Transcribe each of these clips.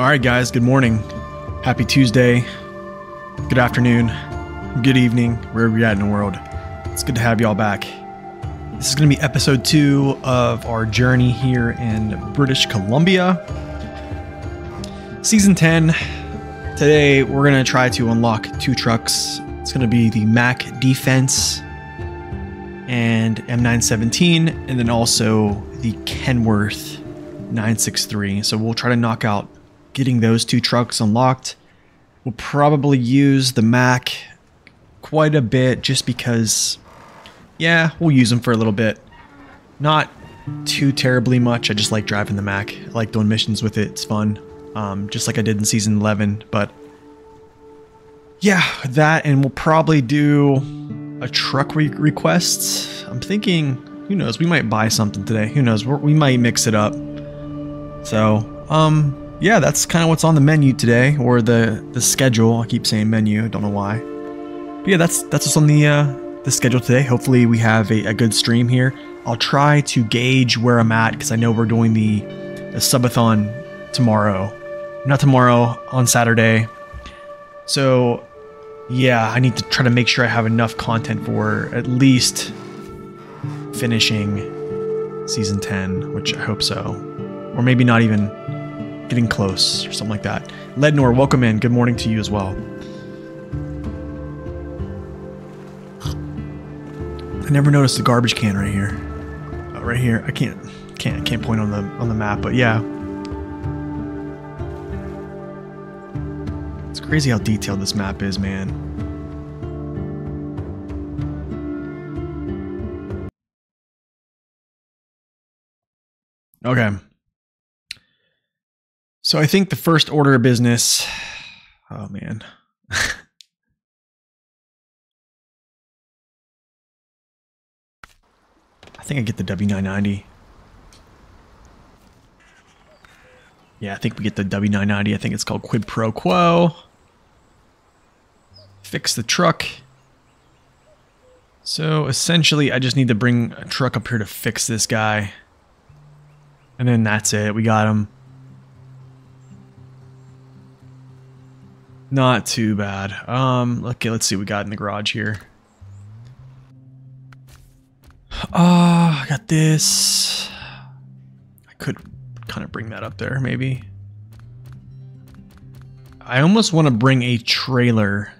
All right, guys, good morning. Happy Tuesday. Good afternoon. Good evening, wherever you're at in the world. It's good to have you all back. This is going to be episode two of our journey here in British Columbia. Season 10. Today, we're going to try to unlock two trucks. It's going to be the Mack Defense and M917, and then also the Kenworth 963. So we'll try to knock out getting those two trucks unlocked. We'll probably use the Mack quite a bit just because, yeah, we'll use them for a little bit. Not too terribly much. I just like driving the Mack. I like doing missions with it. It's fun. Um, just like I did in season 11. But yeah, that, and we'll probably do a truck re request. I'm thinking, who knows, we might buy something today. Who knows, We're, we might mix it up. So, um, yeah, that's kind of what's on the menu today, or the the schedule. I keep saying menu, I don't know why. But yeah, that's that's what's on the uh, the schedule today. Hopefully, we have a, a good stream here. I'll try to gauge where I'm at because I know we're doing the the subathon tomorrow, not tomorrow on Saturday. So yeah, I need to try to make sure I have enough content for at least finishing season 10, which I hope so. Or maybe not even getting close or something like that. Lednor, welcome in. Good morning to you as well. I never noticed the garbage can right here. Oh, right here. I can't can't can't point on the on the map, but yeah. It's crazy how detailed this map is, man. Okay. So I think the first order of business. Oh man. I think I get the W990. Yeah, I think we get the W990. I think it's called Quid Pro Quo. Fix the truck. So essentially, I just need to bring a truck up here to fix this guy. And then that's it. We got him. Not too bad. Um, okay, let's see what we got in the garage here. Ah, uh, I got this. I could kind of bring that up there, maybe. I almost want to bring a trailer.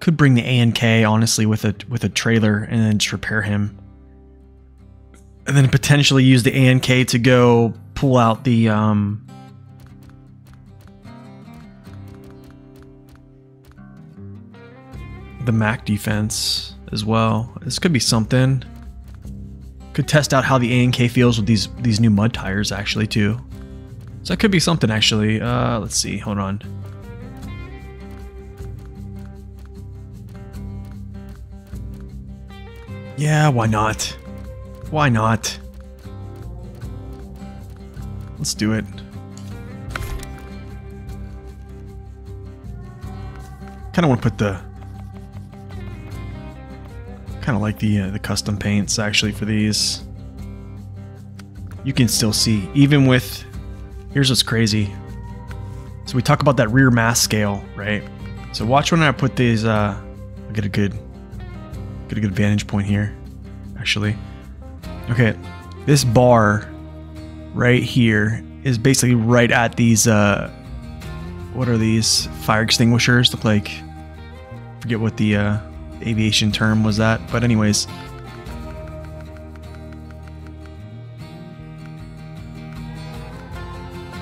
Could bring the ANK, honestly, with a with a trailer and then just repair him. And then potentially use the ANK to go pull out the um the Mack defense as well. This could be something. Could test out how the ANK feels with these these new mud tires actually too. So that could be something actually. Uh, let's see. Hold on. Yeah, why not? Why not? Let's do it. Kind of want to put the kind of like the uh, the custom paints actually for these. You can still see, even with, here's what's crazy. So we talk about that rear mass scale, right? So watch when I put these, uh, I'll get a good, get a good vantage point here, actually. Okay, this bar right here is basically right at these, uh, what are these? Fire extinguishers, look like, forget what the, uh, aviation term was that. But anyways.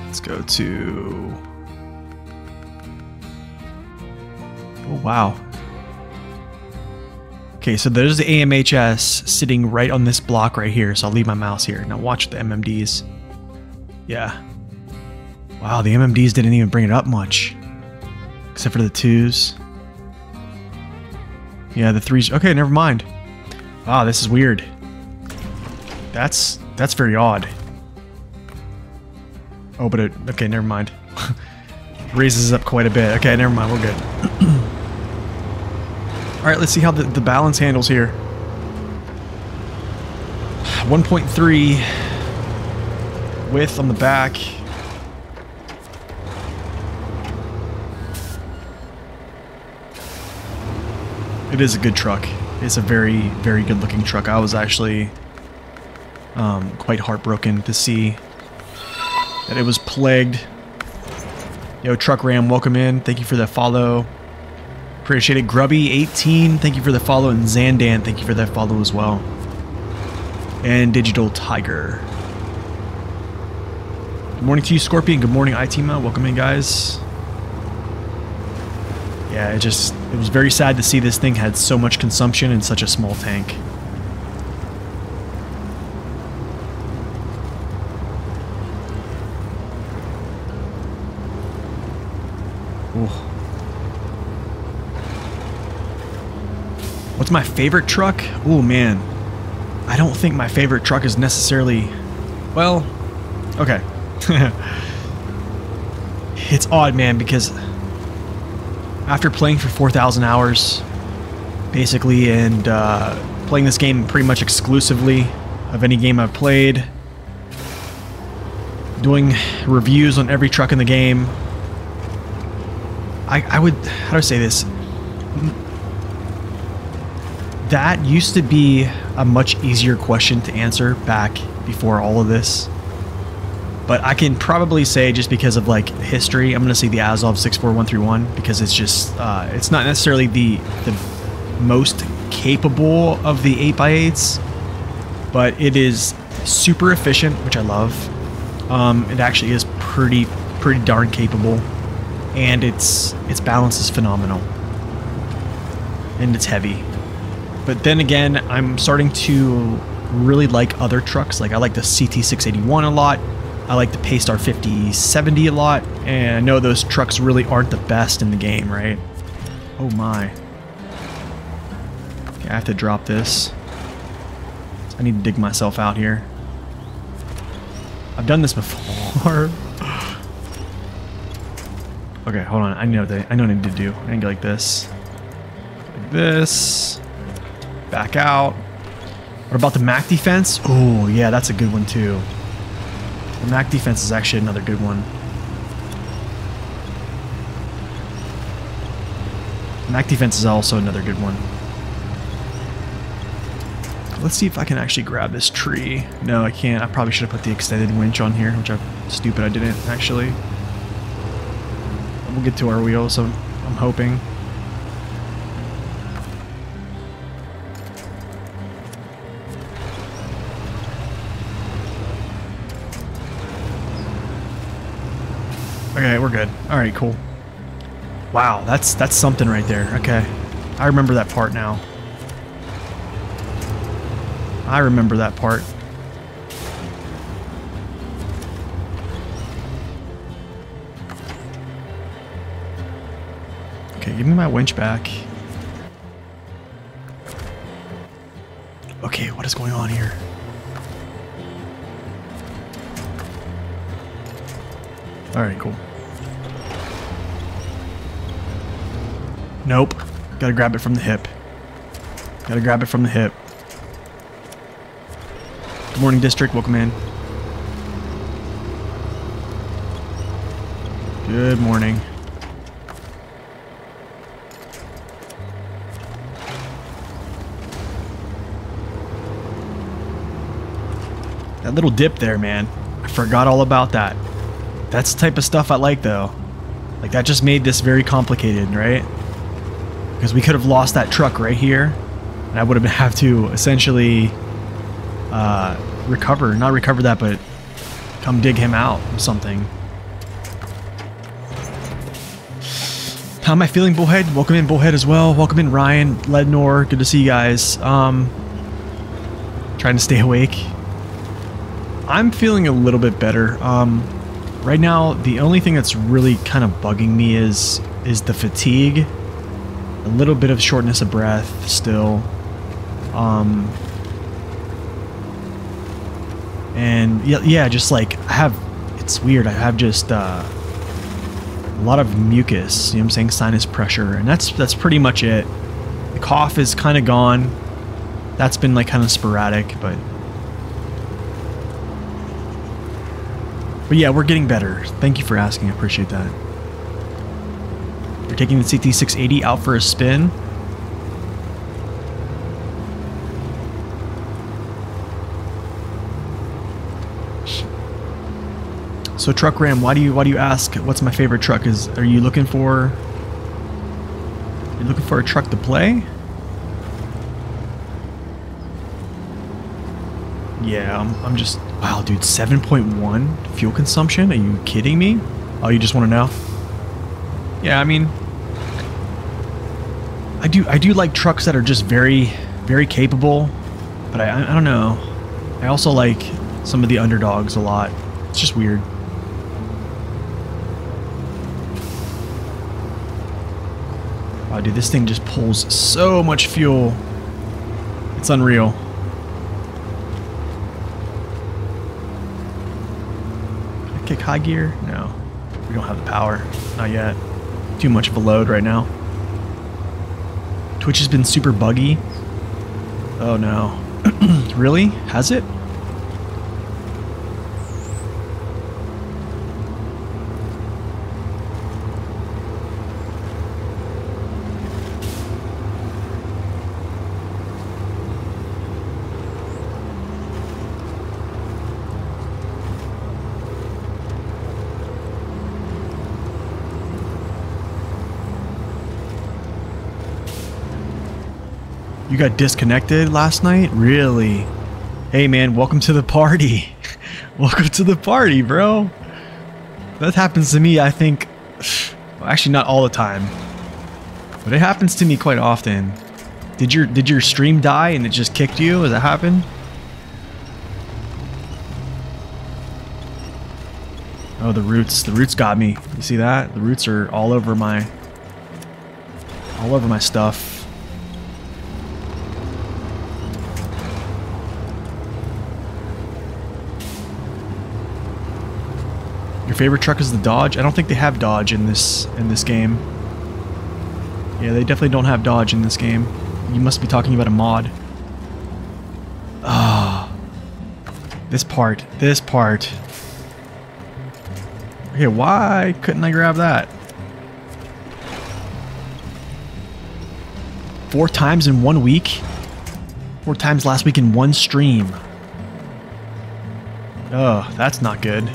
Let's go to... Oh, wow. Okay, so there's the AMHS sitting right on this block right here. So I'll leave my mouse here. Now watch the MMDs. Yeah. Wow, the MMDs didn't even bring it up much. Except for the twos. Yeah, the threes. Okay, never mind. Ah, this is weird. That's that's very odd. Oh, but it okay, never mind. Raises up quite a bit. Okay, never mind. We're good. All right, let's see how the, the balance handles here. 1.3 width on the back. It is a good truck. It's a very, very good looking truck. I was actually um, quite heartbroken to see that it was plagued. Yo, Truck Ram, welcome in. Thank you for the follow. Appreciate it. Grubby18, thank you for the follow. And Zandan, thank you for that follow as well. And Digital Tiger. Good morning to you, Scorpion. Good morning, Itima. Welcome in, guys. Yeah, it just, it was very sad to see this thing had so much consumption in such a small tank. Ooh. What's my favorite truck? Oh man, I don't think my favorite truck is necessarily, well, okay. it's odd, man, because after playing for 4,000 hours, basically, and uh, playing this game pretty much exclusively of any game I've played, doing reviews on every truck in the game, I, I would, how do I say this? that used to be a much easier question to answer back before all of this. But I can probably say just because of like history, I'm going to say the Azov 64131 because it's just uh, it's not necessarily the the most capable of the 8x8s, but it is super efficient, which I love. Um, it actually is pretty pretty darn capable, and its its balance is phenomenal, and it's heavy. But then again, I'm starting to really like other trucks. Like I like the CT681 a lot. I like the Paystar 5070 a lot. And I know those trucks really aren't the best in the game, right? Oh my. Okay, I have to drop this. I need to dig myself out here. I've done this before. okay, hold on. I know what I know what I need to do. I need to go like this. Like this. Back out. What about the Mack defense? Oh, yeah, that's a good one too. The Mack defense is actually another good one. Mack defense is also another good one. Let's see if I can actually grab this tree. No, I can't. I probably should have put the extended winch on here, which I'm stupid I didn't actually. We'll get to our wheels, I'm hoping. Okay, we're good. Alright, cool. Wow, that's that's something right there. Okay. I remember that part now. I remember that part. Okay, give me my winch back. Okay, what is going on here? Alright, cool. Nope. Gotta grab it from the hip. Gotta grab it from the hip. Good morning, District. Welcome in. Good morning. That little dip there, man. I forgot all about that. That's the type of stuff I like, though. Like, that just made this very complicated, right? Because we could have lost that truck right here, and I would have have to essentially uh, recover, not recover that, but come dig him out or something. How am I feeling, Bullhead? Welcome in, Bullhead, as well. Welcome in, Ryan, Lednor. Good to see you guys. Um, trying to stay awake. I'm feeling a little bit better. Um, right now, the only thing that's really kind of bugging me is is the fatigue a little bit of shortness of breath still. Um, and yeah, yeah, just like I have, it's weird. I have just uh, a lot of mucus. You know what I'm saying? Sinus pressure, and that's that's pretty much it. The cough is kind of gone. That's been like kind of sporadic, but but yeah, we're getting better. Thank you for asking. I appreciate that taking the CT680 out for a spin. So truck ram, why do you why do you ask what's my favorite truck? Is are you looking for you looking for a truck to play? Yeah, I'm, I'm just wow, dude, 7.1 fuel consumption? Are you kidding me? Oh, you just want to know? Yeah, I mean, I do I do like trucks that are just very very capable, but I I don't know. I also like some of the underdogs a lot. It's just weird. Wow, dude, this thing just pulls so much fuel. It's unreal. Can I kick high gear? No. We don't have the power. Not yet. Too much of a load right now. Twitch has been super buggy. Oh no. really? Has it? Got disconnected last night? Really? Hey man, welcome to the party. welcome to the party, bro. That happens to me, I think, well, actually not all the time. But it happens to me quite often. Did your did your stream die and it just kicked you? Does that happened? Oh, the roots. The roots got me. You see that? The roots are all over my all over my stuff. Favorite truck is the Dodge? I don't think they have Dodge in this in this game. Yeah, they definitely don't have Dodge in this game. You must be talking about a mod. Ah. Oh, this part. This part. Okay, why couldn't I grab that? Four times in one week? Four times last week in one stream. Oh, that's not good.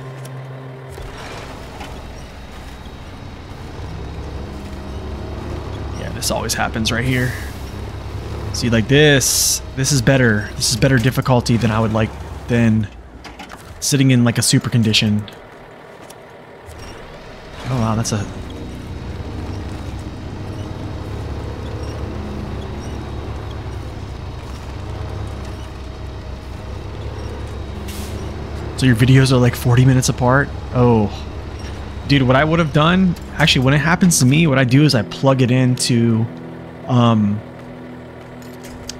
This always happens right here. See, like this, this is better. This is better difficulty than I would like than sitting in like a super condition. Oh wow, that's a... So your videos are like 40 minutes apart? Oh. Dude, what I would have done, actually, when it happens to me, what I do is I plug it into, um,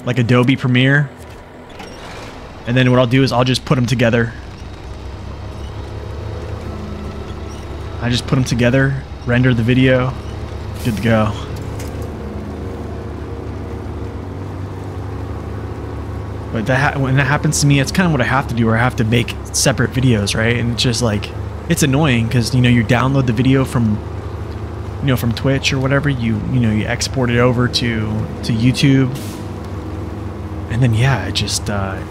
like Adobe Premiere. And then what I'll do is I'll just put them together. I just put them together, render the video, good to go. But that when that happens to me, it's kind of what I have to do, where I have to make separate videos, right? And it's just like it's annoying because you know you download the video from you know from Twitch or whatever you you know you export it over to to YouTube. And then yeah it just uh,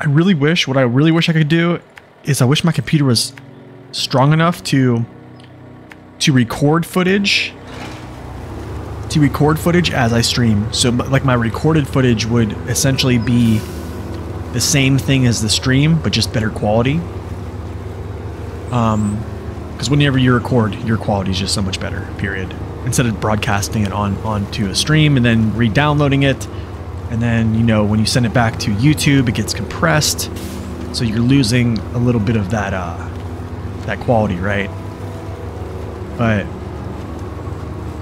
I really wish what I really wish I could do is I wish my computer was strong enough to to record footage to record footage as I stream. So like my recorded footage would essentially be the same thing as the stream, but just better quality. Um, because whenever you record, your quality is just so much better. Period. Instead of broadcasting it on onto a stream and then re-downloading it, and then you know when you send it back to YouTube, it gets compressed, so you're losing a little bit of that uh, that quality, right? But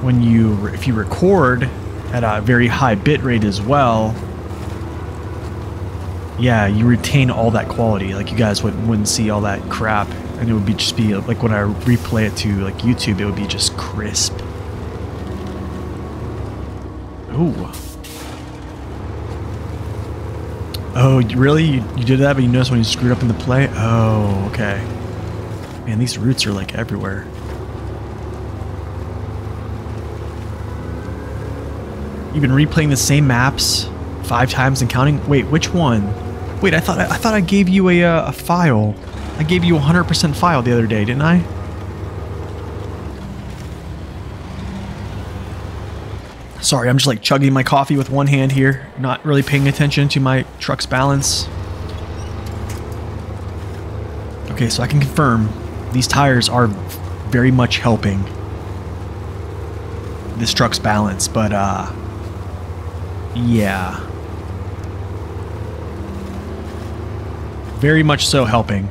when you if you record at a very high bit rate as well yeah you retain all that quality like you guys wouldn't, wouldn't see all that crap and it would be just be like when i replay it to like youtube it would be just crisp Ooh. Oh, really? You, you did that, but you noticed when you screwed up in the play? Oh, okay. Man, these roots are like everywhere. You've been replaying the same maps Five times and counting? Wait, which one? Wait, I thought I, thought I gave you a, uh, a file. I gave you a 100% file the other day, didn't I? Sorry, I'm just like chugging my coffee with one hand here, not really paying attention to my truck's balance. Okay, so I can confirm these tires are very much helping this truck's balance, but uh yeah. Very much so helping.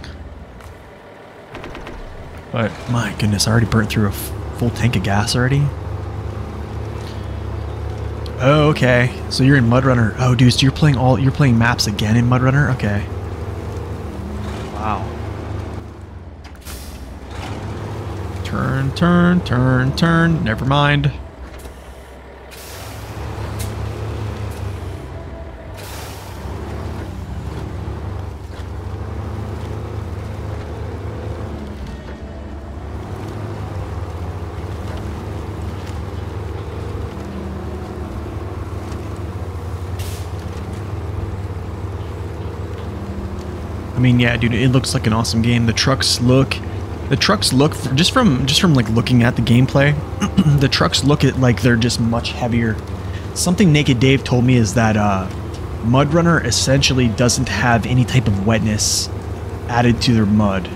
But my goodness, I already burnt through a full tank of gas already. Oh, okay. So you're in Mudrunner. Oh, dude, so you're playing all you're playing maps again in Mudrunner? Okay. Wow. Turn, turn, turn, turn. Never mind. Mean, yeah, dude, it looks like an awesome game. The trucks look, the trucks look just from just from like looking at the gameplay, the trucks look at like they're just much heavier. Something Naked Dave told me is that uh, Mudrunner essentially doesn't have any type of wetness added to their mud,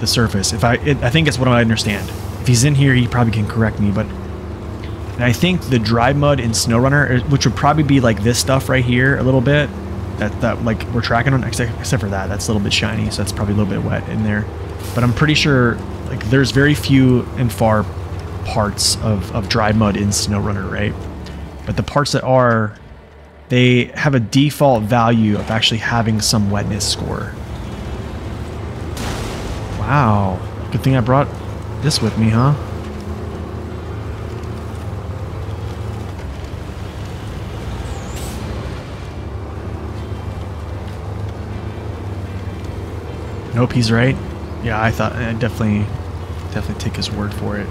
the surface. If I, it, I think that's what I understand. If he's in here, he probably can correct me, but and I think the dry mud in SnowRunner, which would probably be like this stuff right here a little bit, that, that like we're tracking on except, for that that's a little bit shiny so that's probably a little bit wet in there. But i'm pretty sure like there's very few and far parts of, of dry mud in snowrunner right? But the parts that are they have a default value of actually having some wetness score. Wow. Good thing i brought this with me huh Nope, he's right. Yeah, I thought I definitely, definitely take his word for it.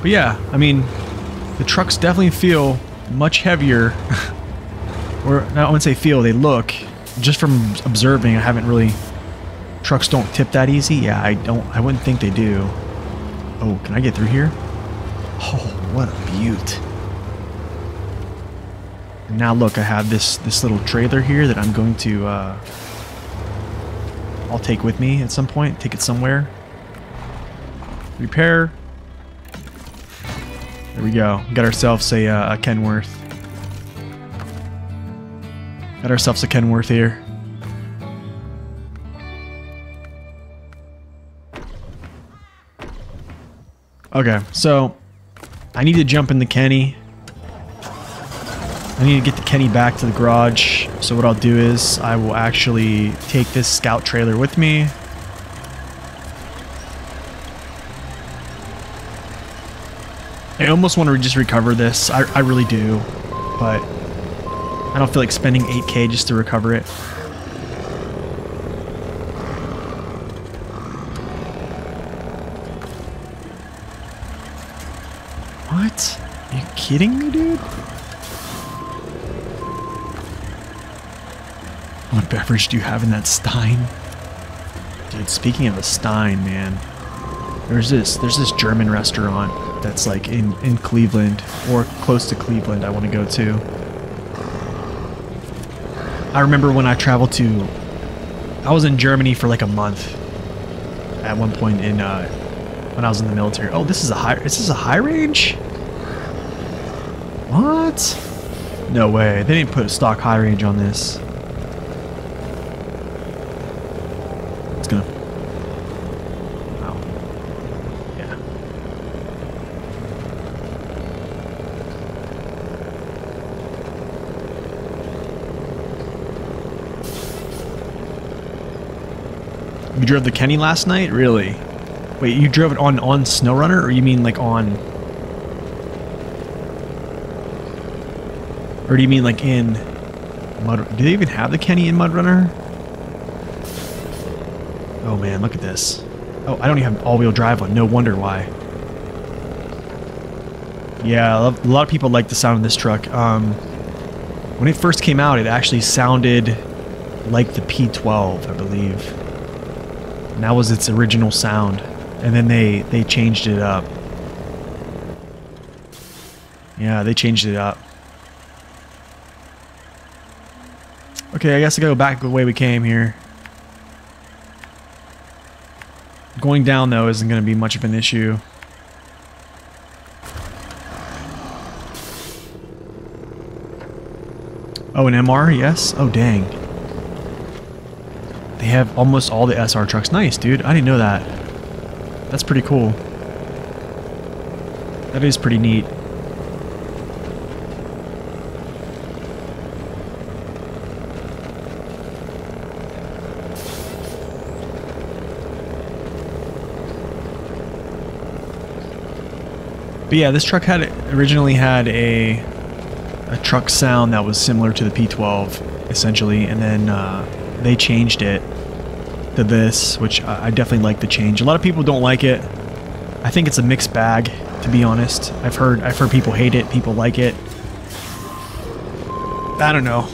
But yeah, I mean, the trucks definitely feel much heavier. or I wouldn't say feel, they look. Just from observing, I haven't really. Trucks don't tip that easy. Yeah, I don't. I wouldn't think they do. Oh, can I get through here? Oh, what a beaut. And now look, I have this this little trailer here that I'm going to. Uh, I'll take with me at some point. Take it somewhere. Repair. There we go. Got ourselves a, uh, a Kenworth. Got ourselves a Kenworth here. Okay, so I need to jump in the Kenny. I need to get the Kenny back to the garage. So what I'll do is I will actually take this scout trailer with me. I almost want to just recover this. I, I really do. But I don't feel like spending 8k just to recover it. What? Are you kidding me, dude? Beverage do you have in that Stein? Dude, speaking of a Stein, man, there's this there's this German restaurant that's like in in Cleveland or close to Cleveland. I want to go to. I remember when I traveled to, I was in Germany for like a month. At one point in uh, when I was in the military. Oh, this is a high. This is a high range. What? No way. They didn't put a stock high range on this. You drove the Kenny last night? Really? Wait, you drove it on on SnowRunner, or you mean like on? Or do you mean like in Mud? Do they even have the Kenny in Mudrunner? Oh man, look at this. Oh, I don't even have all-wheel drive on. No wonder why. Yeah, a lot of people like the sound of this truck. Um, When it first came out, it actually sounded like the P12, I believe. And that was its original sound. And then they, they changed it up. Yeah, they changed it up. Okay, I guess I gotta go back the way we came here. Going down, though, isn't going to be much of an issue. Oh, an MR? Yes? Oh, dang. They have almost all the SR trucks. Nice, dude. I didn't know that. That's pretty cool. That is pretty neat. But yeah, this truck had originally had a a truck sound that was similar to the P12, essentially, and then uh, they changed it to this, which I definitely like the change. A lot of people don't like it. I think it's a mixed bag, to be honest. I've heard I've heard people hate it, people like it. I don't know.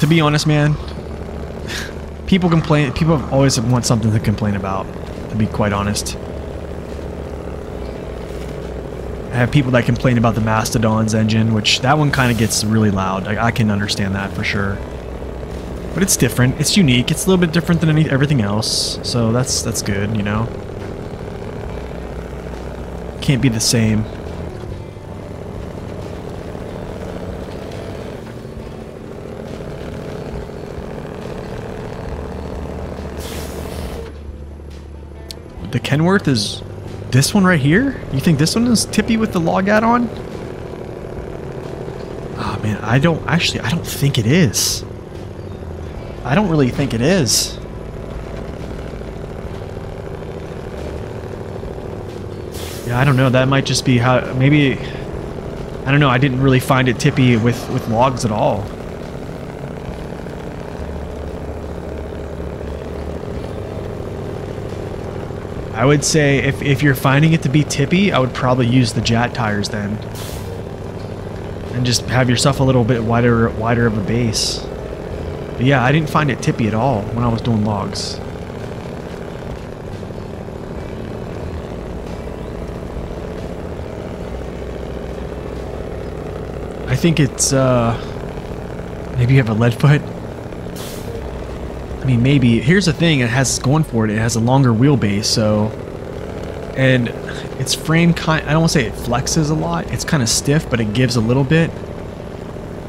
To be honest, man, people complain. People always want something to complain about. To be quite honest. I have people that complain about the Mastodon's engine, which that one kind of gets really loud. I, I, can understand that for sure. But it's different. It's unique. It's a little bit different than any, everything else. So that's that's good, you know. Can't be the same. The Kenworth is this one right here? You think this one is tippy with the log add-on? Oh ah, man, I don't actually I don't think it is. I don't really think it is. Yeah, I don't know. That might just be how maybe I don't know. I didn't really find it tippy with with logs at all. I would say if, if you're finding it to be tippy, I would probably use the Jat tires then. And just have yourself a little bit wider wider of a base. But yeah, I didn't find it tippy at all when I was doing logs. I think it's, uh, maybe you have a lead foot. I mean, maybe. Here's the thing it has going for it. It has a longer wheelbase, so... And its frame kind... I don't want to say it flexes a lot. It's kind of stiff, but it gives a little bit.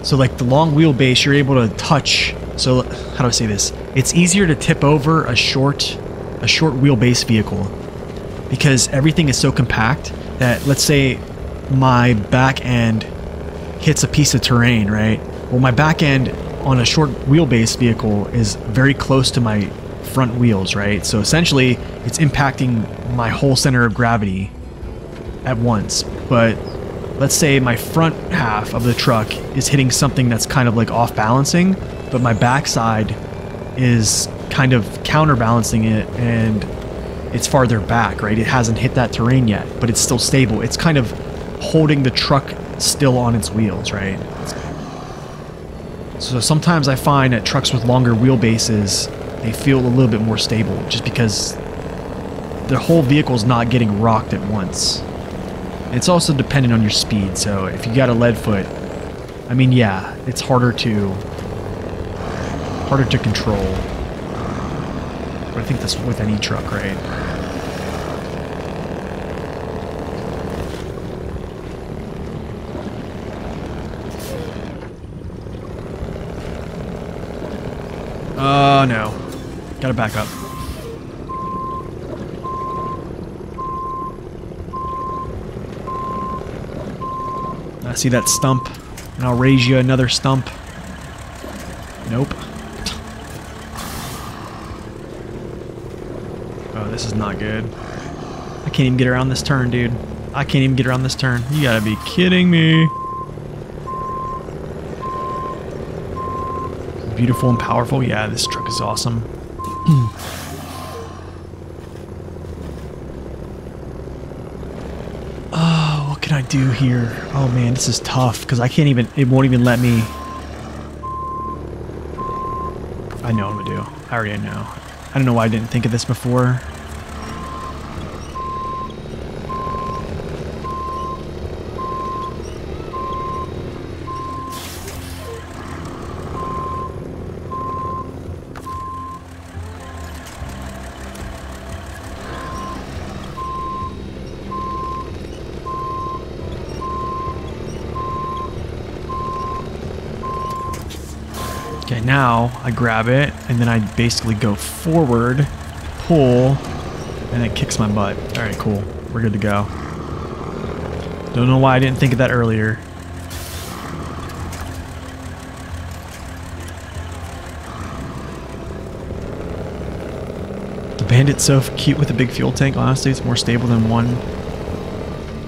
So, like, the long wheelbase, you're able to touch... So, how do I say this? It's easier to tip over a short... A short wheelbase vehicle. Because everything is so compact that, let's say, my back end hits a piece of terrain, right? Well, my back end on a short wheelbase vehicle is very close to my front wheels, right? So essentially, it's impacting my whole center of gravity at once. But let's say my front half of the truck is hitting something that's kind of like off balancing, but my backside is kind of counterbalancing it and it's farther back, right? It hasn't hit that terrain yet, but it's still stable. It's kind of holding the truck still on its wheels, right? So sometimes I find that trucks with longer wheelbases, they feel a little bit more stable just because the whole vehicle is not getting rocked at once. It's also dependent on your speed, so if you got a lead foot, I mean, yeah, it's harder to harder to control. But I think that's with any truck, right? Oh no. Gotta back up. I see that stump, and I'll raise you another stump. Nope. Oh, this is not good. I can't even get around this turn, dude. I can't even get around this turn. You gotta be kidding me. beautiful and powerful. Yeah, this truck is awesome. oh, what can I do here? Oh man, this is tough because I can't even, it won't even let me I know what I'm gonna do. I already know. I don't know why I didn't think of this before. Now I grab it and then I basically go forward, pull, and it kicks my butt. All right, cool. We're good to go. Don't know why I didn't think of that earlier. The Bandit's so cute with a big fuel tank. Honestly, it's more stable than one.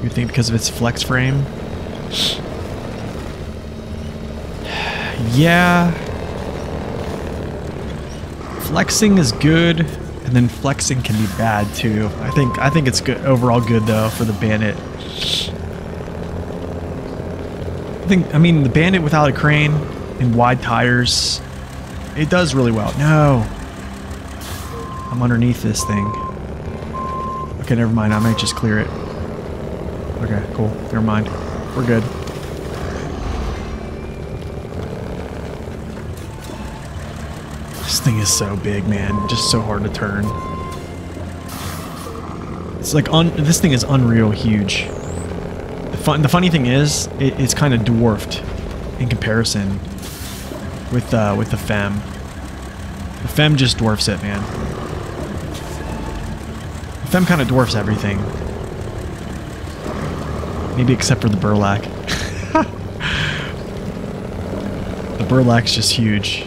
You think because of its flex frame? yeah, flexing is good, and then flexing can be bad too. I think I think it's good overall good though for the bandit. I think I mean the bandit without a crane and wide tires, it does really well. No. I'm underneath this thing. Okay, never mind. I might just clear it. Okay, cool. Never mind. We're good. Thing is so big, man. Just so hard to turn. It's like un this thing is unreal huge. The fun the funny thing is, it, it's kind of dwarfed in comparison with uh, with the Fem. The Fem just dwarfs it, man. The Fem kind of dwarfs everything. Maybe except for the Burlak. the Burlak's just huge.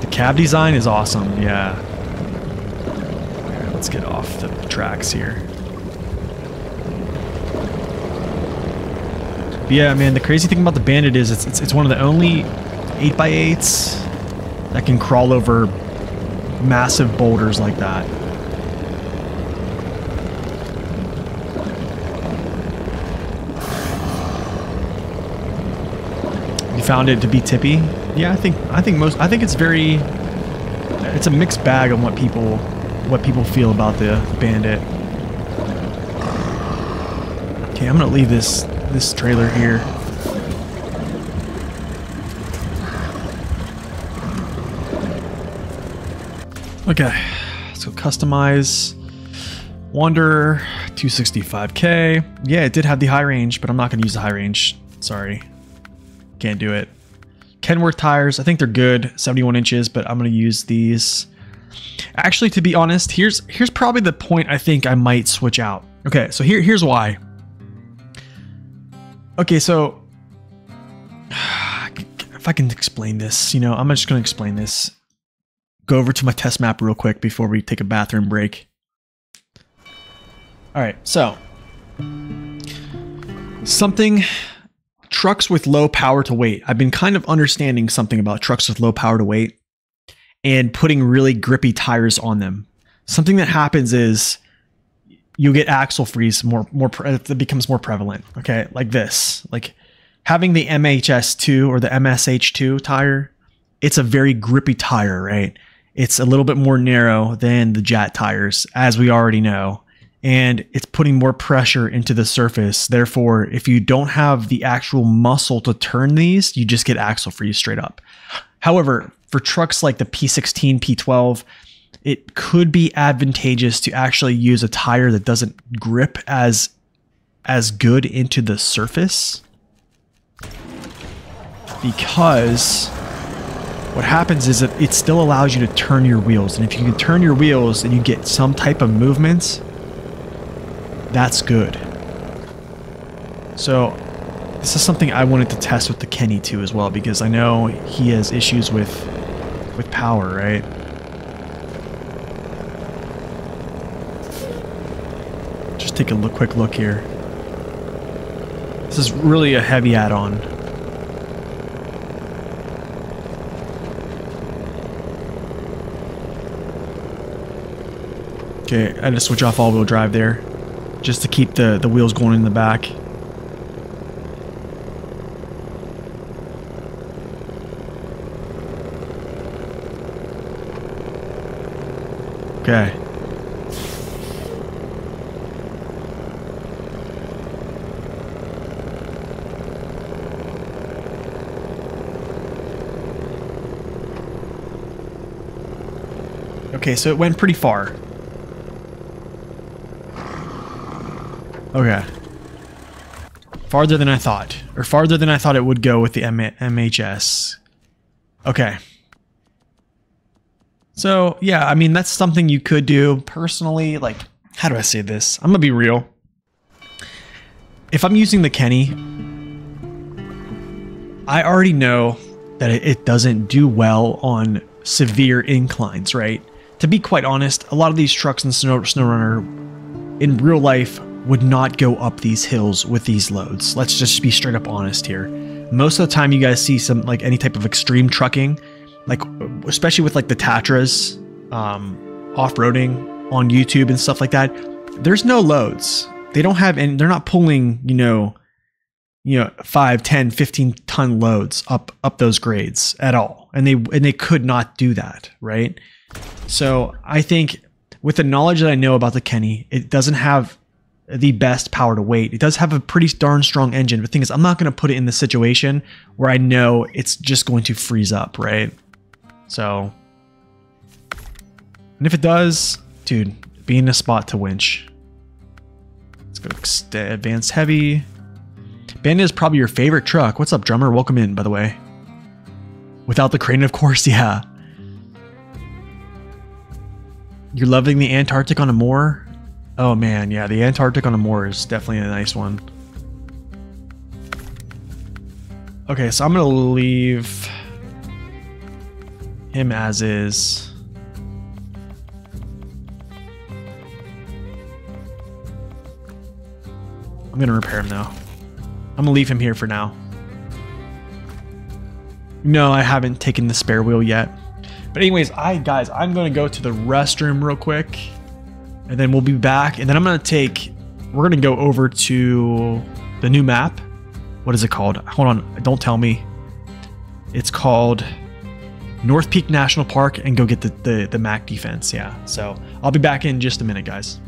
The cab design is awesome, yeah. Let's get off the tracks here. But yeah, man, the crazy thing about the Bandit is it's, it's, it's one of the only 8x8s that can crawl over massive boulders like that. You found it to be tippy? Yeah, I think I think most I think it's very it's a mixed bag on what people what people feel about the bandit. Okay, I'm gonna leave this this trailer here. Okay, so customize Wanderer 265k. Yeah, it did have the high range, but I'm not gonna use the high range. Sorry. Can't do it. Kenworth tires, I think they're good, 71 inches, but I'm gonna use these. Actually, to be honest, here's here's probably the point I think I might switch out. Okay, so here here's why. Okay, so if I can explain this, you know, I'm just gonna explain this. Go over to my test map real quick before we take a bathroom break. All right, so something trucks with low power to weight. I've been kind of understanding something about trucks with low power to weight and putting really grippy tires on them. Something that happens is you get axle freeze more more it becomes more prevalent. Okay, like this, like having the MHS2 or the MSH2 tire. It's a very grippy tire, right? It's a little bit more narrow than the Jet tires, as we already know and it's putting more pressure into the surface. Therefore, if you don't have the actual muscle to turn these, you just get axle freeze straight up. However, for trucks like the P16, P12, it could be advantageous to actually use a tire that doesn't grip as as good into the surface because what happens is that it still allows you to turn your wheels and if you can turn your wheels and you get some type of movements that's good. So this is something I wanted to test with the Kenny too as well because I know he has issues with with power, right? Just take a look, quick look here. This is really a heavy add-on. Okay, I had to switch off all-wheel drive there just to keep the, the wheels going in the back. Okay. Okay, so it went pretty far. Okay. Farther than I thought. Or farther than I thought it would go with the M MHS. Okay. So, yeah, I mean, that's something you could do. Personally, like, how do I say this? I'm to be real. If I'm using the Kenny, I already know that it doesn't do well on severe inclines, right? To be quite honest, a lot of these trucks in Snow SnowRunner in real life would not go up these hills with these loads. Let's just be straight up honest here. Most of the time you guys see some like any type of extreme trucking, like especially with like the Tatras, um, off-roading on YouTube and stuff like that, there's no loads. They don't have any, they're not pulling, you know, you know, 5, 10, 15 ton loads up up those grades at all. And they and they could not do that, right? So I think with the knowledge that I know about the Kenny, it doesn't have the best power to weight. It does have a pretty darn strong engine. But the thing is, I'm not going to put it in the situation where I know it's just going to freeze up, right? So, and if it does, dude, be in a spot to winch. Let's go advanced heavy. Bandit is probably your favorite truck. What's up, drummer? Welcome in, by the way. Without the crane, of course, yeah. You're loving the Antarctic on a moor? Oh man, yeah, the Antarctic on a moor is definitely a nice one. Okay, so I'm gonna leave him as is. I'm gonna repair him though. I'm gonna leave him here for now. No, I haven't taken the spare wheel yet. But anyways, I guys, I'm gonna go to the restroom real quick and then we'll be back. And then I'm going to take, we're going to go over to the new map. What is it called? Hold on. Don't tell me. It's called North Peak National Park and go get the, the, the Mack defense. Yeah. So I'll be back in just a minute, guys.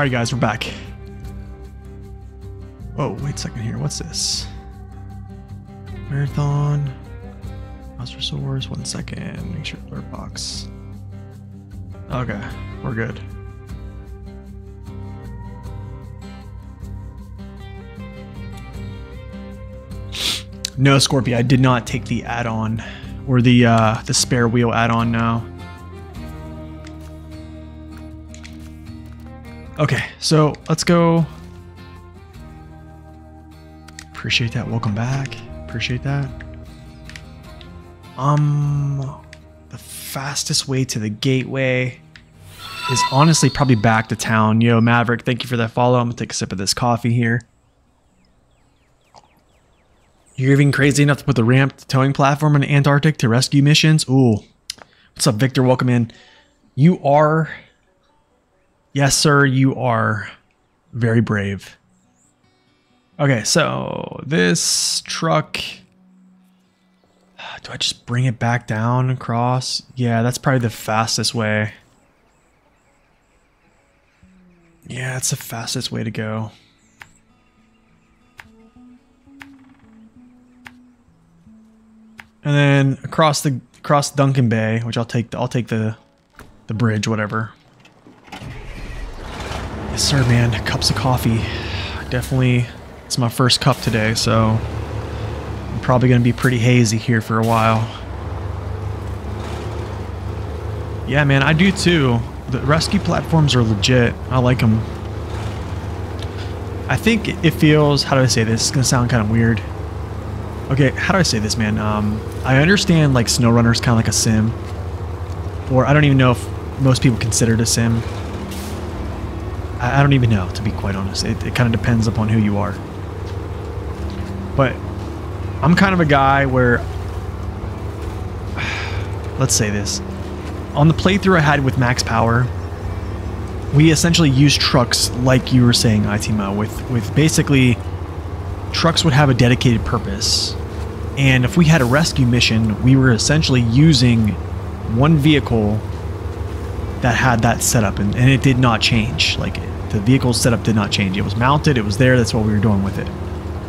All right, guys, we're back. Oh, wait a second here. What's this? Marathon. Monster Source. One second. Make sure alert box. Okay, we're good. No, Scorpio, I did not take the add-on or the uh, the spare wheel add-on now. Okay, so let's go. Appreciate that. Welcome back. Appreciate that. Um, the fastest way to the gateway is honestly probably back to town. Yo, Maverick, thank you for that follow. I'm gonna take a sip of this coffee here. You're even crazy enough to put the ramped towing platform in Antarctic to rescue missions? Ooh. What's up, Victor? Welcome in. You are Yes, sir, you are very brave. Okay, so this truck. Do I just bring it back down across? Yeah, that's probably the fastest way. Yeah, it's the fastest way to go. And then across the across Duncan Bay, which I'll take the, I'll take the the bridge, whatever. Yes, sir, man. Cups of coffee. Definitely, it's my first cup today, so I'm probably going to be pretty hazy here for a while. Yeah, man, I do too. The rescue platforms are legit. I like them. I think it feels, how do I say this? It's going to sound kind of weird. Okay, how do I say this, man? Um, I understand like SnowRunner is kind of like a sim. Or I don't even know if most people consider it a sim. I, don't even know, to be quite honest. It, it kind of depends upon who you are. But I'm kind of a guy where, let's say this. On the playthrough I had with Max Power, we essentially used trucks like you were saying, Itima, with, with basically trucks would have a dedicated purpose. And if we had a rescue mission, we were essentially using one vehicle that had that setup and, and it did not change. Like the vehicle setup did not change. It was mounted, it was there, that's what we were doing with it.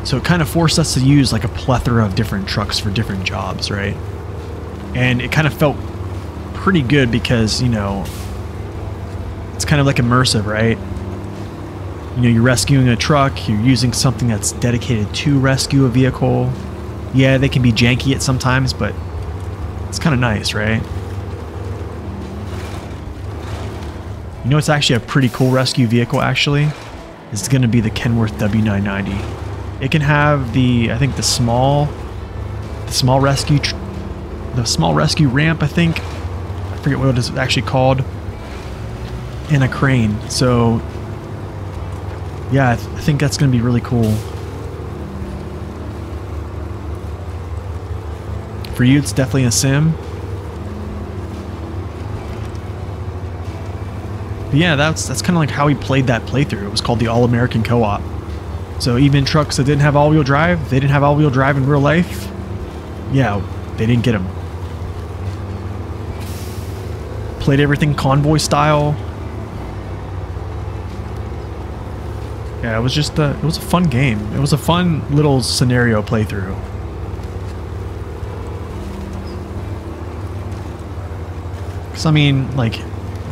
So it kind of forced us to use like a plethora of different trucks for different jobs, right? And it kind of felt pretty good because, you know, it's kind of like immersive, right? You know, you're rescuing a truck, you're using something that's dedicated to rescue a vehicle. Yeah, they can be janky at sometimes, but it's kind of nice, right? You know, it's actually a pretty cool rescue vehicle, actually. It's going to be the Kenworth W990. It can have the, I think, the small, the small rescue, the small rescue ramp, I think. I forget what it is actually called. And a crane. So, yeah, I, th I think that's going to be really cool. For you, it's definitely a sim. Yeah, that's that's kind of like how we played that playthrough. It was called the All American Co-op. So even trucks that didn't have all-wheel drive, they didn't have all-wheel drive in real life. Yeah, they didn't get them. Played everything convoy style. Yeah, it was just a, it was a fun game. It was a fun little scenario playthrough. Cause I mean, like,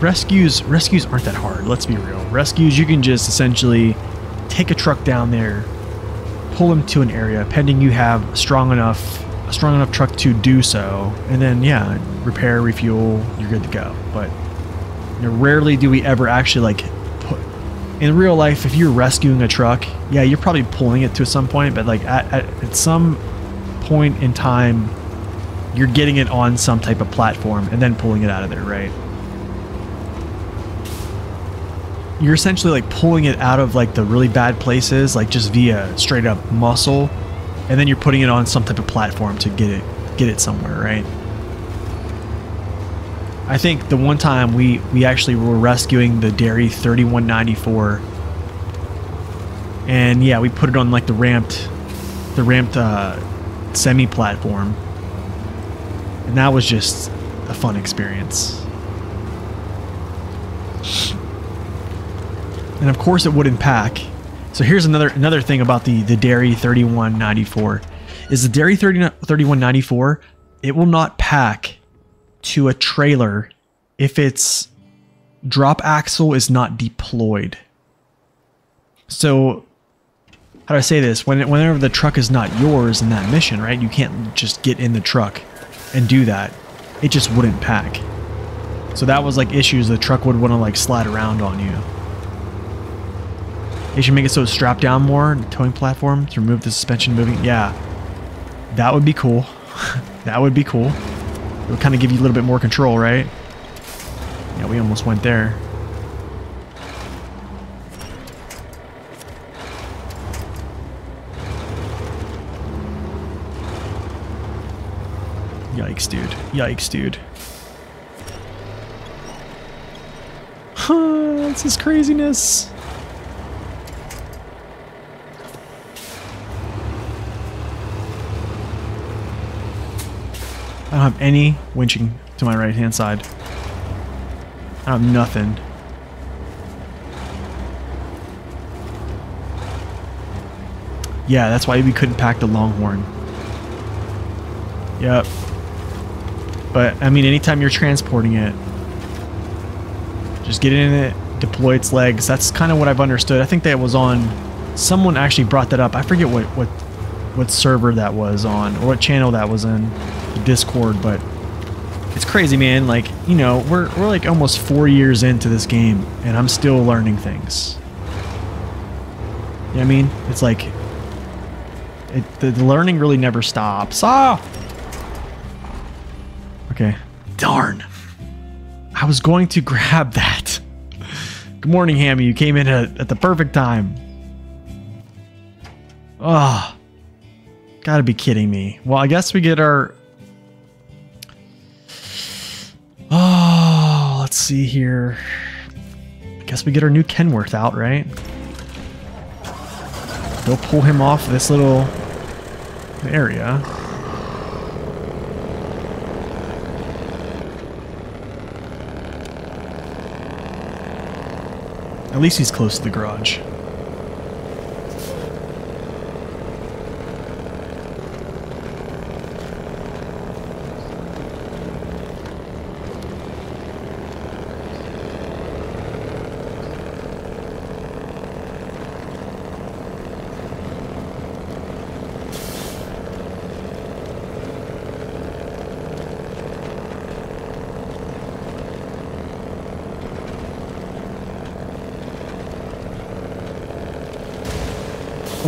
rescues rescues aren't that hard. Let's be real. Rescues you can just essentially take a truck down there, pull them to an area, pending you have strong enough a strong enough truck to do so, and then yeah, repair, refuel, you're good to go. But you know, rarely do we ever actually like put in real life. If you're rescuing a truck, yeah, you're probably pulling it to some point, but like at, at, at some point in time, you're getting it on some type of platform and then pulling it out of there, right? You're essentially like pulling it out of like the really bad places, like just via straight up muscle, and then you're putting it on some type of platform to get it get it somewhere, right? I think the one time we we actually were rescuing the Derry 3194, and yeah, we put it on like the ramped, the ramped uh, semi platform, and that was just a fun experience. And of course it wouldn't pack. So here's another another thing about the the Derry 3194 is the Derry 30, 3194 it will not pack to a trailer if its drop axle is not deployed. So how do I say this? When whenever the truck is not yours in that mission, right? You can't just get in the truck and do that. It just wouldn't pack. So that was like issues the truck would want to like slide around on you. They should make it so it's strapped down more, the towing platform to remove the suspension moving. Yeah, that would be cool. that would be cool. It would kind of give you a little bit more control, right? Yeah, we almost went there. Yikes, dude. Yikes, dude. Huh, this is craziness. I don't have any winching to my right hand side. I have nothing. Yeah, that's why we couldn't pack the Longhorn. Yep. But, I mean, anytime you're transporting it, just get in it, deploy its legs. That's kind of what I've understood. I think that was on... Someone actually brought that up. I forget what, what, what server that was on, or what channel that was in, Discord, but it's crazy, man. Like, you know, we're, we're like almost four years into this game, and I'm still learning things. You know what I mean? It's like, it, the, the learning really never stops. Ah! Okay. Darn. I was going to grab that. Good morning, Hammy. You came in at, at the perfect time. Oh. Gotta be kidding me. Well, I guess we get our... Oh, let's see here. I guess we get our new Kenworth out, right? Go pull him off this little area. At least he's close to the garage.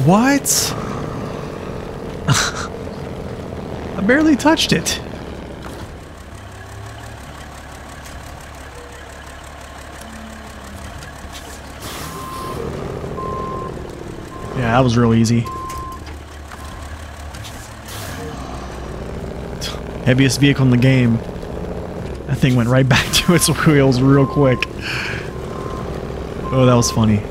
What? I barely touched it. Yeah, that was real easy. Heaviest vehicle in the game. That thing went right back to its wheels real quick. Oh, that was funny.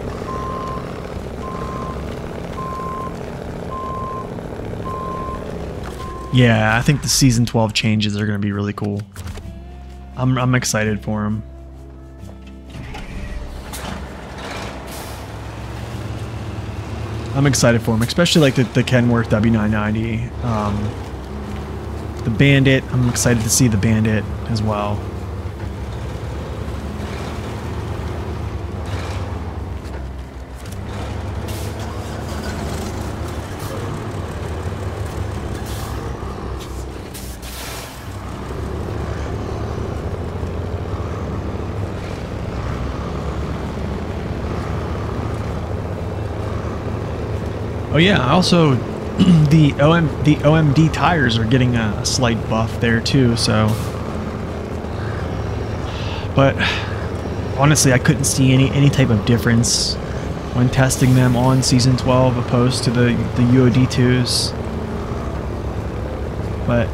Yeah, I think the season 12 changes are going to be really cool. I'm, I'm excited for them. I'm excited for them, especially like the, the Kenworth W990. Um, the Bandit, I'm excited to see the Bandit as well. Oh, yeah, also the OM the OMD tires are getting a, a slight buff there too, so but honestly, I couldn't see any any type of difference when testing them on season 12 opposed to the the UOD2s. But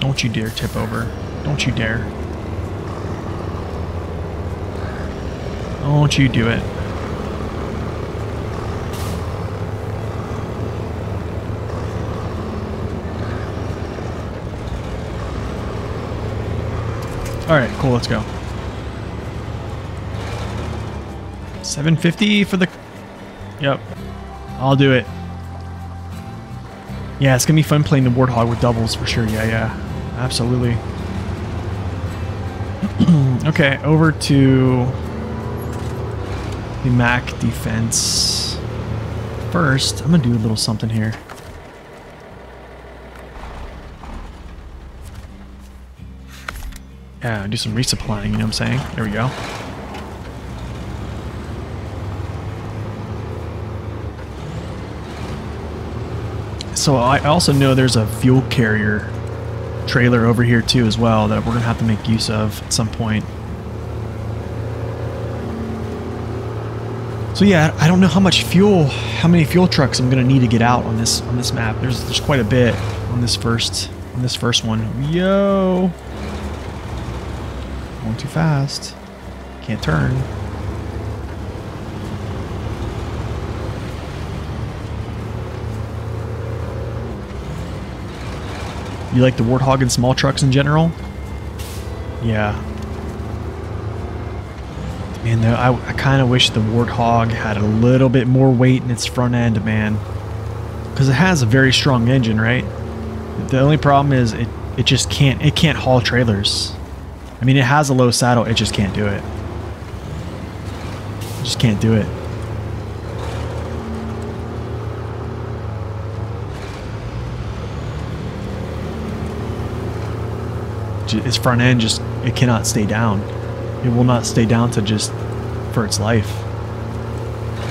Don't you dare tip over. Don't you dare. Don't you do it. All right, cool. Let's go. 750 for the. Yep. I'll do it. Yeah, it's gonna be fun playing the Warthog with doubles for sure. Yeah, yeah. Absolutely. okay, over to the Mack defense. First, I'm gonna do a little something here. Yeah, do some resupplying, you know what I'm saying? There we go. So I also know there's a fuel carrier trailer over here too as well that we're going to have to make use of at some point. So yeah, I don't know how much fuel, how many fuel trucks I'm to need to get out on this on this map. There's there's quite a bit on this first on this first one. Yo. Going too fast. Can't turn. You like the Warthog and small trucks in general? Yeah. Man, though, I, I kind of wish the Warthog had a little bit more weight in its front end, man. Because it has a very strong engine, right? The only problem is it, it just can't, it can't haul trailers. I mean, it has a low saddle, it just can't do it. It just can't do it. its front end just it cannot stay down. It will not stay down to just for its life.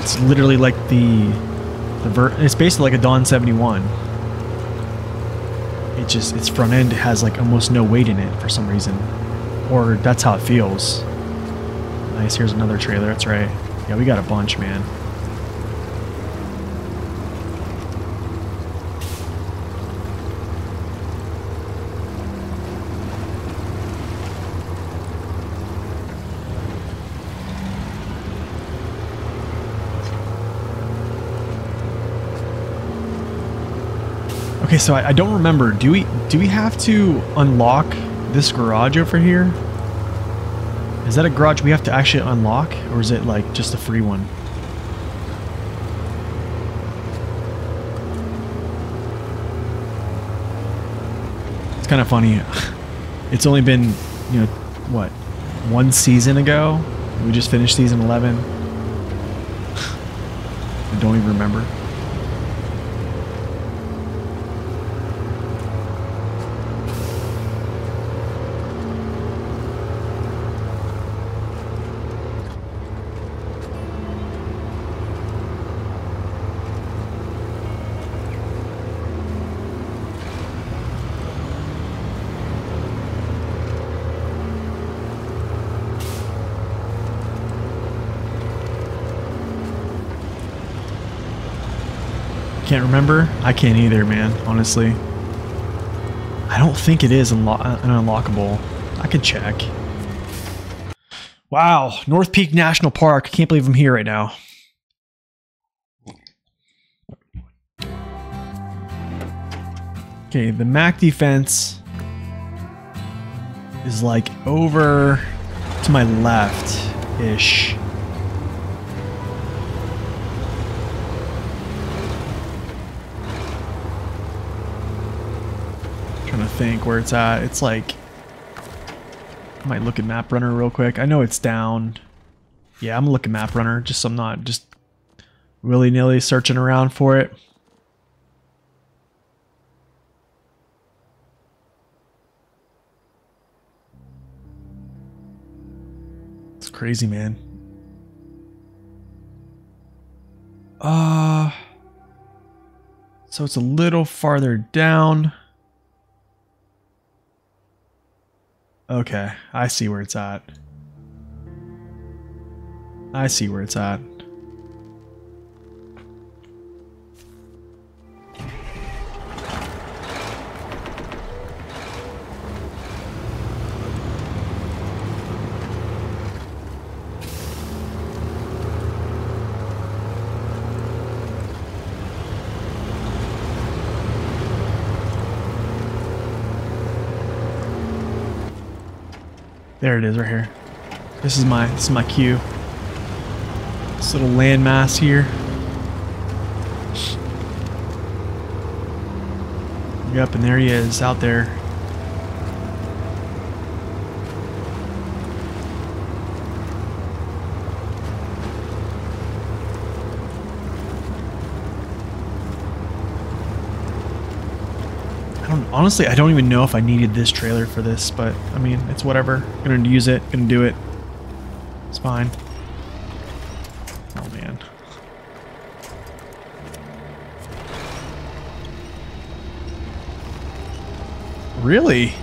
It's literally like the the ver it's basically like a Don 71. It just its front end has like almost no weight in it for some reason. Or that's how it feels. Nice, here's another trailer, that's right. Yeah, we got a bunch, man. Okay, so I, I, don't remember. Do we do we have to unlock this garage over here? Is that a garage we have to actually unlock, or is it like just a free one? It's kind of funny. It's only been, you know, what, one season ago? We just finished season 11. I don't even remember. Can't remember? I can't either, man, honestly. I don't think it is unlo an unlockable. I can check. Wow, North Peak National Park. I can't believe I'm here right now. Okay, the Mack defense is like over to my left-ish. Think where it's at. It's like... I might look at Map Runner real quick. I know it's down. Yeah, I'm gonna look at Map Runner, just so I'm not just willy-nilly searching around for it. It's crazy, man. Uh... So it's a little farther down. Okay, I see where it's at. I see where it's at. There it is, right here. This is my this is my cue. This little landmass here. Yep, and there he is out there. I don't honestly I don't even know if I needed this trailer for this, but I mean it's whatever. Gonna use it, gonna do it. It's fine. Oh man. Really?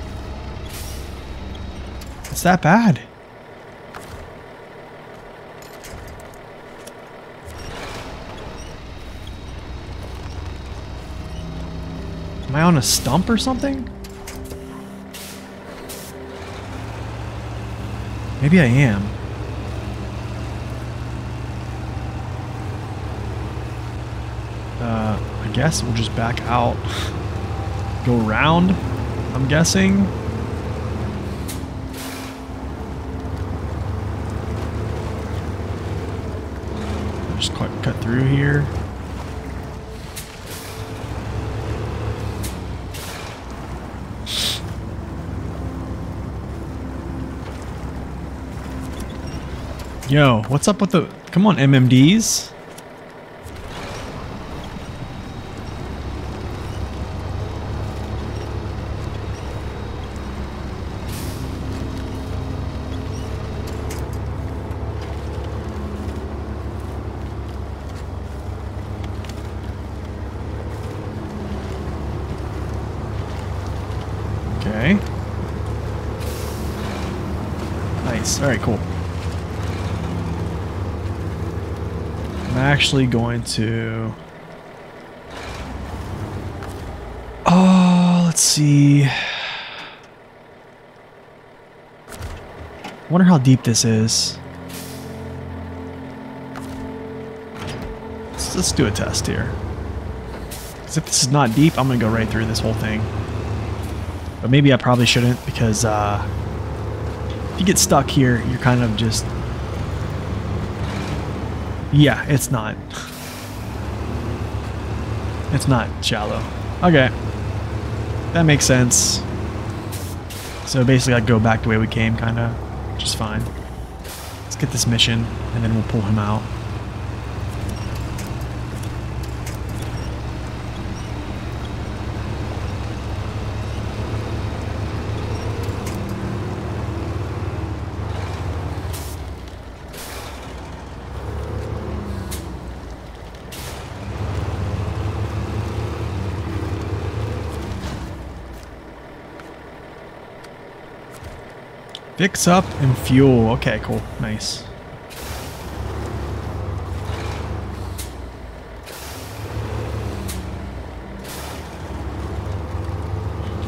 It's that bad. Am I on a stump or something? Maybe I am. Uh, I guess we'll just back out. Go around, I'm guessing. Just cut, cut through here. Yo, what's up with the... Come on, MMDs. Okay. Nice. All right, cool. I'm actually going to... Oh, let's see. wonder how deep this is. Let's, let's do a test here. Because if this is not deep, I'm going to go right through this whole thing. But maybe I probably shouldn't because uh, if you get stuck here, you're kind of just... Yeah, it's not. It's not shallow. Okay. That makes sense. So basically I'd go back the way we came, kind of. Which is fine. Let's get this mission, and then we'll pull him out. Fix up and fuel. Okay, cool. Nice.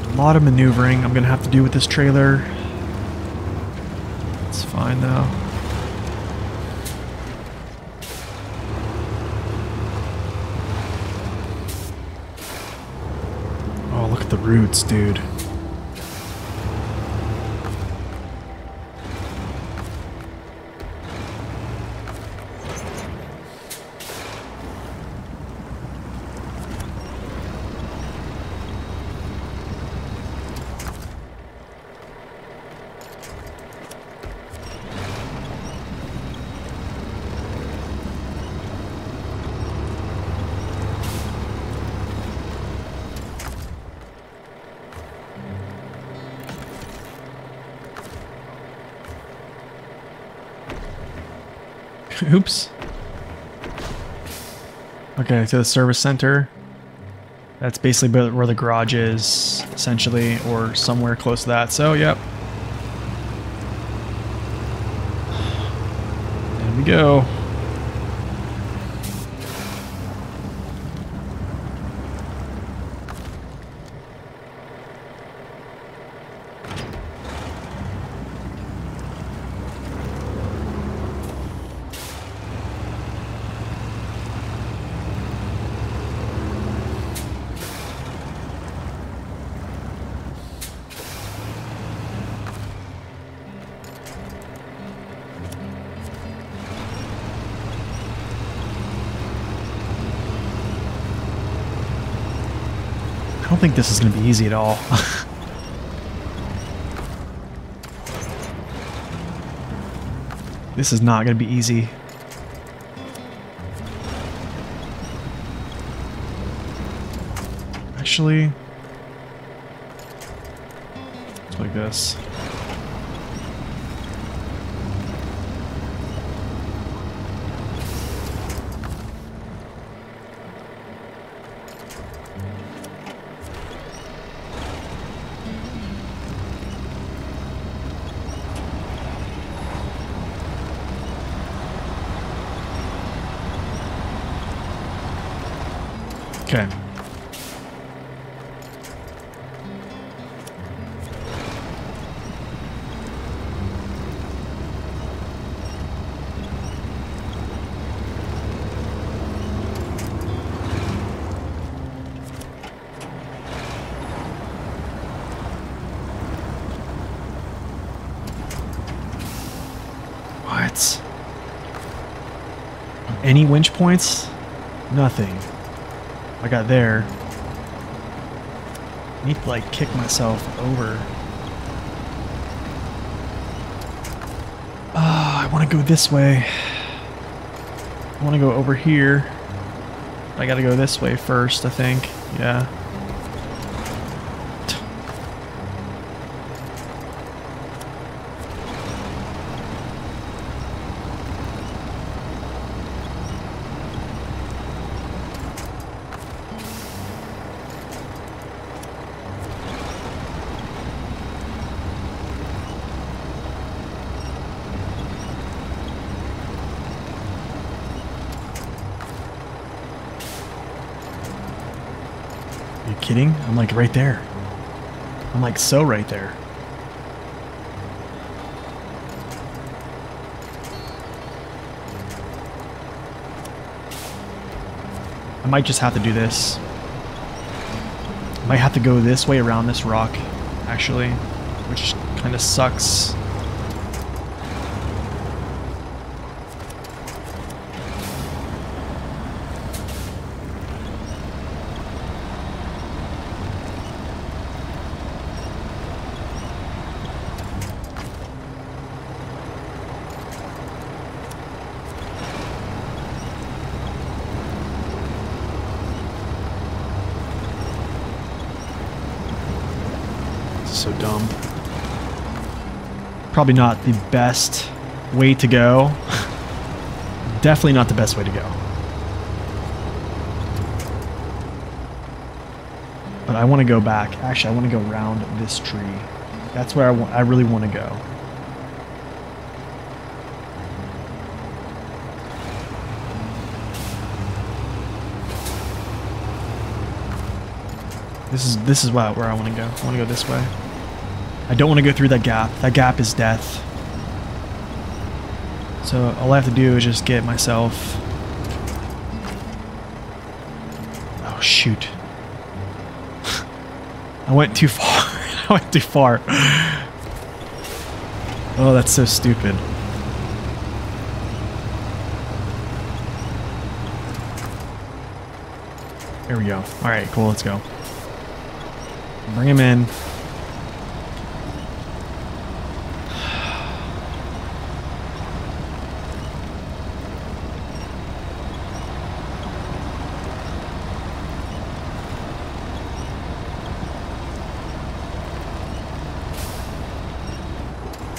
A lot of maneuvering I'm going to have to do with this trailer. It's fine though. Oh, look at the roots, dude. Okay, to the service center. That's basically where the garage is, essentially, or somewhere close to that. So, yep. There we go. Think this is going to be easy at all. this is not going to be easy. Actually, like this. Winch points? Nothing. I got there. I need to like kick myself over. Ah, I want to go this way. I want to go over here. I gotta go this way first, I think. Yeah. Are you kidding? I'm like right there. I'm like so right there. I might just have to do this. I might have to go this way around this rock, actually, which kind of sucks. so dumb. Probably not the best way to go. Definitely not the best way to go. But I want to go back. Actually, I want to go around this tree. That's where I, I really want to go. This is this is where, where I want to go. I want to go this way. I don't want to go through that gap. That gap is death. So all I have to do is just get myself... Oh, shoot. I went too far. I went too far. Oh, that's so stupid. There we go. Alright, cool, let's go. Bring him in.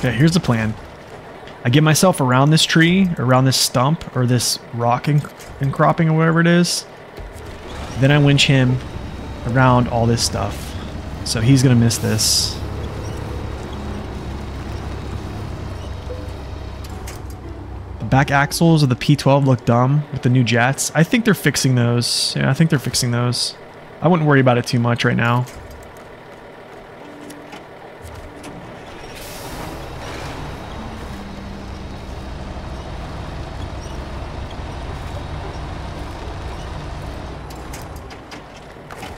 Okay, here's the plan. I get myself around this tree, around this stump, or this rock and, cropping, or whatever it is. Then I winch him around all this stuff. So he's going to miss this. The back axles of the P12 look dumb with the new jets. I think they're fixing those. Yeah, I think they're fixing those. I wouldn't worry about it too much right now.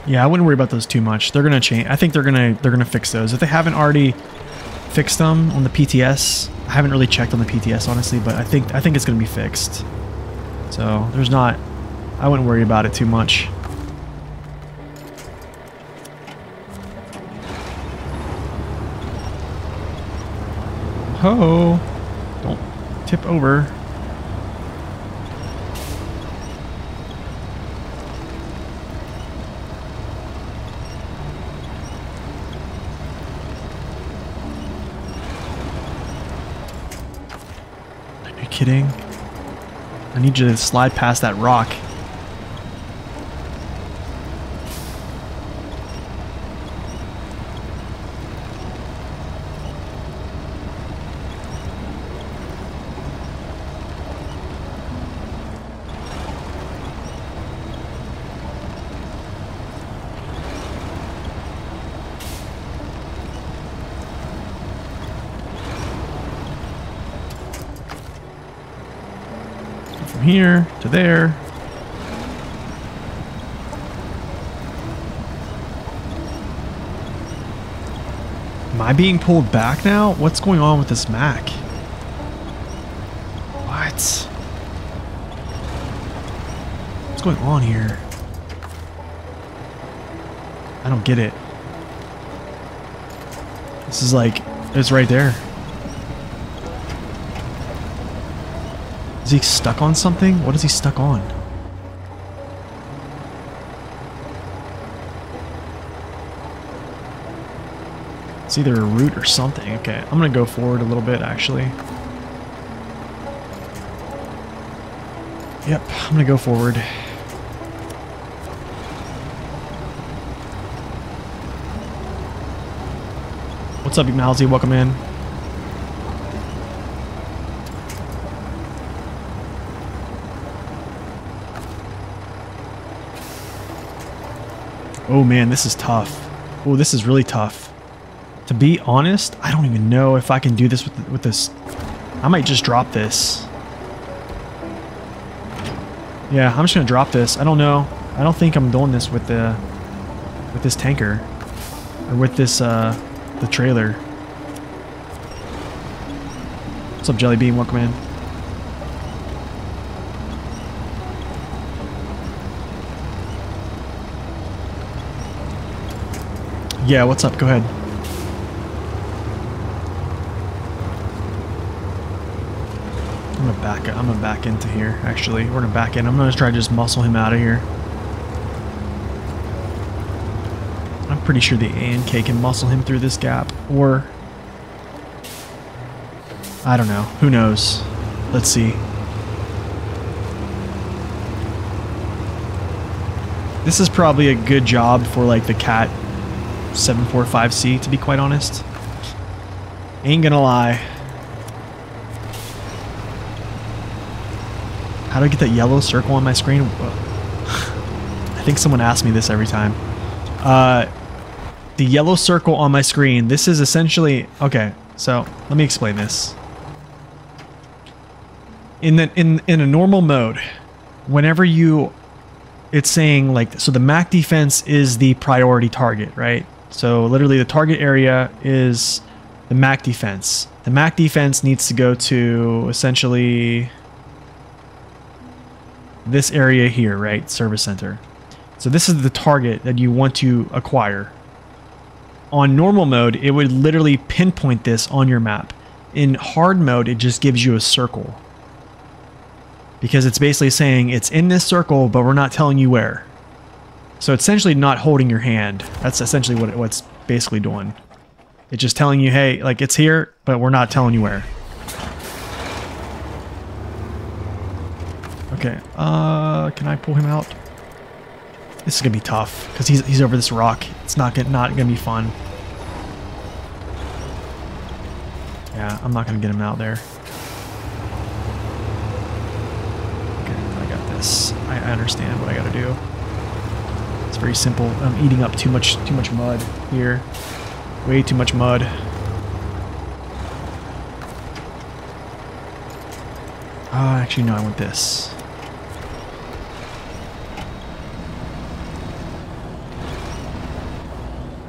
Yeah, I wouldn't worry about those too much. They're gonna change. I think they're gonna they're gonna fix those if they haven't already fixed them on the PTS. I haven't really checked on the PTS honestly, but I think I think it's gonna be fixed. So there's not. I wouldn't worry about it too much. Ho! Don't tip over. Kidding? I need you to slide past that rock. Here to there. Am I being pulled back now? What's going on with this Mack? What? What's going on here? I don't get it. This is like, it's right there. Is he stuck on something? What is he stuck on? It's either a root or something. Okay, I'm gonna go forward a little bit actually. Yep, I'm gonna go forward. What's up, you Mousy? Welcome in. Oh man, this is tough. Oh, this is really tough. To be honest, I don't even know if I can do this with, with this. I might just drop this. Yeah, I'm just gonna drop this. I don't know. I don't think I'm doing this with the with this tanker or with this uh the trailer. What's up, Jelly Bean? Welcome in. Yeah, what's up? Go ahead. I'm gonna back. I'm gonna back into here. Actually, we're gonna back in. I'm gonna try to just muscle him out of here. I'm pretty sure the A and K can muscle him through this gap, or I don't know. Who knows? Let's see. This is probably a good job for like the cat 745C to be quite honest. Ain't gonna lie. How do I get that yellow circle on my screen? I think someone asks me this every time. Uh, the yellow circle on my screen, this is essentially... Okay, so let me explain this. In, the, in, in a normal mode, whenever you... It's saying like... So the Mack defense is the priority target, right? So literally the target area is the Mack defense. The Mack defense needs to go to essentially this area here, right? Service center. So this is the target that you want to acquire. On normal mode, it would literally pinpoint this on your map. In hard mode, it just gives you a circle. Because it's basically saying it's in this circle, but we're not telling you where. So it's essentially not holding your hand. That's essentially what it, what's basically doing. It's just telling you, hey, like it's here, but we're not telling you where. Okay, uh, can I pull him out? This is gonna be tough because he's he's over this rock. It's not gonna not gonna be fun. Yeah, I'm not gonna get him out there. Okay, I got this. I, I understand what I gotta do. Very simple. I'm eating up too much too much mud here. Way too much mud. Uh, actually, no, I want this.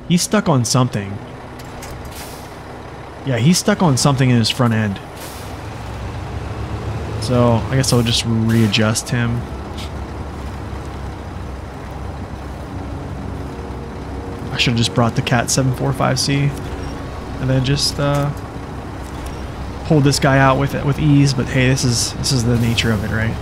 He's stuck on something. Yeah, he's stuck on something in his front end. So, I guess I'll just readjust him. Should have just brought the Cat 745C and then just uh, pulled this guy out with it with ease, but hey, this is this is the nature of it, right?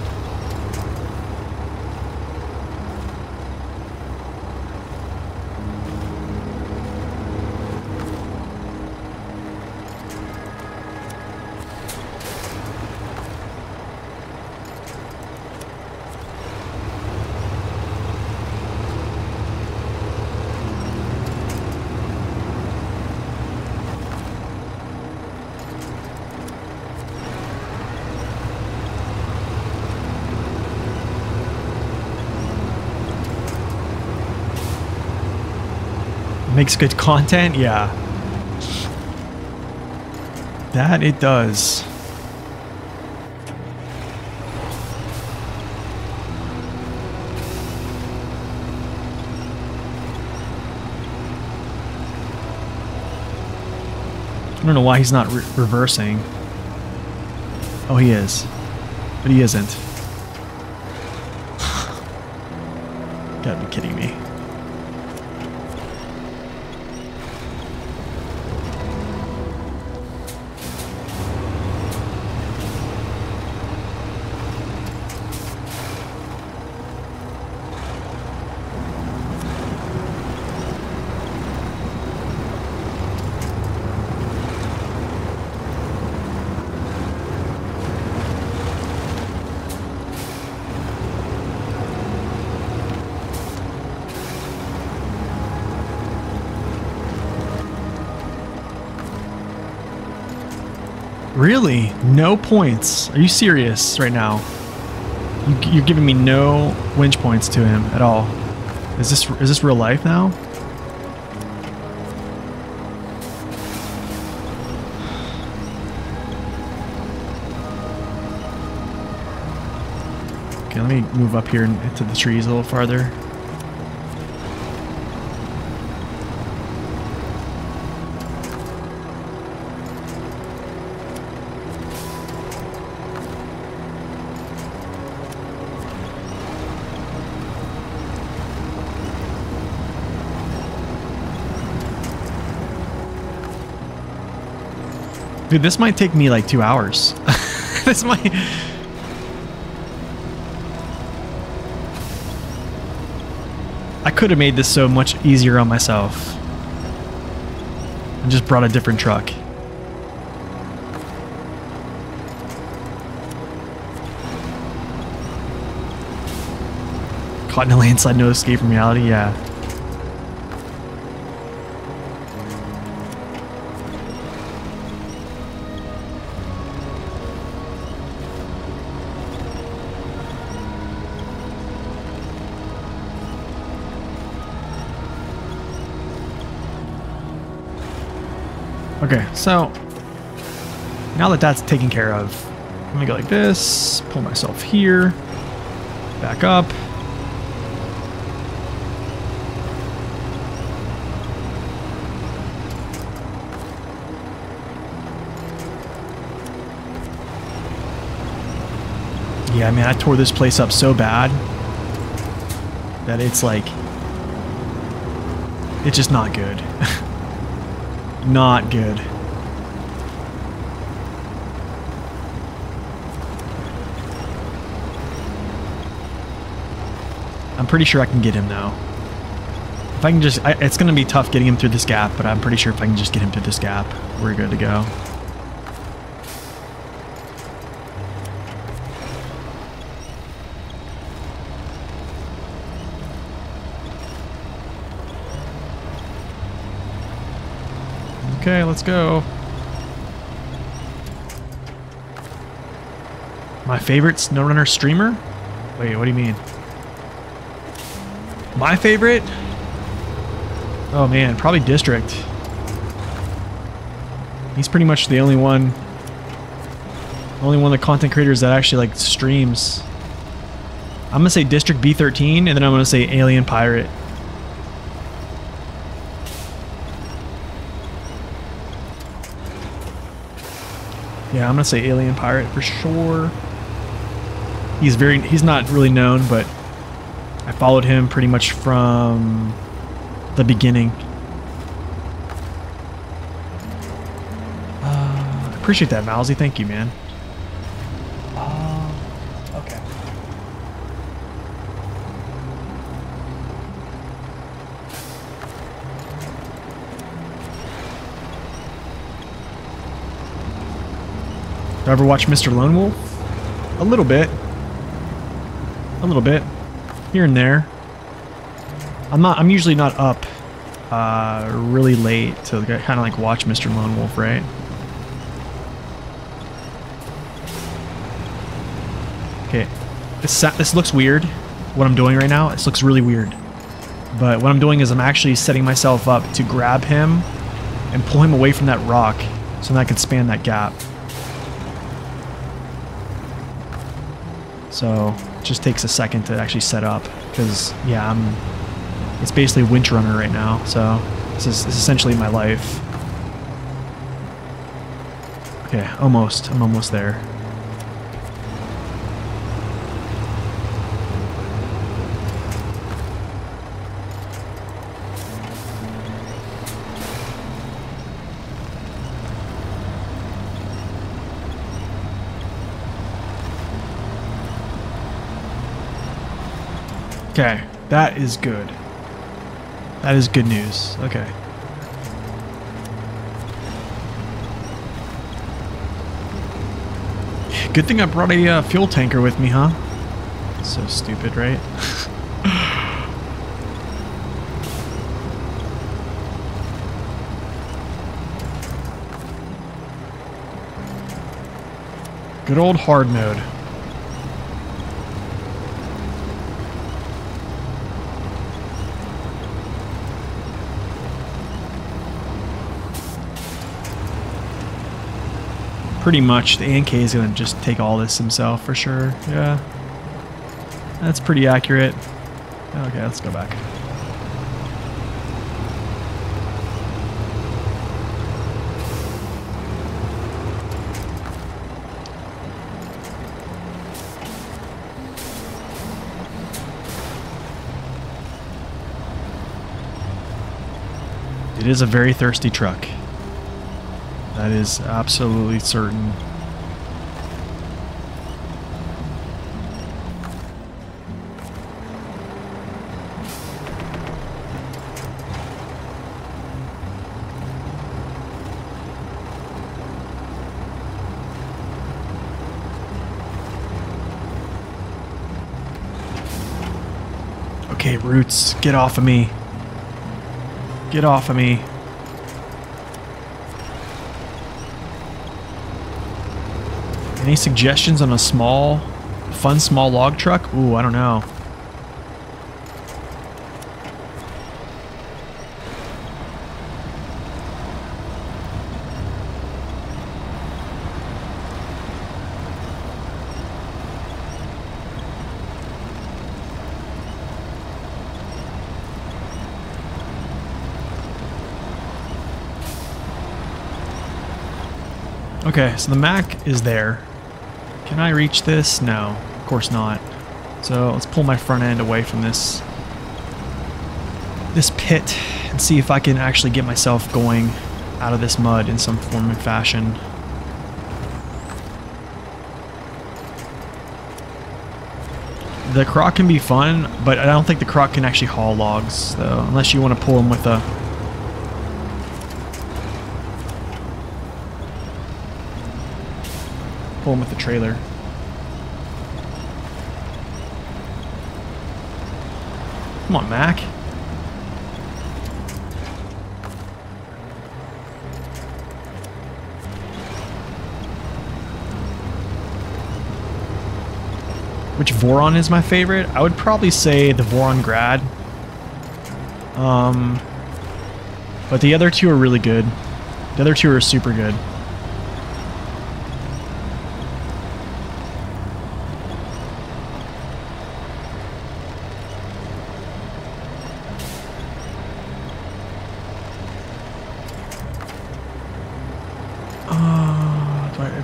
Makes good content? Yeah. That it does. I don't know why he's not re reversing. Oh, he is. But he isn't. Gotta be kidding me. Really? No points? Are you serious right now? You, you're giving me no winch points to him at all. Is this is this real life now? Okay, let me move up here and into the trees a little farther. Dude, this might take me like two hours. this might... I could have made this so much easier on myself. I just brought a different truck. Caught in a landslide, no escape from reality, yeah. Okay, so now that that's taken care of, I'm gonna go like this, pull myself here, back up. Yeah, I mean, I tore this place up so bad that it's like, it's just not good. not good. I'm pretty sure I can get him now. If I can just, I, it's going to be tough getting him through this gap, but I'm pretty sure if I can just get him through this gap, we're good to go. Okay, let's go. My favorite SnowRunner streamer? Wait, what do you mean? My favorite? Oh man, probably District. He's pretty much the only one only one of the content creators that actually like streams. I'm gonna say District B13 and then I'm gonna say Alien Pirate. Yeah, I'm gonna say Alien Pirate for sure. He's very he's not really known, but I followed him pretty much from the beginning. Uh, appreciate that, Mousy. Thank you, man. I ever watch Mr. Lone Wolf? A little bit. A little bit. Here and there. I'm not I'm usually not up uh, really late to kind of like watch Mr. Lone Wolf, right? Okay. This this looks weird. What I'm doing right now, this looks really weird. But what I'm doing is I'm actually setting myself up to grab him and pull him away from that rock so that I can span that gap. So it just takes a second to actually set up because yeah, I'm. It's basically Winter Runner right now, so this is, this is essentially my life. Okay, almost. I'm almost there. Okay, that is good. That is good news. Okay. Good thing I brought a uh, fuel tanker with me, huh? So stupid, right? Good old hard mode. Pretty much the ANK is going to just take all this himself for sure. Yeah. That's pretty accurate. Okay, let's go back. It is a very thirsty truck. That is absolutely certain. Okay, Roots, get off of me. Get off of me. Any suggestions on a small, fun small log truck? Ooh, I don't know. Okay, so the Mack is there. Can I reach this? No, of course not. So let's pull my front end away from this this pit and see if I can actually get myself going out of this mud in some form and fashion. The croc can be fun, but I don't think the croc can actually haul logs, though, unless you want to pull them with a pull him with the trailer. Come on, Mack. Which Voron is my favorite? I would probably say the Voron Grad. Um, but the other two are really good. The other two are super good.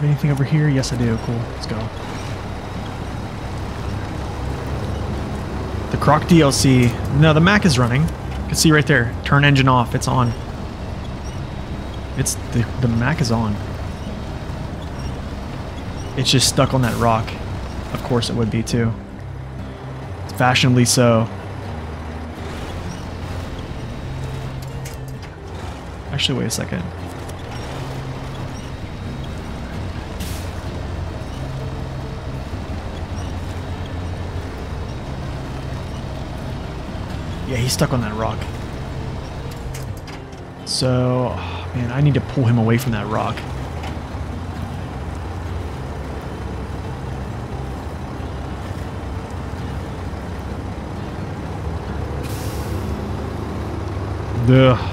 anything over here? Yes, I do. Cool. Let's go. The Croc DLC. No, the Mack is running. You can see right there. Turn engine off. It's on. It's the the Mack is on. it's just stuck on that rock. Of course it would be too. It's fashionably so. Actually, wait a second. He's stuck on that rock. So, oh, man, I need to pull him away from that rock. Ugh.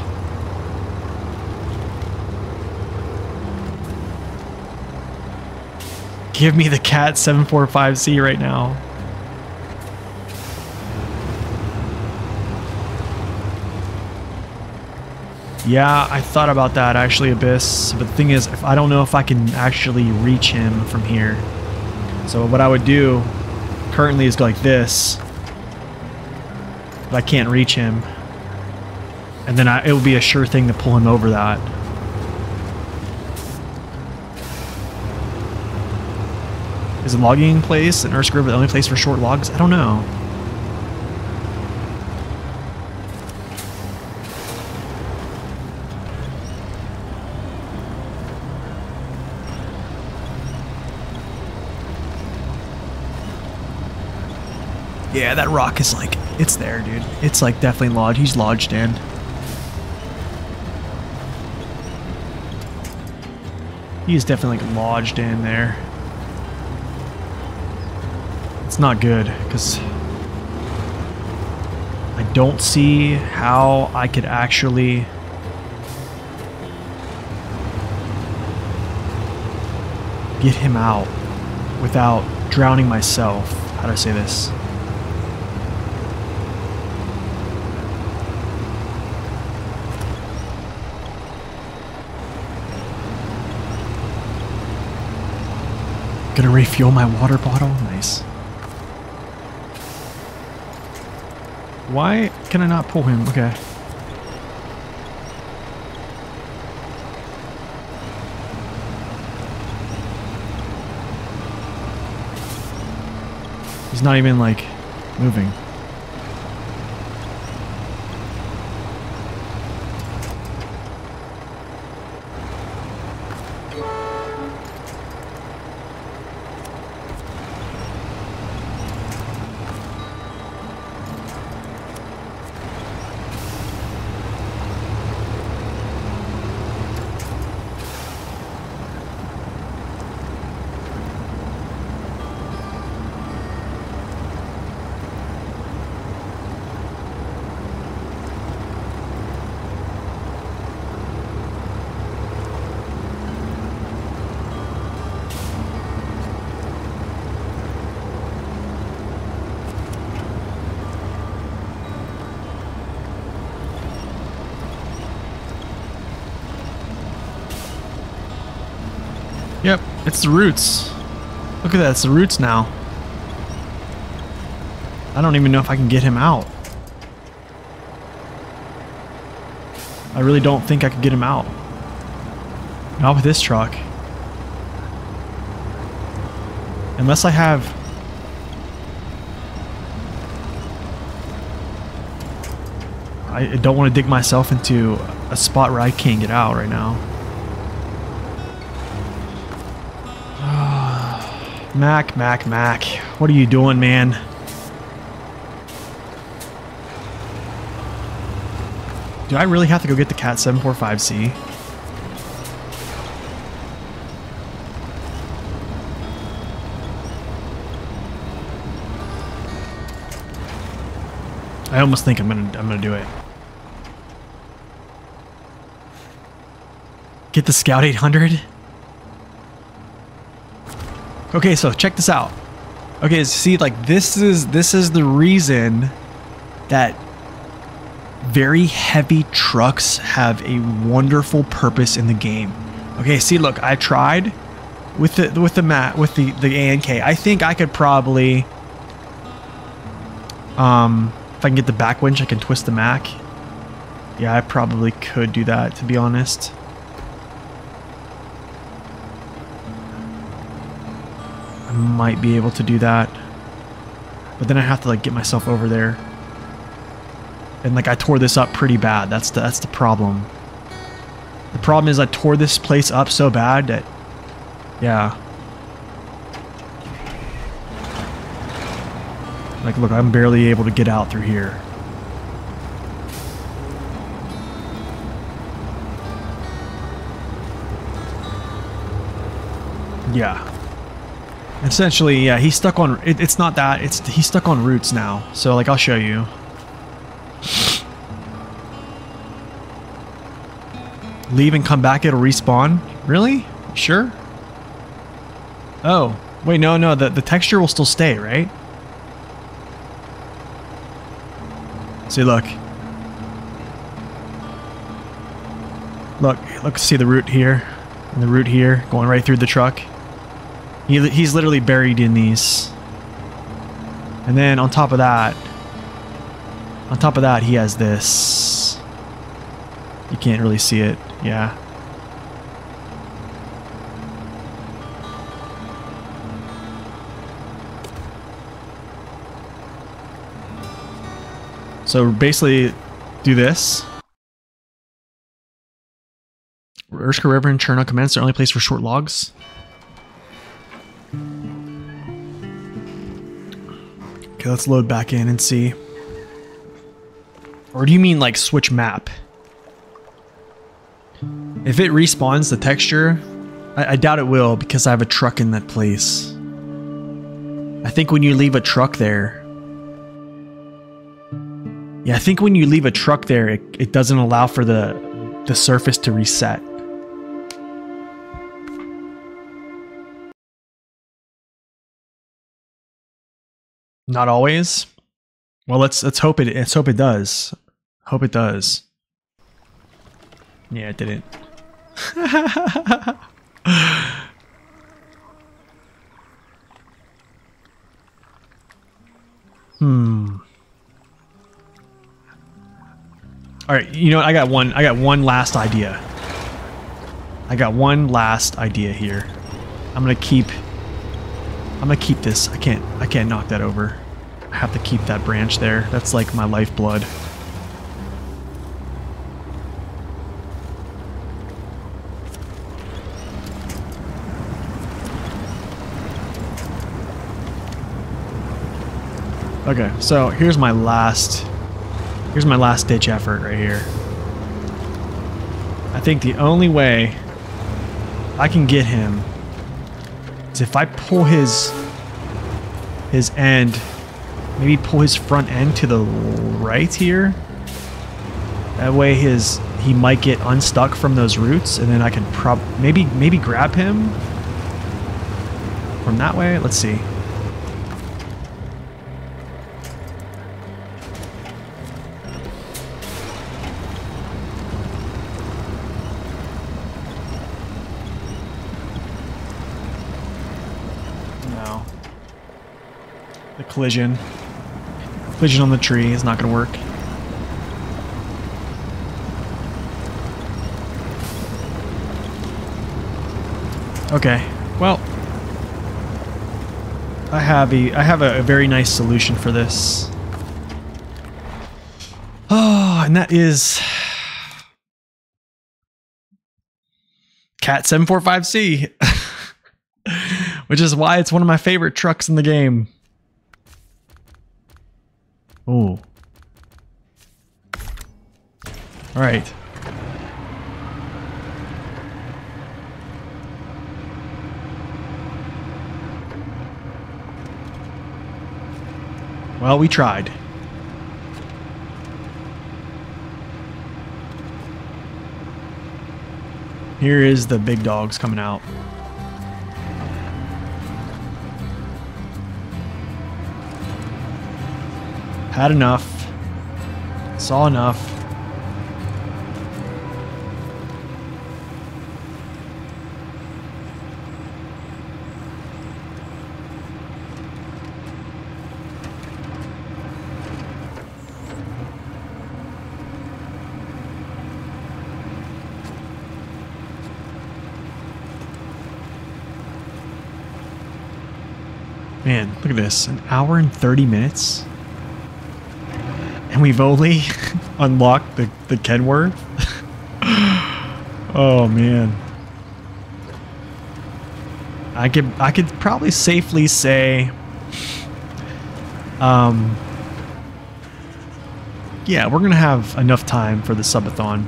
Give me the cat 745C right now. Yeah, I thought about that actually, Abyss. But the thing is, I don't know if I can actually reach him from here. So what I would do currently is go like this. But I can't reach him. And then I, it would be a sure thing to pull him over that. Is a logging place in Ursk River the only place for short logs? I don't know. Yeah, that rock is like, it's there, dude. It's like definitely lodged. He's lodged in. He's definitely like lodged in there. It's not good because I don't see how I could actually get him out without drowning myself. How do I say this? Gonna refuel my water bottle? Nice. Why can I not pull him? Okay. He's not even like moving. The roots. Look at that, it's the roots now. I don't even know if I can get him out. I really don't think I could get him out. Not with this truck. Unless I have... I don't want to dig myself into a spot where I can't get out right now. Mack, Mack, Mack. What are you doing, man? Do I really have to go get the Cat 745C? I almost think I'm gonna I'm gonna do it. Get the Scout 800? Okay, so check this out. Okay, see, like this is this is the reason that very heavy trucks have a wonderful purpose in the game. Okay, see, look, I tried with the with the mat with the the ANK. I think I could probably, um, if I can get the back winch, I can twist the Mack. Yeah, I probably could do that to be honest. Might be able to do that. But then I have to like get myself over there. And like I tore this up pretty bad. That's the, that's the problem. The problem is I tore this place up so bad that yeah. Like look, I'm barely able to get out through here. Yeah. Essentially, yeah, he's stuck on. It, it's not that. It's he's stuck on roots now. So, like, I'll show you. Leave and come back. It'll respawn. Really? Sure. Oh, wait, no, no. The the texture will still stay, right? See, look. Look, look. See the root here, and the root here, going right through the truck. He, he's literally buried in these. And then on top of that, on top of that, he has this. You can't really see it. Yeah. So basically, do this. Urshka River and Chernokamensk. Their only place for short logs. Okay, let's load back in and see. Or do you mean like switch map? If it respawns the texture, I, I, doubt it will because I have a truck in that place. I think when you leave a truck there... Yeah, I think when you leave a truck there, it, it doesn't allow for the, the surface to reset. Not always. Well, let's let's hope it let's hope it does. Hope it does. Yeah, it didn't. hmm. All right, you know what? I got one. I got one last idea. I got one last idea here. I'm gonna keep. I'm gonna keep this. I can't. I can't knock that over. I have to keep that branch there. That's like my lifeblood. Okay, so here's my last here's my last ditch effort right here. I think the only way I can get him if I pull his his end Maybe pull his front end to the right here. That way his he might get unstuck from those roots and then I can prob maybe maybe grab him from that way. Let's see. No. The collision. Collision on the tree is not going to work. Okay, well, I have a I have a, very nice solution for this. Oh, and that is Cat 745C, which is why it's one of my favorite trucks in the game. Oh. All right. Well, we tried. Here is the big dogs coming out. Had enough. Saw enough. Man, look at this. An hour and 30 minutes? And we've only unlocked the, the Kenworth. oh man. I could I could probably safely say um yeah, we're gonna have enough time for the subathon.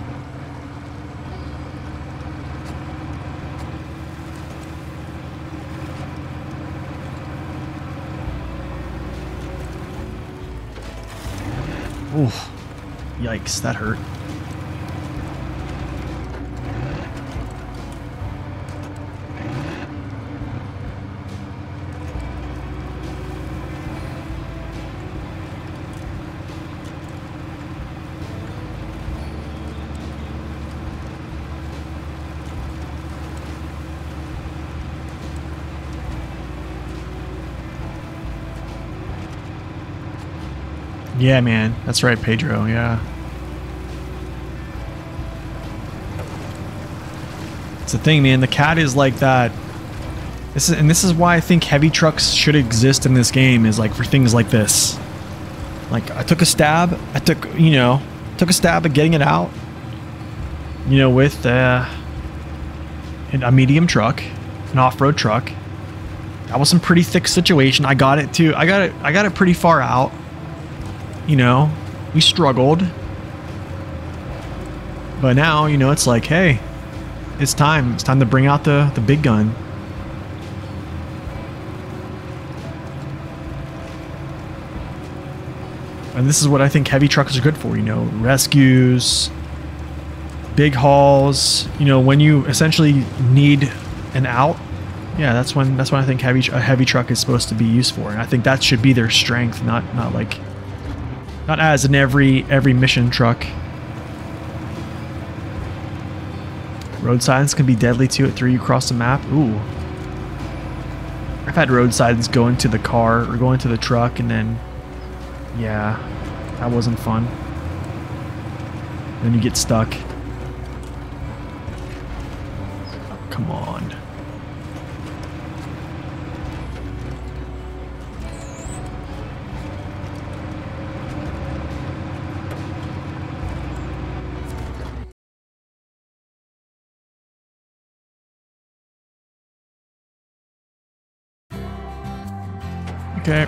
Oof. Yikes, that hurt. Yeah, man. That's right, Pedro. Yeah. It's the thing, man. The cat is like that. This is, and this is why I think heavy trucks should exist in this game. Is like for things like this. Like I took a stab. I took, you know, took a stab at getting it out. You know, with uh, a medium truck, an off-road truck. That was some pretty thick situation. I got it too. I got it. I got it pretty far out you know, we struggled. But now, you know, it's like, hey, it's time. It's time to bring out the, the big gun. And this is what I think heavy trucks are good for, you know, rescues, big hauls, you know, when you essentially need an out. Yeah, that's when that's when I think heavy a heavy truck is supposed to be used for. And I think that should be their strength, not not like not as in every every mission truck. Road signs can be deadly too. It threw you across the map. Ooh. I've had road signs go into the car or go into the truck and then yeah, that wasn't fun. Then you get stuck. Oh, come on. Okay.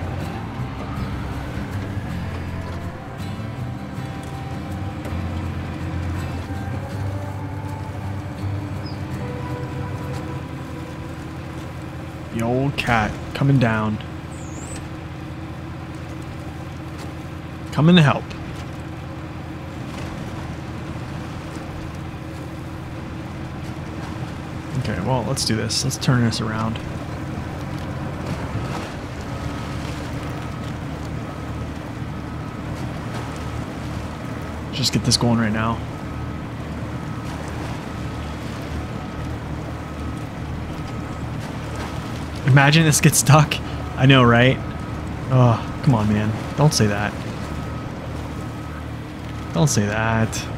The old cat coming down. Coming to help. Okay, well, let's do this. Let's turn this around. Just get this going right now. Imagine this gets stuck. I know, right? Oh, come on, man. Don't say that. Don't say that.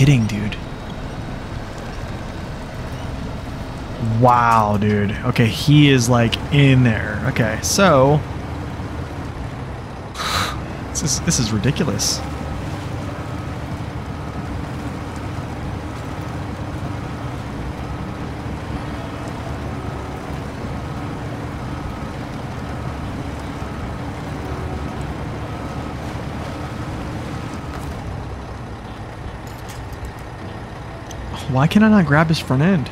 Kidding, dude? Wow, dude. Okay, he is like in there. Okay, so this is this is ridiculous. Why can I not grab his front end?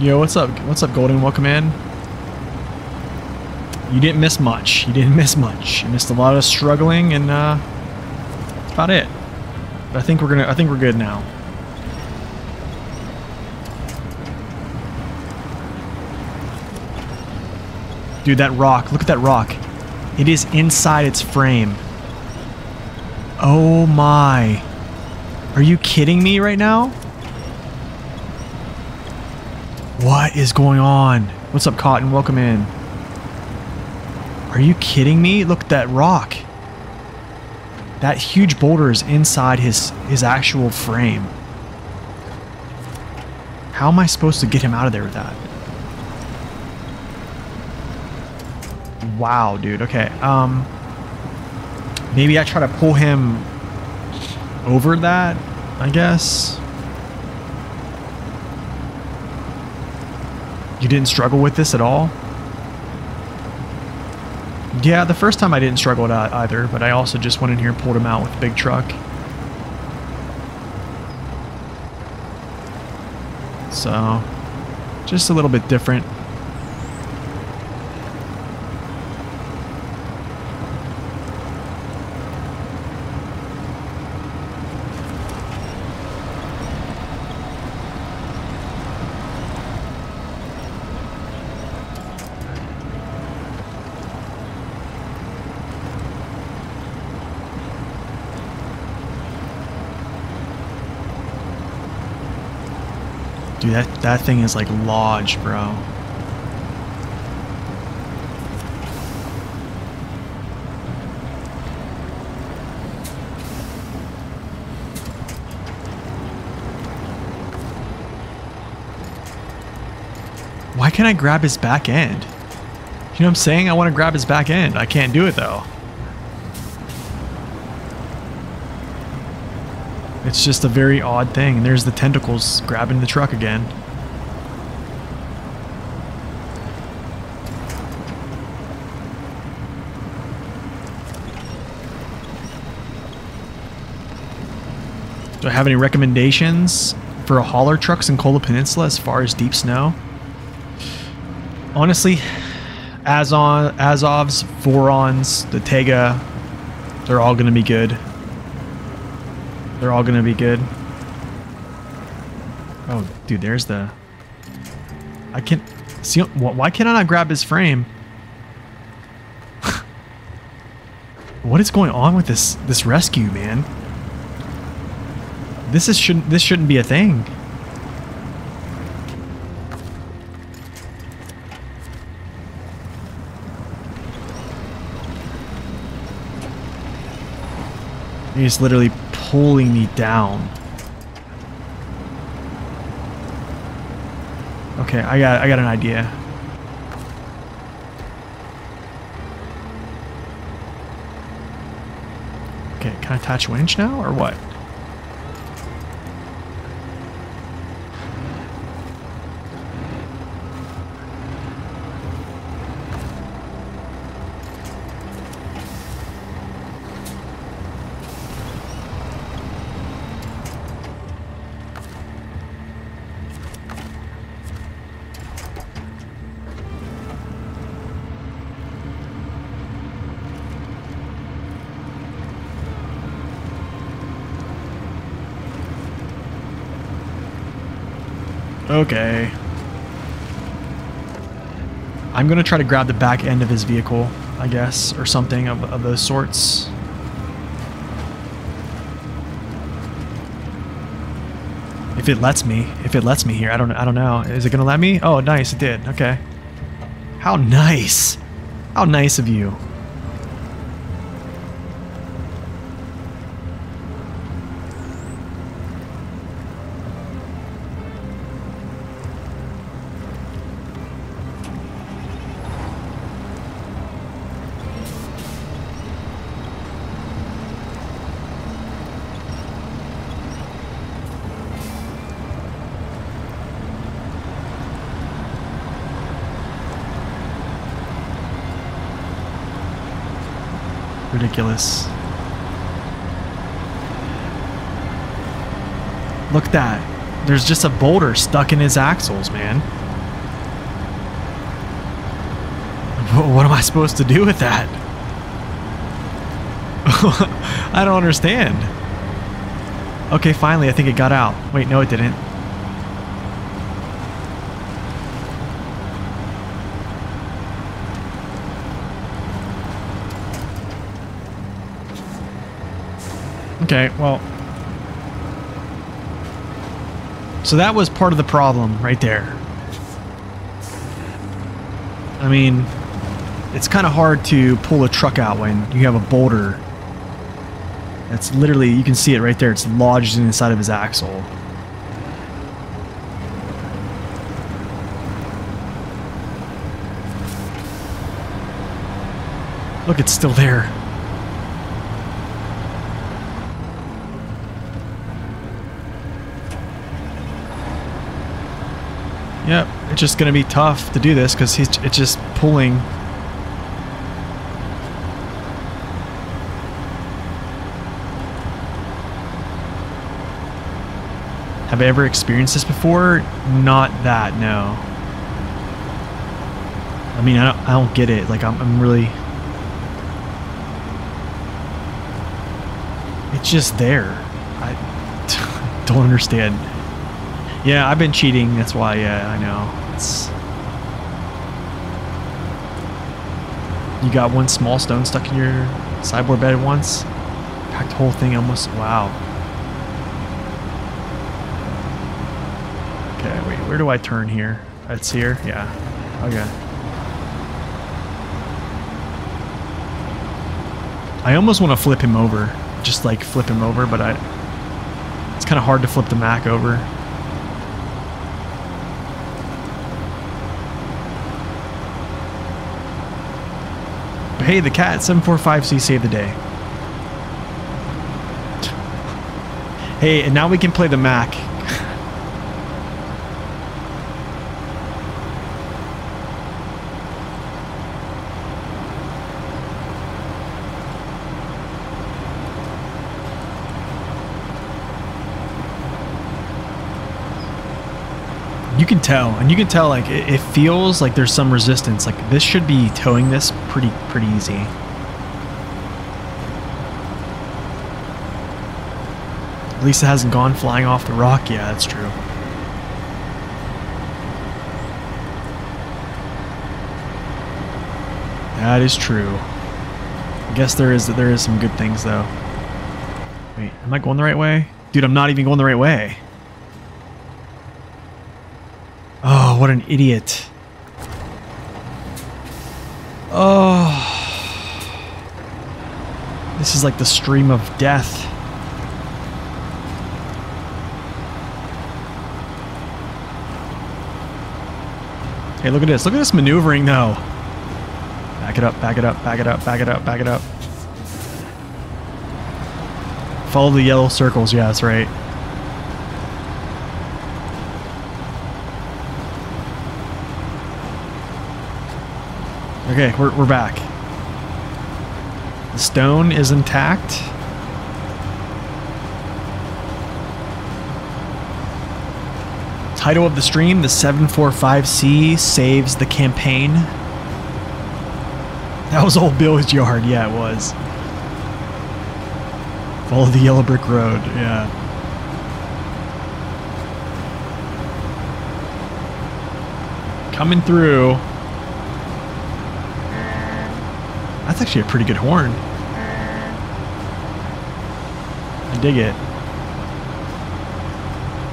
Yo, what's up? What's up, Golden? Welcome in you didn't miss much. You didn't miss much. You missed a lot of struggling and uh, that's about it. But I think we're gonna. I think we're good now. Dude, that rock. Look at that rock. It is inside its frame. Oh my. Are you kidding me right now? What is going on? What's up, Cotton? Welcome in. Are you kidding me? Look at that rock. That huge boulder is inside his, his actual frame. How am I supposed to get him out of there with that? Wow, dude. Okay. Um, maybe I try to pull him over that, I guess. You didn't struggle with this at all? Yeah, the first time I didn't struggle with that either, but I also just went in here and pulled him out with the big truck. So, just a little bit different. Dude, that, thing is like lodged, bro. Why can't I grab his back end? You know what I'm saying? I want to grab his back end. I can't do it though. It's just a very odd thing. And there's the tentacles grabbing the truck again. Do I have any recommendations for hauler trucks in Kola Peninsula as far as deep snow? Honestly, Azovs, Vorons, the Tayga, they're all going to be good. They're all going to be good. Oh, dude, there's the... I can't... See, why can't I not grab his frame? what is going on with this this rescue, man? This is shouldn't this shouldn't be a thing. He's literally pulling me down. Okay, I got I got an idea. Okay, can I attach winch now or what? Okay. I'm going to try to grab the back end of his vehicle, I guess, or something of, of those sorts. If it lets me, if it lets me here, I don't, I don't know. Is it going to let me? Oh, nice, it did. Okay. How nice. How nice of you. Ridiculous. Look at that. There's just a boulder stuck in his axles, man. What am I supposed to do with that? I don't understand. Okay, finally, I think it got out. Wait, no, it didn't. Okay, well. So that was part of the problem right there. I mean, it's kind of hard to pull a truck out when you have a boulder that's literally, you can see it right there, it's lodged inside of his axle. Look, it's still there. Yep, it's just going to be tough to do this because he's it's just pulling. Have I ever experienced this before? Not that, no. I mean, I don't, I don't get it. Like, I'm, I'm really... It's just there. I don't understand. Yeah, I've been cheating. That's why. Yeah, I know. It's you got one small stone stuck in your sideboard bed once. Packed the whole thing almost. Wow. Okay, wait. Where do I turn here? It's here. Yeah. Okay. I almost want to flip him over. Just like flip him over, but I. It's kind of hard to flip the Mack over. Hey, the cat 745C saved the day. Hey, and now we can play the Mack. you can tell and you can tell like it, it, feels like there's some resistance like this should be towing this pretty pretty easy. At least it hasn't gone flying off the rock yeah that's true. That is true. I guess there is there is some good things though. Wait am I going the right way? Dude I'm not even going the right way. Oh, what an idiot. This is like the stream of death. Hey, look at this. Look at this maneuvering, though. Back it up, back it up, back it up, back it up, back it up. Follow the yellow circles. Yeah, that's right. Okay, we're, we're back. The stone is intact. Title of the stream, the 745C saves the campaign. That was old Bill's yard, yeah it was. Follow the yellow brick road, yeah. Coming through. That's actually a pretty good horn. I dig it.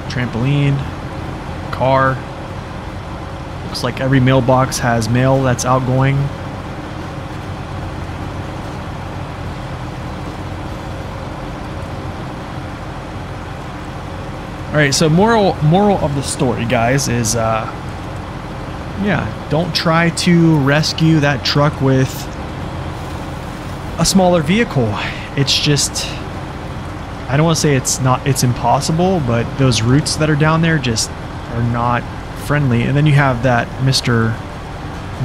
Trampoline, car. Looks like every mailbox has mail that's outgoing. All right, so moral moral of the story, guys, is uh, yeah, don't try to rescue that truck with a smaller vehicle. It's just I don't want to say it's not it's impossible, but those routes that are down there just are not friendly. And then you have that Mr.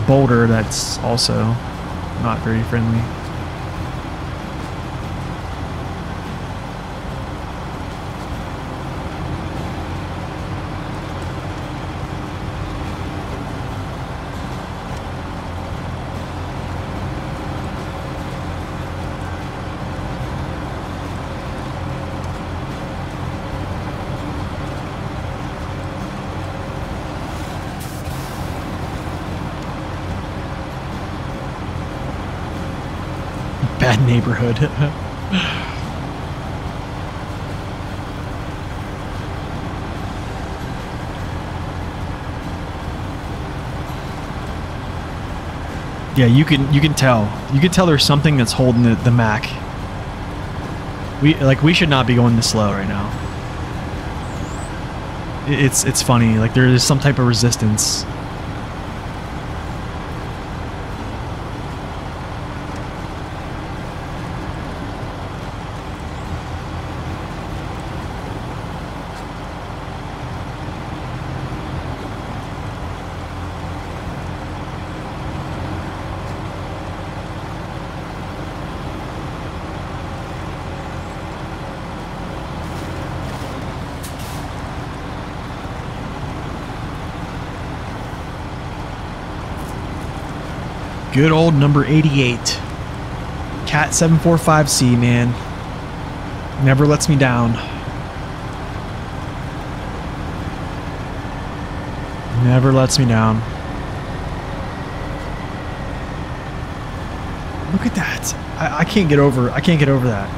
Boulder that's also not very friendly. bad yeah, you can you can tell. You can tell there's something that's holding the, the Mack. We like we should not be going this slow right now. It's it's funny. Like there is some type of resistance. Good old number 88. Cat 745C, man. Never lets me down. Never lets me down. Look at that. I, I can't get over I can't get over that.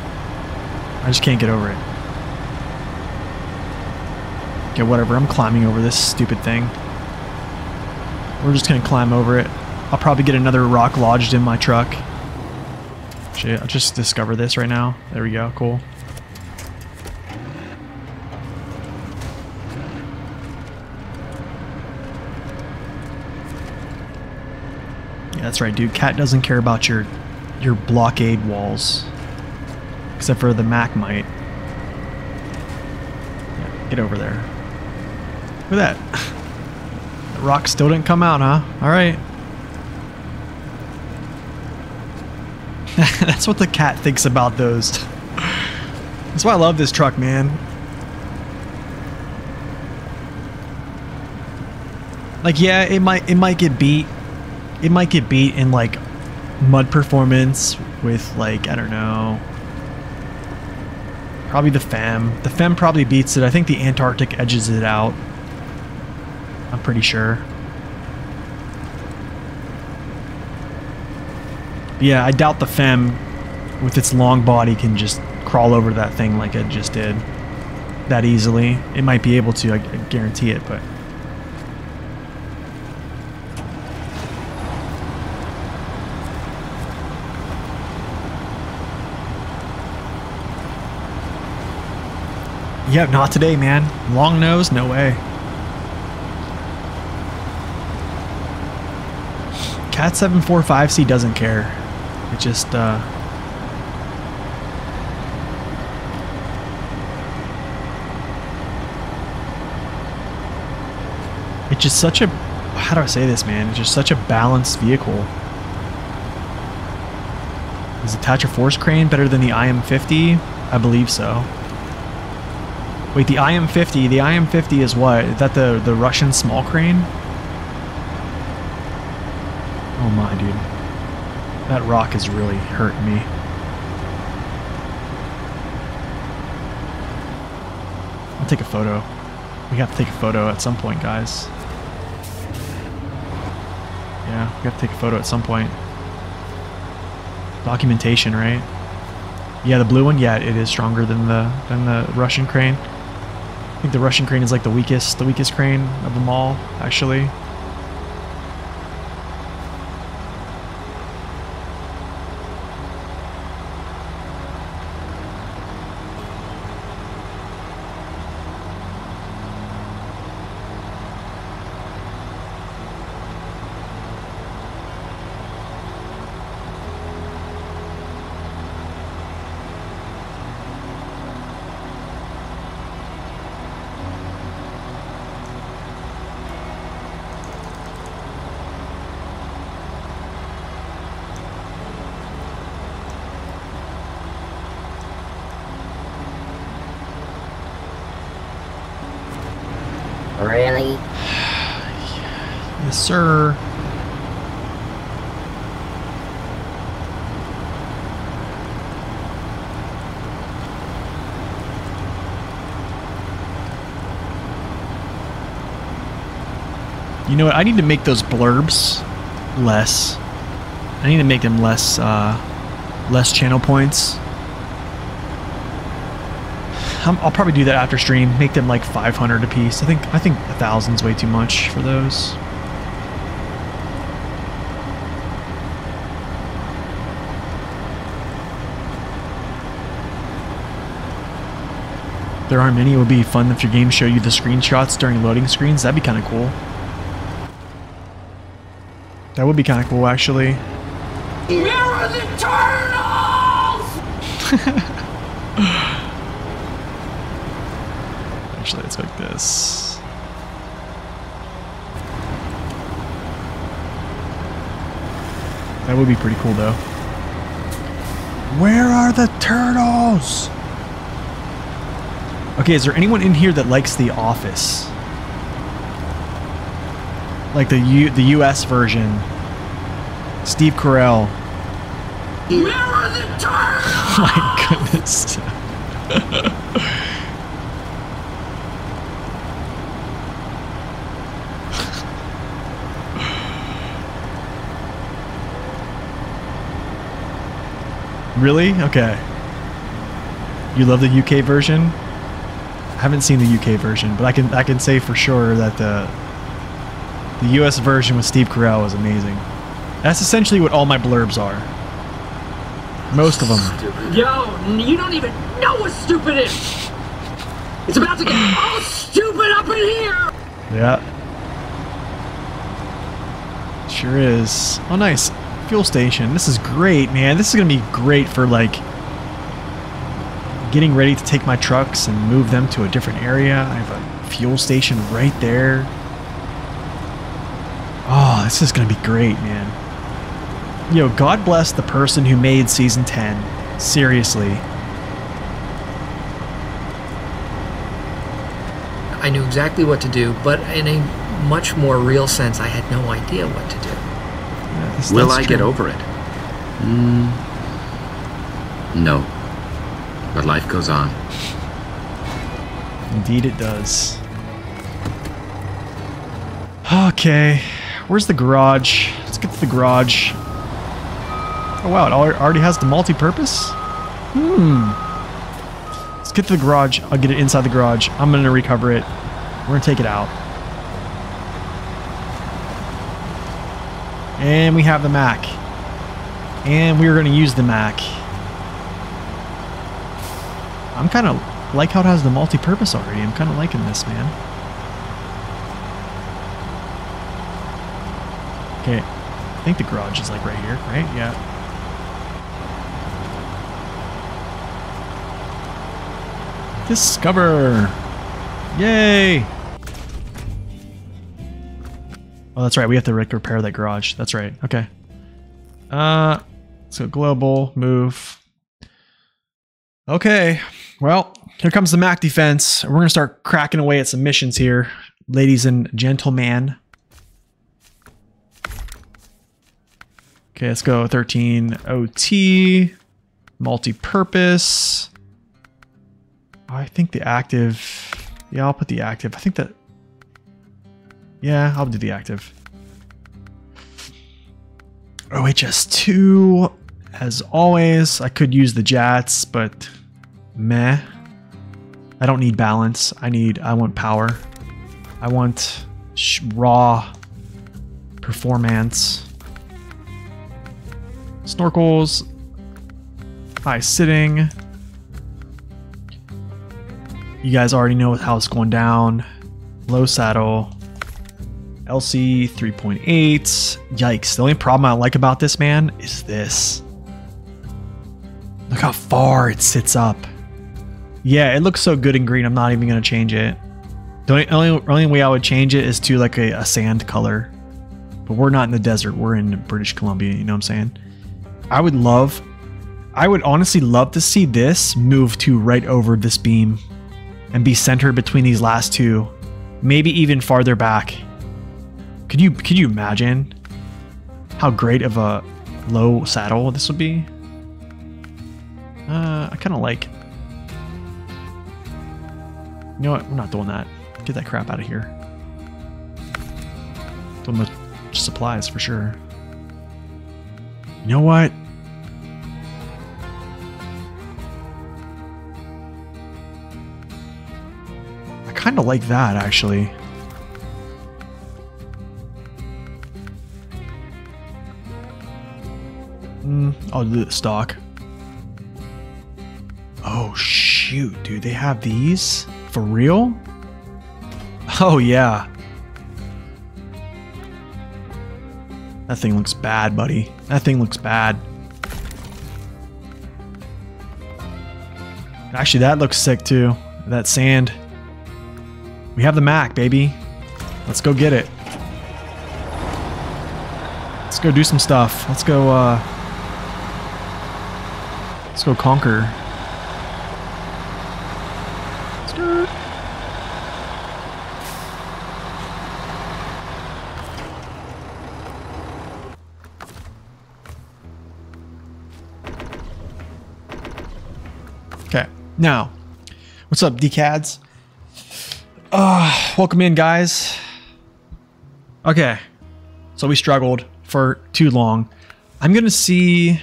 I just can't get over it. Okay, whatever. I'm climbing over this stupid thing. We're just gonna climb over it. I'll probably get another rock lodged in my truck. Shit, I'll just discover this right now. There we go, cool. Yeah, that's right, dude. Cat doesn't care about your your blockade walls. Except for the Mack might. Yeah, get over there. Look at that. The rock still didn't come out, huh? Alright. That's what the cat thinks about those. That's why I love this truck, man. Like, yeah, it might it might get beat. It might get beat in like mud performance with like I don't know. Probably the Fem. The Fem probably beats it. I think the Antarctic edges it out. I'm pretty sure. Yeah, I doubt the Fem with its long body can just crawl over that thing like it just did that easily. It might be able to, I, I guarantee it, but Yeah, not today, man. Long nose, no way. Cat 745C doesn't care. It just, uh. It's just such a. How do I say this, man? It's just such a balanced vehicle. Is the Thatcher Force Crane better than the IM50? I believe so. Wait, the IM50, the IM50 is what? Is that the, the Russian small crane? Oh my, dude. That rock is really hurting me. I'll take a photo. We have to take a photo at some point, guys. Yeah, we have to take a photo at some point. Documentation, right? Yeah, the blue one. Yeah, it is stronger than the than the Russian crane. I think the Russian crane is like the weakest, the weakest crane of them all, actually. Really? Yes, sir. You know what? I need to make those blurbs less. I need to make them less uh, less channel points. i will probably do that after stream. Make them like 500 a piece. I think I think a thousand's way too much for those. There aren't many. It would be fun if your games show you the screenshots during loading screens. That'd be kind of cool. That would be kind of cool, actually. Where are the turtles? actually, let's like this. That would be pretty cool, though. Where are the turtles? Okay, is there anyone in here that likes The Office? Like the U the US version. Steve Carell. My goodness. really? Okay. You love the UK version? I haven't seen the UK version, but I can I can say for sure that the the US version with Steve Carell is amazing. That's essentially what all my blurbs are. Most of them. Yo, you don't even know what stupid is. It's about to get all stupid up in here. Yeah. Sure is. Oh, nice. Fuel station. This is great, man. This is going to be great for like getting ready to take my trucks and move them to a different area. I have a fuel station right there. This is going to be great, man. Yo, God bless the person who made Season 10. Seriously. I knew exactly what to do, but in a much more real sense, I had no idea what to do. Yeah, Will I true. get over it? Mm, no but life goes on. Indeed it does. Okay, where's the garage? Let's get to the garage. Oh wow, it already has the multi-purpose? Hmm. Let's get to the garage. I'll get it inside the garage. I'm going to recover it. We're going to take it out. And we have the Mack. And we're going to use the Mack. I'm kind of like how it has the multi-purpose already. I'm kind of liking this, man. Okay, I think the garage is like right here, right? Yeah. Discover! Yay! Oh, that's right. We have to repair that garage. That's right. Okay. Uh, so global, move. Okay. Well, here comes the Mack defense. We're going to start cracking away at some missions here, ladies and gentlemen. Okay, let's go 13 OT, multi-purpose. Oh, I think the active, yeah, I'll put the active. I think that, yeah, I'll do the active. OHS 2, as always, I could use the Jats, but meh. I don't need balance. I need, I want power. I want raw performance. Snorkels. High sitting. You guys already know how it's going down. Low saddle. LC 3.8. Yikes. The only problem I like about this, man, is this. Look how far it sits up. Yeah, it looks so good in green. I'm not even going to change it. The only, only way I would change it is to like a, a sand color. But we're not in the desert. We're in British Columbia. You know what I'm saying? I would love, I would honestly love to see this move to right over this beam and be centered between these last two. Maybe even farther back. Could you, could you imagine how great of a low saddle this would be? Uh, I kind of like you know what? We're not doing that. Get that crap out of here. Doing the supplies for sure. You know what? I kind of like that, actually. Mm, I'll do the stock. Oh, shoot, dude. They have these? For real? Oh, yeah. That thing looks bad, buddy. That thing looks bad. Actually, that looks sick too. That sand. We have the Mack, baby. Let's go get it. Let's go do some stuff. Let's go, uh... Let's go conquer. Now, what's up, DCADs? Uh, welcome in, guys. Okay, so we struggled for too long. I'm gonna see.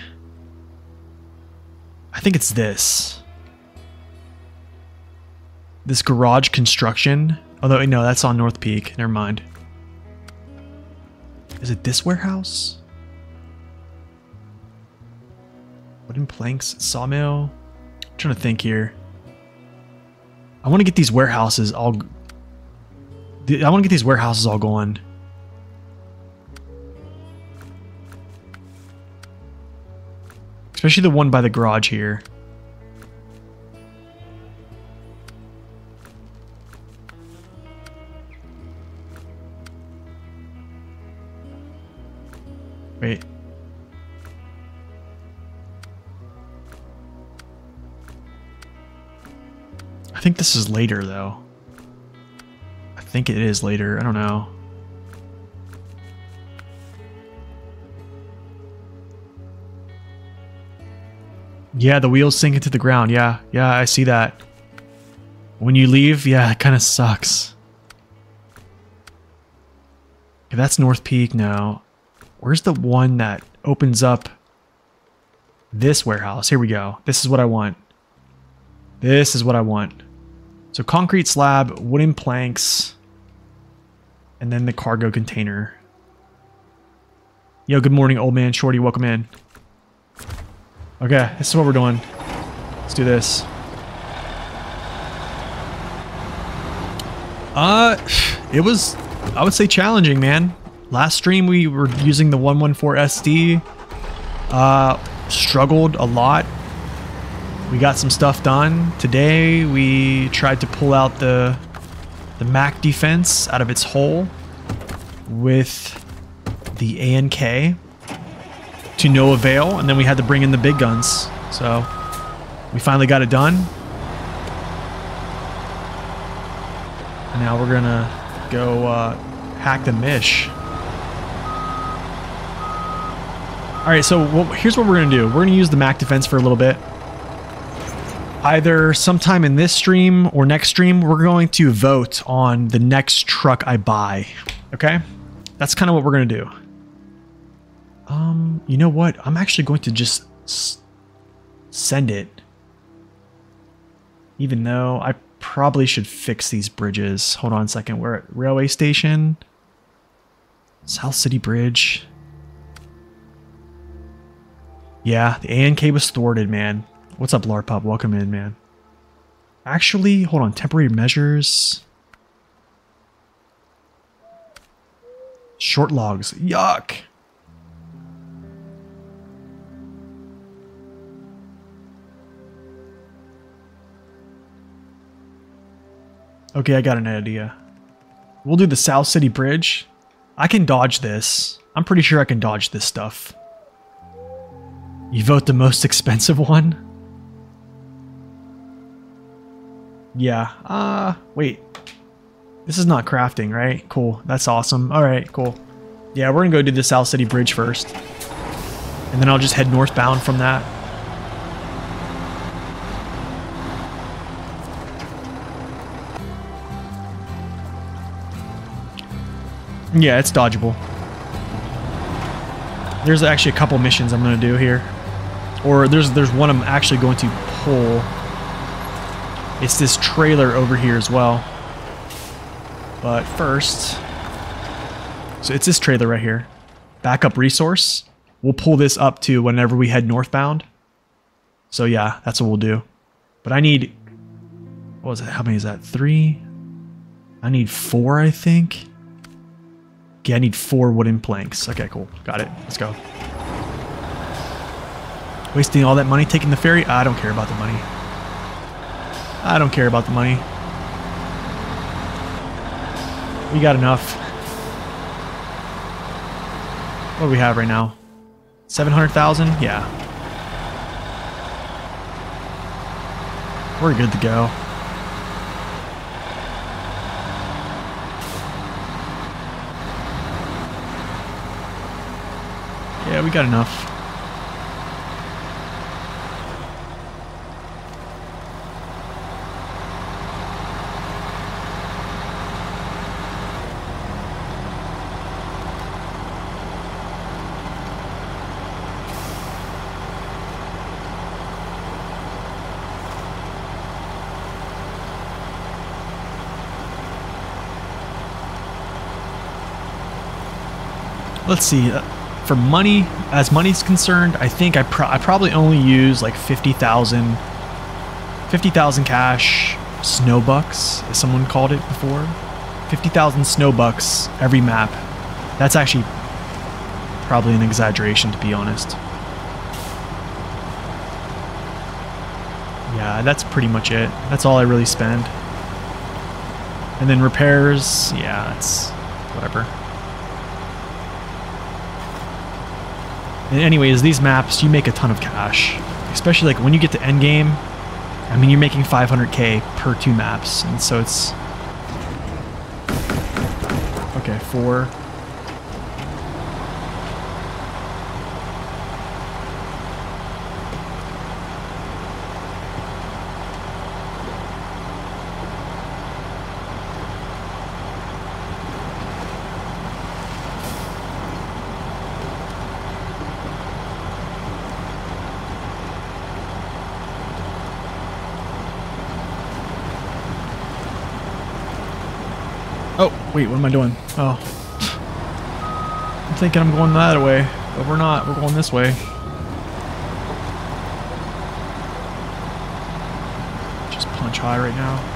I think it's this. This garage construction. Although, no, that's on North Peak. Never mind. Is it this warehouse? Wooden planks, sawmill. I'm trying to think here. I want to get these warehouses all. I want to get these warehouses all going. Especially the one by the garage here. Wait. Think this is later, though. I think it is later. I don't know. Yeah, the wheels sink into the ground. Yeah, yeah, I see that. When you leave, yeah, it kind of sucks. Okay, that's North Peak now. Where's the one that opens up this warehouse? Here we go. This is what I want. This is what I want. So concrete slab, wooden planks, and then the cargo container. Yo, good morning, old man. Shorty, welcome in. Okay, this is what we're doing. Let's do this. Uh, it was, I would say challenging, man. Last stream we were using the 114 SD. Uh, struggled a lot. We got some stuff done. Today we tried to pull out the the Mack defense out of its hole with the ANK to no avail, and then we had to bring in the big guns. So we finally got it done. And now we're gonna go uh, hack the Mish. All right, so well, here's what we're gonna do. We're gonna use the Mack defense for a little bit. Either sometime in this stream or next stream, we're going to vote on the next truck I buy. Okay, that's kind of what we're gonna do. Um, you know what? I'm actually going to just send it. Even though I probably should fix these bridges. Hold on a second. We're at railway station. South City Bridge. Yeah, the ANK was thwarted, man. What's up, Larpup? Welcome in, man. Actually, hold on. Temporary measures. Short logs. Yuck. Okay, I got an idea. We'll do the South City Bridge. I can dodge this. I'm pretty sure I can dodge this stuff. You vote the most expensive one? Yeah. Uh, wait. This is not crafting, right? Cool. That's awesome. Alright, cool. Yeah, we're gonna go do the South City Bridge first. And then I'll just head northbound from that. Yeah, it's dodgeable. There's actually a couple missions I'm going to do here. Or there's there's one I'm actually going to pull. It's this trailer over here as well. But first, so it's this trailer right here. Backup resource. We'll pull this up to whenever we head northbound. So yeah, that's what we'll do. But I need, what was it? How many is that? Three? I need four, I think. Yeah, I need four wooden planks. Okay, cool. Got it. Let's go. Wasting all that money taking the ferry? I don't care about the money. I don't care about the money. We got enough. What do we have right now? 700,000? Yeah. We're good to go. Yeah, we got enough. Let's see. Uh, for money, as money's concerned, I think I, pro- I probably only use like 50,000 50,000 cash snowbucks, as someone called it before. 50,000 snowbucks every map. That's actually probably an exaggeration, to be honest. Yeah, that's pretty much it. That's all I really spend. And then repairs, yeah, it's whatever. And anyways, these maps, you make a ton of cash. Especially like when you get to endgame, I mean, you're making 500k per two maps. And so it's... Okay, four. Oh, wait, what am I doing? Oh. I'm thinking I'm going that way, but we're not. We're going this way. Just punch high right now.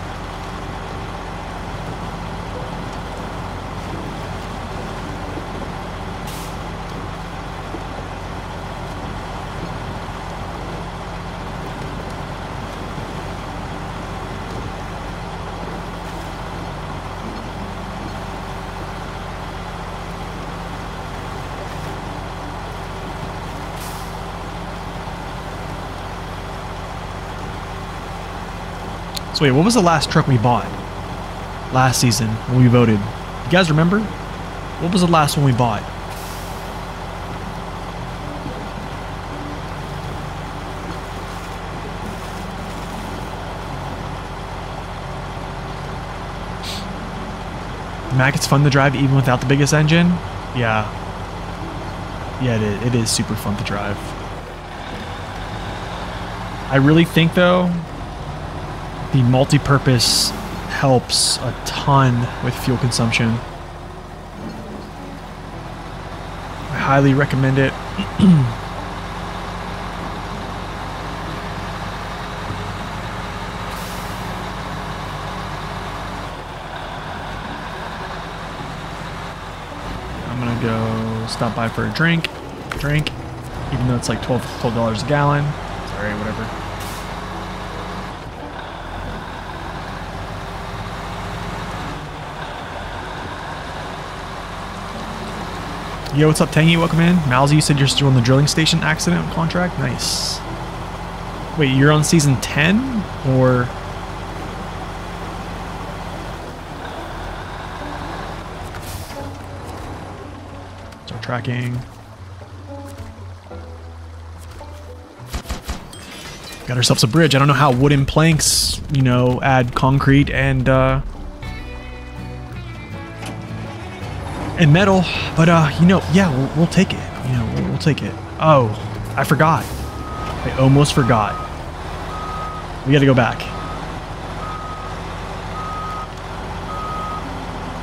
So wait, what was the last truck we bought? Last season when we voted. You guys remember? What was the last one we bought? Mack, it's fun to drive even without the biggest engine. Yeah. Yeah, it is, it is super fun to drive. I really think though, the multi-purpose helps a ton with fuel consumption. I highly recommend it. I'm gonna go stop by for a drink, drink, even though it's like 12 dollars a gallon. Sorry, whatever. Yo, what's up, Tangy? Welcome in. Mousy, you said you're still on the drilling station accident contract? Nice. Wait, you're on season 10? Or... Start tracking. Got ourselves a bridge. I don't know how wooden planks, you know, add concrete and, uh... and metal, but uh, you know, yeah, we'll, we'll take it. You know, we'll, we'll, take it. Oh, I forgot. I almost forgot. We got to go back.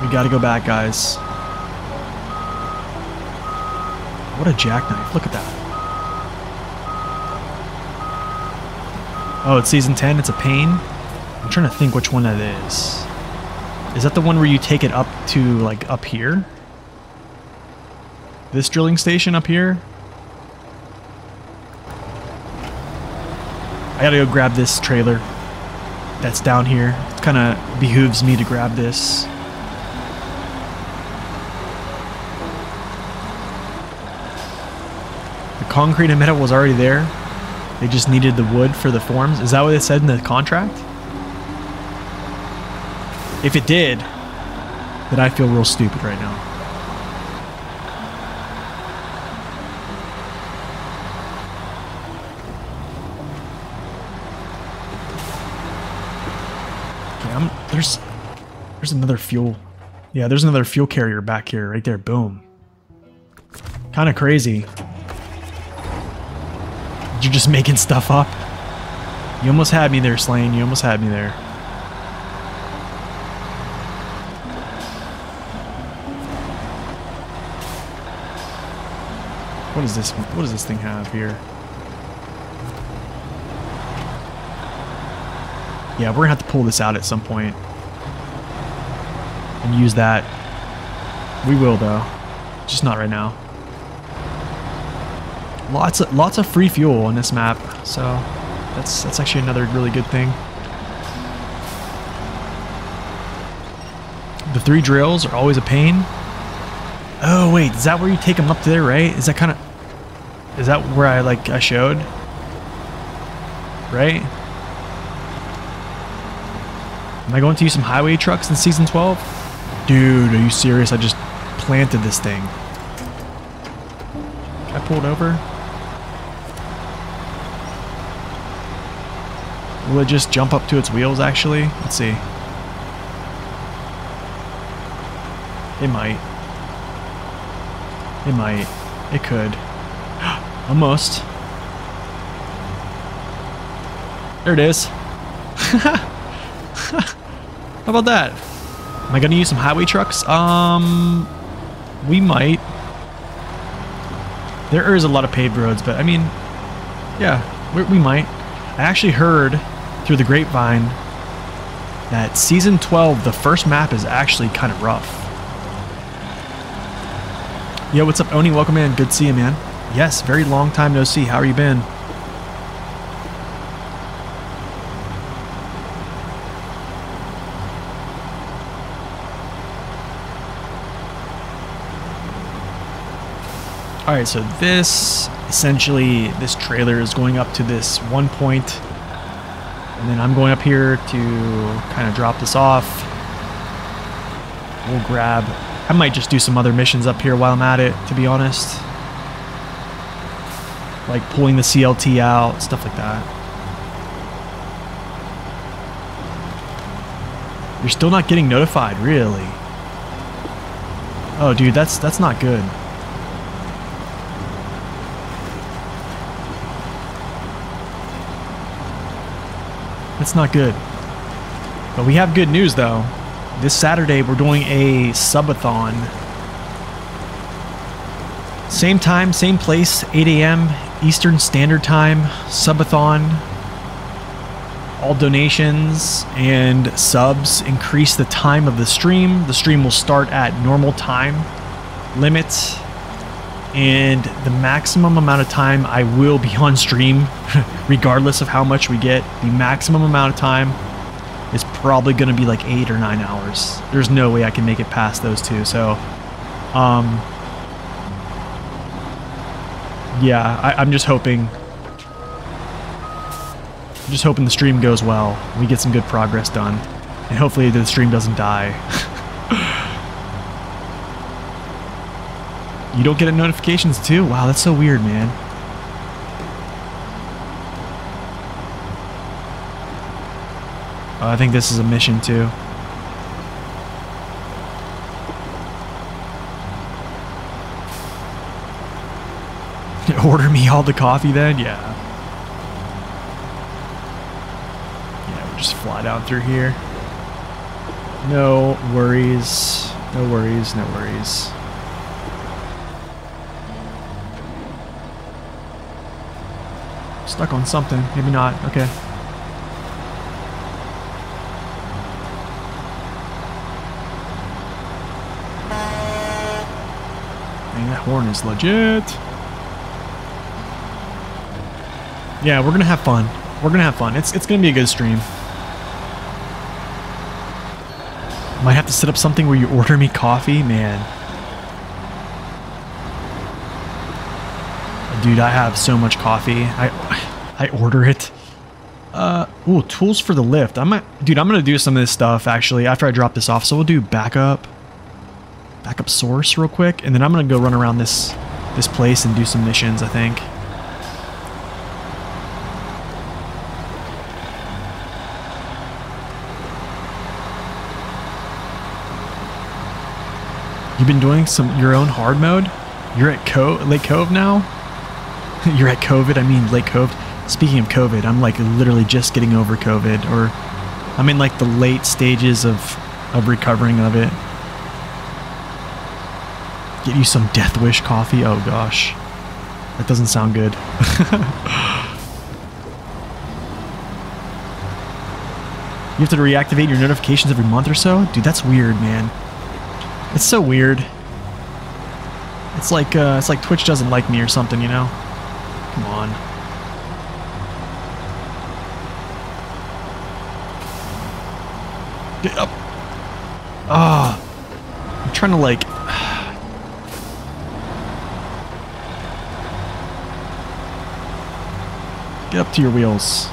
We We gotta go back, guys. What a jackknife. Look at that. Oh, it's season 10. It's a pain. I'm trying to think which one that is. Is that the one where you take it up to, like, up here? This drilling station up here? I gotta go grab this trailer that's down here. It kind of behooves me to grab this. The concrete and metal was already there. They just needed the wood for the forms. Is that what it said in the contract? If it did, then I feel real stupid right now. Okay, I'm, there's there's another fuel. Yeah, there's another fuel carrier back here, right there. Boom. Kind of crazy. You're just making stuff up. You almost had me there, Slane. You almost had me there. What is this? What does this thing have here? Yeah, we're gonna have to pull this out at some point and use that. We will though, just not right now. Lots of lots of free fuel on this map, so that's that's actually another really good thing. The three drills are always a pain. Oh wait, is that where you take them up there? Right? Is that kind of is that where I like I showed? Right? Am I going to use some highway trucks in season 12? Dude, are you serious? I just planted this thing. I pulled over? Will it just jump up to its wheels actually? Let's see. It might. It might. It could. Almost. There it is. How about that? Am I gonna use some highway trucks? Um, we might. There is a lot of paved roads, but I mean, yeah, we, we might. I actually heard through the grapevine that season 12, the first map is actually kind of rough. Yo, what's up, Oni? Welcome in. Good to see you, man. Yes, very long time no see. How are you been? All right, so this essentially this trailer is going up to this one point, and then I'm going up here to kind of drop this off. We'll grab. I might just do some other missions up here while I'm at it, to be honest, like pulling the CLT out, stuff like that. You're still not getting notified, really? Oh, dude, that's that's not good. That's not good. But we have good news though. This Saturday we're doing a subathon. Same time, same place, 8 a.m. Eastern Standard Time, subathon. All donations and subs increase the time of the stream. The stream will start at normal time limits and the maximum amount of time I will be on stream, regardless of how much we get, the maximum amount of time is probably going to be like eight or nine hours. There's no way I can make it past those two. So, um, yeah, I, I'm just hoping. Just hoping the stream goes well. We get some good progress done, and hopefully the stream doesn't die. You don't get notifications too? Wow, that's so weird, man. Oh, I think this is a mission too. Order me all the coffee then? Yeah. Yeah, we'll just fly down through here. No worries. No worries, no worries. Stuck on something. Maybe not. Okay. Horn is legit. Yeah, we're gonna have fun. We're gonna have fun. It's it's gonna be a good stream. Might have to set up something where you order me coffee, man. Dude, I have so much coffee. I I order it. Uh, ooh, tools for the lift. I'm dude. I'm gonna do some of this stuff actually after I drop this off. So we'll do backup, backup source real quick, and then I'm gonna go run around this this place and do some missions. I think. You've been doing some your own hard mode. You're at Co Lake Cove now. You're at COVID. I mean Lake Cove. Speaking of COVID, I'm like literally just getting over COVID, or I'm in like the late stages of of recovering of it. Get you some Death Wish coffee. Oh gosh, that doesn't sound good. you have to reactivate your notifications every month or so, dude. That's weird, man. It's so weird. It's like uh, it's like Twitch doesn't like me or something, you know. Come on. Get up. Ah. I'm trying to like to your wheels.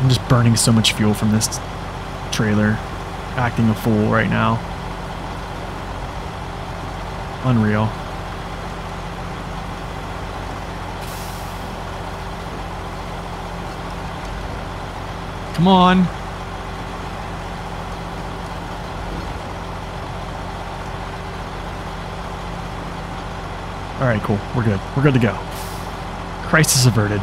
I'm just burning so much fuel from this trailer. Acting a fool right now. Unreal. Come on. All right, cool. We're good. We're good to go. Crisis averted.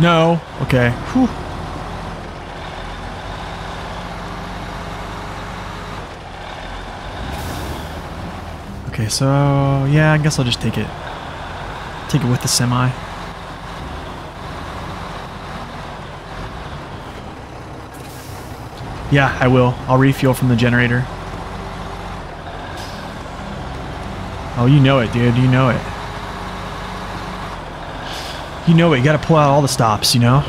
No. Okay. Whew. Okay, so yeah, I guess I'll just take it. Take it with the semi. Yeah, I will. I'll refuel from the generator. Oh, you know it, dude. You know it. You know it. You got to pull out all the stops, you know?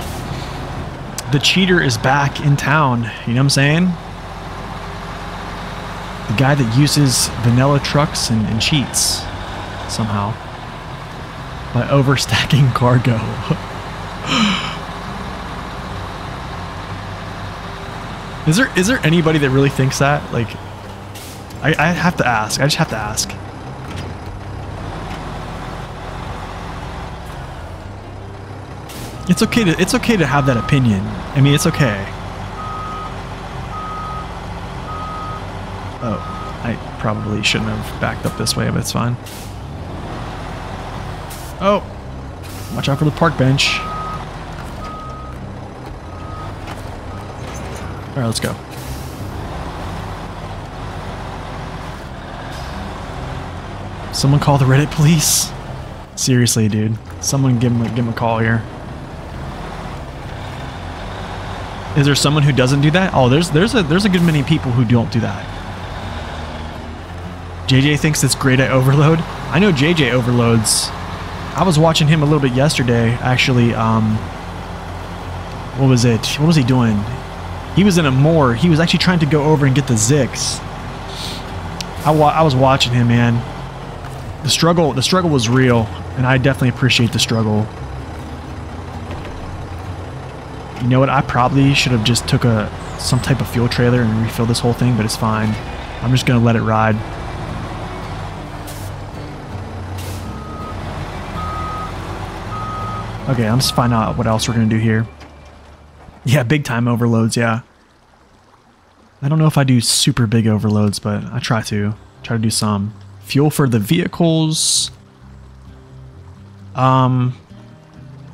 The cheater is back in town. You know what I'm saying? The guy that uses vanilla trucks and, and cheats somehow by overstacking cargo. Is there is there anybody that really thinks that? Like, I, I have to ask. I just have to ask. It's okay to it's okay to have that opinion. I mean, it's okay. Oh, I probably shouldn't have backed up this way, but it's fine. Oh, watch out for the park bench. All right, let's go. Someone call the Reddit police. Seriously, dude. Someone give him give him a call here. Is there someone who doesn't do that? Oh, there's there's a there's a good many people who don't do that. JJ thinks it's great at overload. I know JJ overloads. I was watching him a little bit yesterday, actually. Um, what was it? What was he doing? He was in a moor. He was actually trying to go over and get the ZiKZ. I, wa I was watching him, man. The struggle, the struggle was real, and I definitely appreciate the struggle. You know what? I probably should have just took a some type of fuel trailer and refilled this whole thing, but it's fine. I'm just gonna let it ride. Okay, I'm just finding out what else we're gonna do here. Yeah, big time overloads, yeah. I don't know if I do super big overloads, but I try to. Try to do some. Fuel for the vehicles. Um,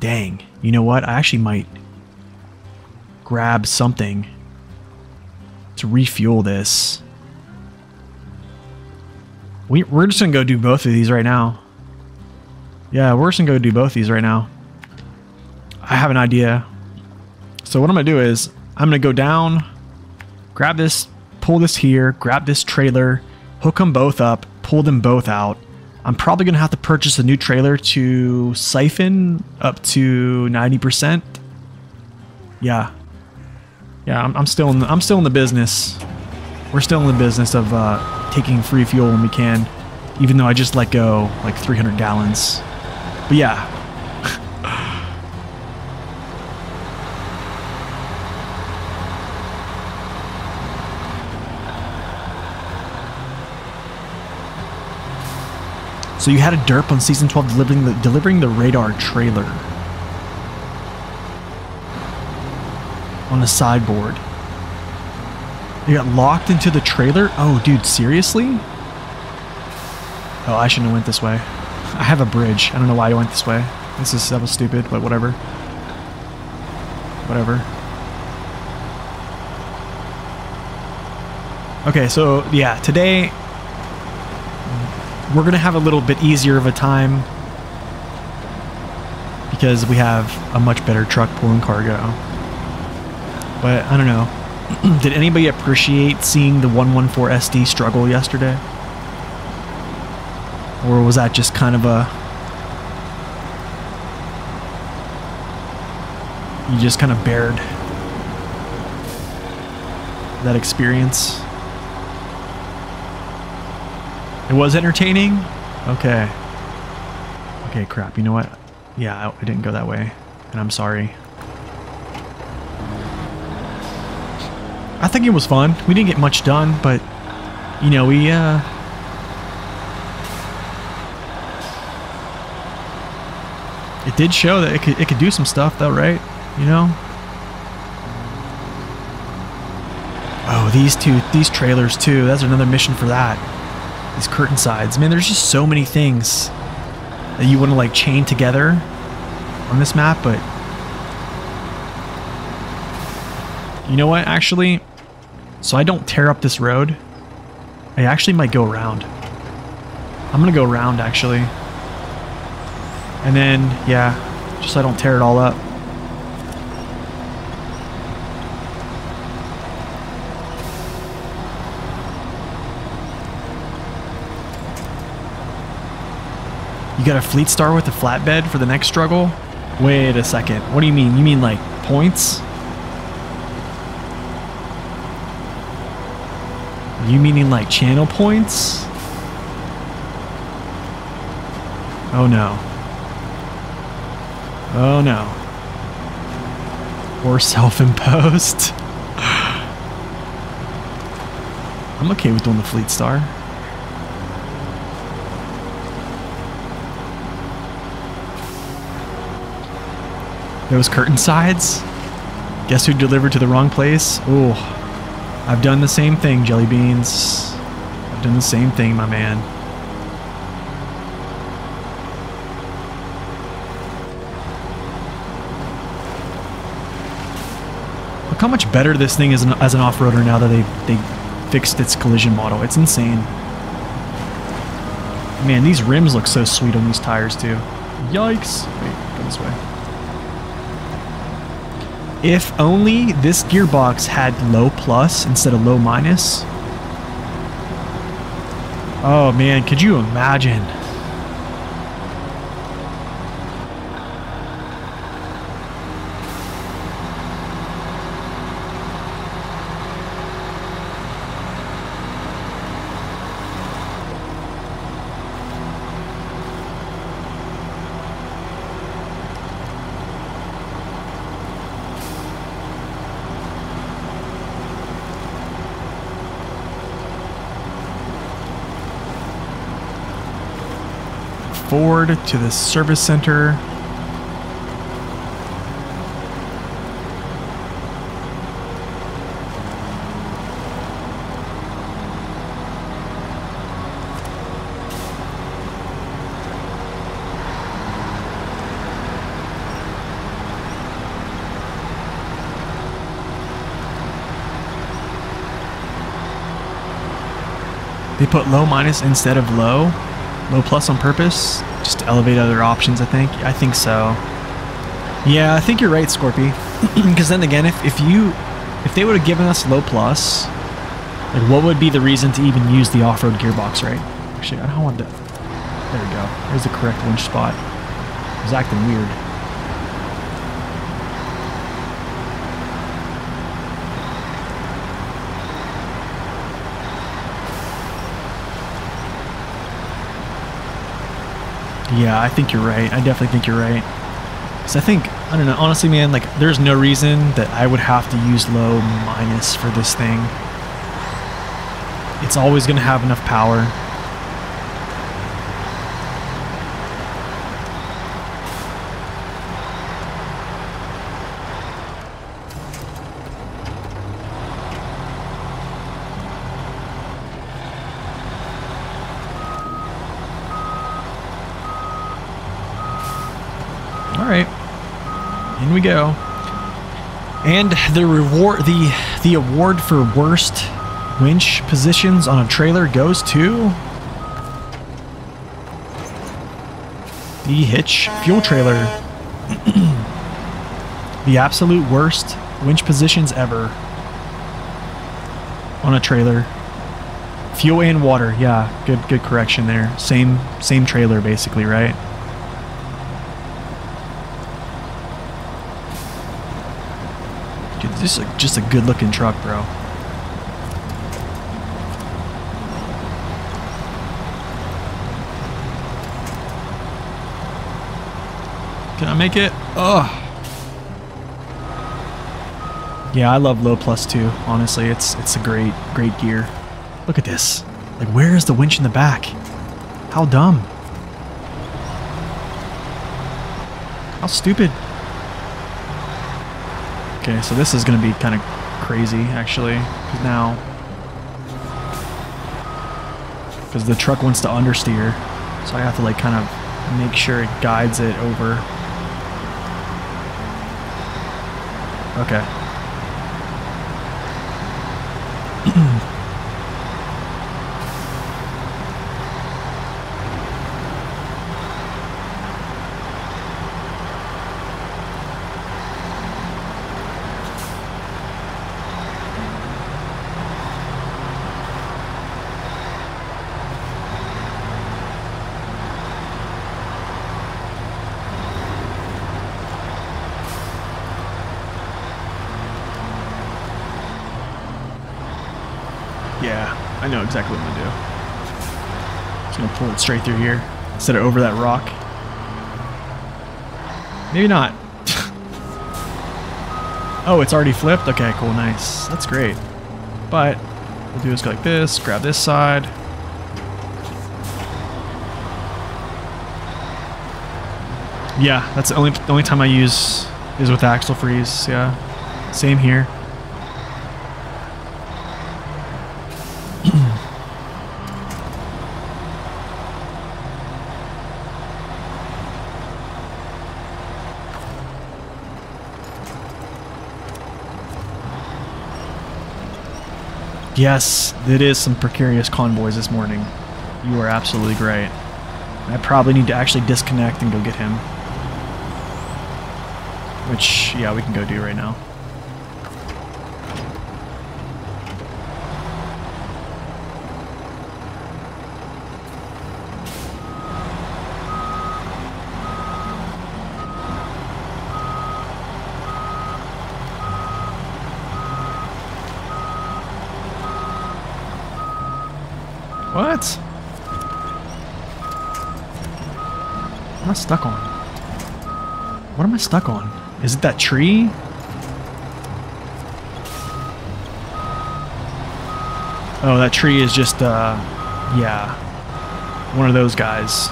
dang. You know what? I actually might grab something to refuel this. We, we're just gonna go do both of these right now. Yeah, we're just gonna go do both of these right now. I have an idea. So what I'm gonna do is I'm gonna go down, grab this, pull this here, grab this trailer, hook them both up, pull them both out. I'm probably gonna have to purchase a new trailer to siphon up to 90%. Yeah, yeah, I'm, I'm still in the, I'm still in the business. We're still in the business of uh, taking free fuel when we can, even though I just let go like 300 gallons. But yeah. So you had a derp on season 12 delivering the delivering the radar trailer on the sideboard. You got locked into the trailer? Oh, dude, seriously? Oh, I shouldn't have went this way. I have a bridge. I don't know why I went this way. This is that was stupid, but whatever. Whatever. Okay, so yeah, today we're gonna have a little bit easier of a time because we have a much better truck pulling cargo. But I don't know. Did anybody appreciate seeing the 114 SD struggle yesterday? Or was that just kind of a. You just kind of bared that experience? It was entertaining? Okay. Okay, crap. You know what? Yeah, I, didn't go that way. And I'm sorry. I think it was fun. We didn't get much done, but you know, we uh It did show that it could it could do some stuff though, right? You know? Oh, these two these trailers too. That's another mission for that. These curtain sides. Man, there's just so many things that you want to like chain together on this map, but you know what, actually? So I don't tear up this road. I actually might go around. I'm gonna go around actually. And then, yeah, just so I don't tear it all up. You got a fleet star with a flatbed for the next struggle? Wait a second. What do you mean? You mean like points? You meaning like channel points? Oh no. Oh no. Or self-imposed. I'm okay with doing the Fleet Star. Those curtain sides? Guess who delivered to the wrong place? Ooh. I've done the same thing, Jelly Beans. I've done the same thing, my man. Look how much better this thing is as an off-roader now that they they fixed its collision model. It's insane. Man, these rims look so sweet on these tires too. Yikes. Wait, go this way. If only this gearbox had low plus instead of low minus. Oh man, could you imagine? forward to the service center. They put low minus instead of low, low plus on purpose just elevate other options. I think. I think so. Yeah, I think you're right, Scorpy. Because then again, if, if you if they would have given us low plus, like what would be the reason to even use the off-road gearbox, right? Actually, I don't want to. There we go. There's the correct winch spot. It was acting weird. Yeah, I think you're right. I definitely think you're right. Because I think, I don't know, honestly, man, like, there's no reason that I would have to use low minus for this thing. It's always going to have enough power. All right, in we go. And the reward, the the award for worst winch positions on a trailer goes to the Hitch fuel trailer. the absolute worst winch positions ever on a trailer. Fuel and water, yeah, good good correction there. Same same trailer basically, right? This is just a good looking truck, bro. Can I make it? Ugh. Yeah, I love low plus too. Honestly, it's it's a great great gear. Look at this. Like, where is the winch in the back? How dumb. How stupid. Okay, so this is going to be kind of crazy, actually. now... Because the truck wants to understeer. So I have to, like, kind of make sure it guides it over. Okay. Yeah, I know exactly what I'm gonna do. Just gonna pull it straight through here instead of over that rock. Maybe not. oh, it's already flipped? Okay, cool, nice. That's great. But we'll do is go like this, grab this side. Yeah, that's the only the only time I use is with axle freeze, yeah. Same here. Yes, it is some precarious convoys this morning. You are absolutely right. I probably need to actually disconnect and go get him. Which, yeah, we can go do right now. What? What am I stuck on? What am I stuck on? Is it that tree? Oh, that tree is just, uh, yeah. One of those guys.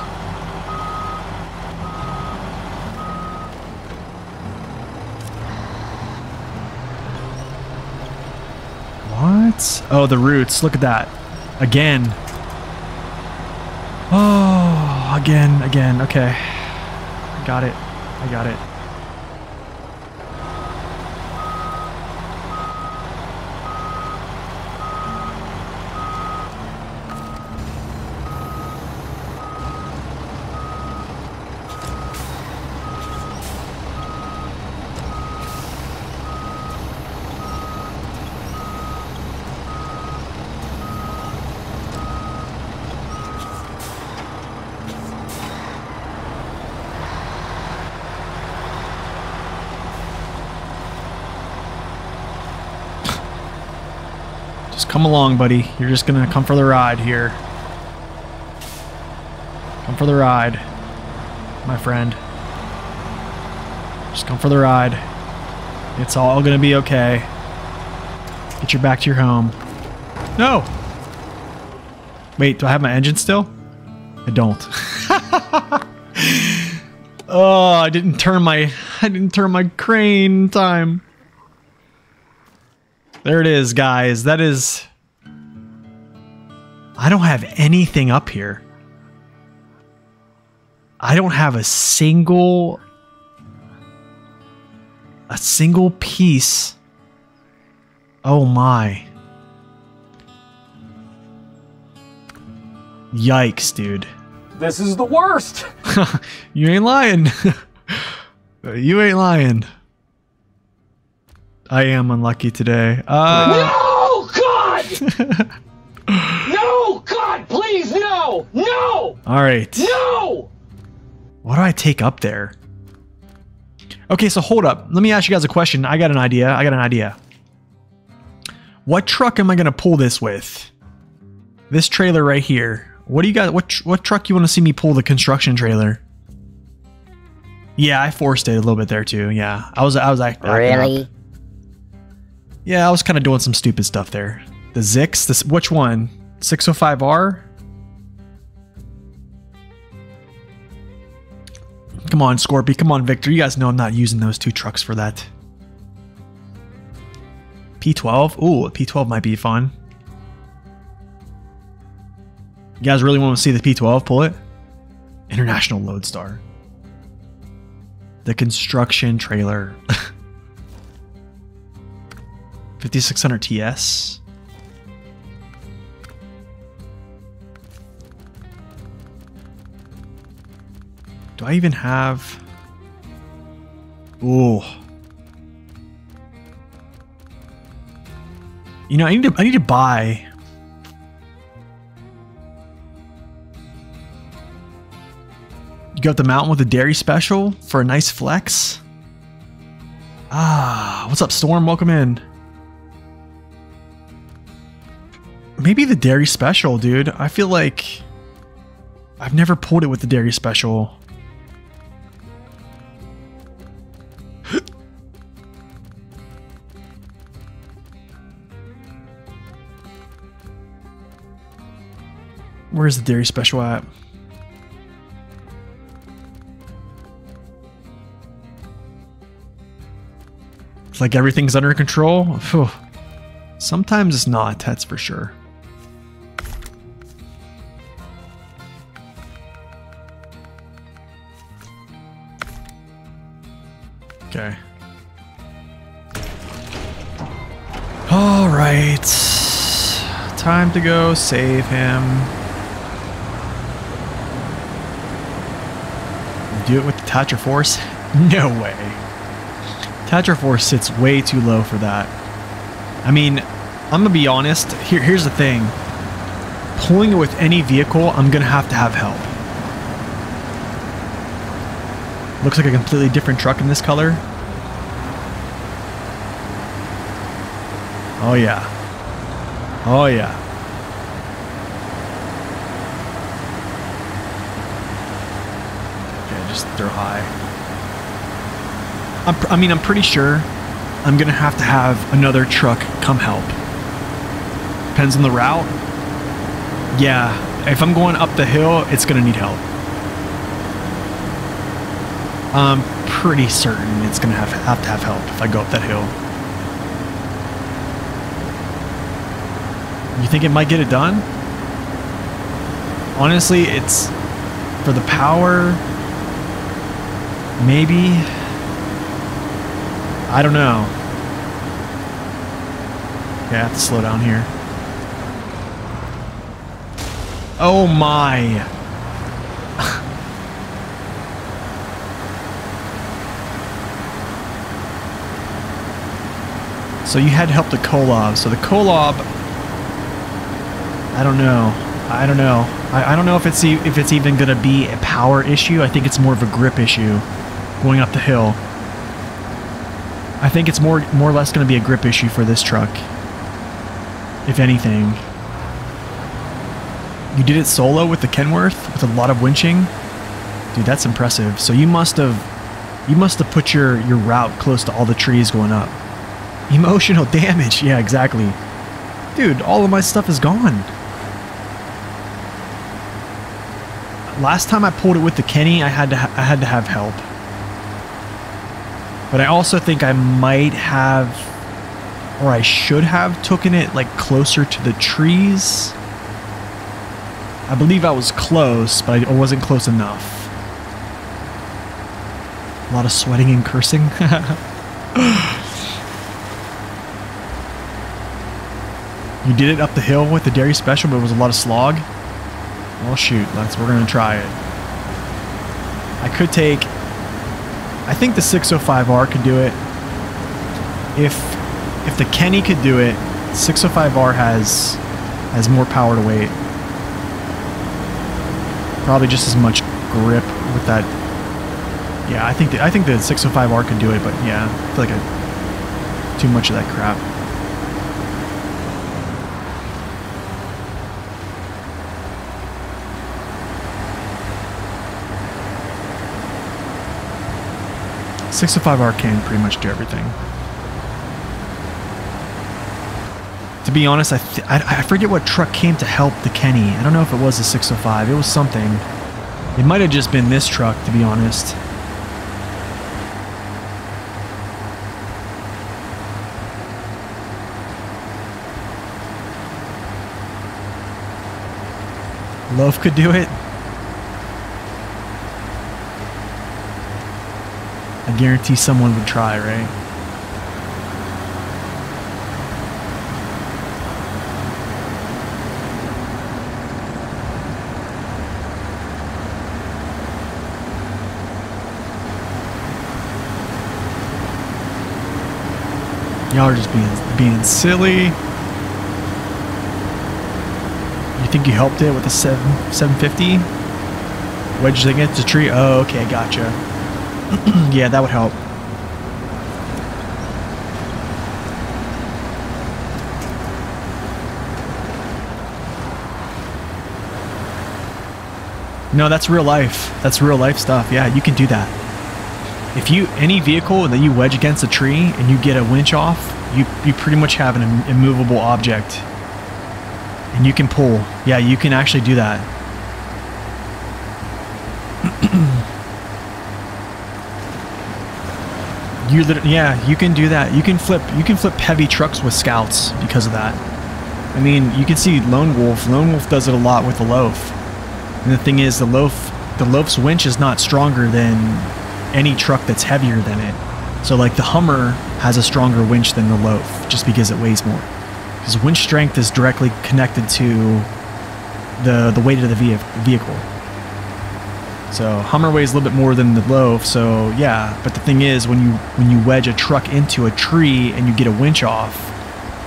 What? Oh, the roots. Look at that. Again. Oh, again, again. Okay. Got it. I got it. Along, buddy. You're just gonna come for the ride here. Come for the ride, my friend. Just come for the ride. It's all gonna be okay. Get you back to your home. No! Wait, do I have my engine still? I don't. oh, I didn't turn my I didn't turn my crane time. There it is, guys. That is I don't have anything up here. I don't have a single a single piece. Oh my. Yikes, dude. This is the worst. you ain't lying. you ain't lying. I am unlucky today. Uh, No, God! All right. No! What do I take up there? Okay, so hold up. Let me ask you guys a question. I got an idea. I got an idea. What truck am I going to pull this with? This trailer right here. What do you guys what what truck you want to see me pull the construction trailer? Yeah, I forced it a little bit there too. Yeah. I was I was up. Really? Yeah, I was kind of doing some stupid stuff there. The ZiKZ, this which one? 605R? Come on, Scorpy. Come on, Victor. You guys know I'm not using those two trucks for that. P12? Ooh, a P12 might be fun. You guys really want to see the P12 pull it? International Loadstar. The construction trailer. 5600 TS. Do I even have? Ooh. You know, I need to I need to buy You go up the mountain with a Derry special for a nice flex. Ah, what's up, Storm? Welcome in. Maybe the Derry special, dude. I feel like I've never pulled it with the Derry special. Where's the Derry special at? It's like everything's under control. Sometimes it's not, that's for sure. Okay. All right. Time to go save him. Do it with the Tatra Force? No way. Tatra Force sits way too low for that. I mean, I'm gonna be honest. Here, here's the thing. Pulling it with any vehicle, I'm gonna have to have help. Looks like a completely different truck in this color. Oh yeah. Oh yeah. Okay, just throw high. I'm, I mean, I'm pretty sure I'm gonna have to have another truck come help. Depends on the route. Yeah, if I'm going up the hill, it's gonna need help. I'm pretty certain it's gonna have have to have help if I go up that hill. You think it might get it done? Honestly, it's for the power. Maybe. I don't know. Yeah, I have to slow down here. Oh my. so you had to help the Kolob. So the Kolob, I don't know. I don't know. I, I don't know if it's e- if it's even to be a power issue. I think it's more of a grip issue going up the hill. I think it's more more or less going to be a grip issue for this truck. if anything. You did it solo with the Kenworth with a lot of winching? Dude, that's impressive. So you must have you must have put your your route close to all the trees going up. Emotional damage. Yeah, exactly. Dude, all of my stuff is gone. Last time I pulled it with the Kenny, I had to I had to have help. But I also think I might have or I should have taken it like closer to the trees. I believe I was close, but I wasn't close enough. A lot of sweating and cursing. you did it up the hill with the Derry special, but it was a lot of slog. Well, shoot, let's we're gonna try it. I could take. I think the 605R could do it. If if the Kenny could do it, 605R has has more power to weight. Probably just as much grip with that. Yeah, I think the, I think the 605R could do it, but yeah, I feel like too much of that crap. Six oh five R can pretty much do everything. To be honest, I, I I forget what truck came to help the Kenny. I don't know if it was a 605. It was something. It might have just been this truck, to be honest. Loaf could do it. Guarantee someone would try, right? Y'all are just being being silly. You think you helped it with a seven seven fifty? Wedged against the tree? Oh, okay, gotcha. yeah, that would help. No, that's real life. That's real life stuff. Yeah, you can do that. If you any vehicle that you wedge against a tree and you get a winch off, you you pretty much have an Im- immovable object, and you can pull. Yeah, you can actually do that. You yeah, you can do that. You can flip you can flip heavy trucks with scouts because of that. I mean, you can see Lone Wolf. Lone Wolf does it a lot with the loaf. And the thing is, the loaf the loaf's winch is not stronger than any truck that's heavier than it. So like the Hummer has a stronger winch than the Loaf just because it weighs more. Because winch strength is directly connected to the the weight of the vehicle. So Hummer weighs a little bit more than the Loaf, so yeah. But the thing is, when you when you wedge a truck into a tree and you get a winch off,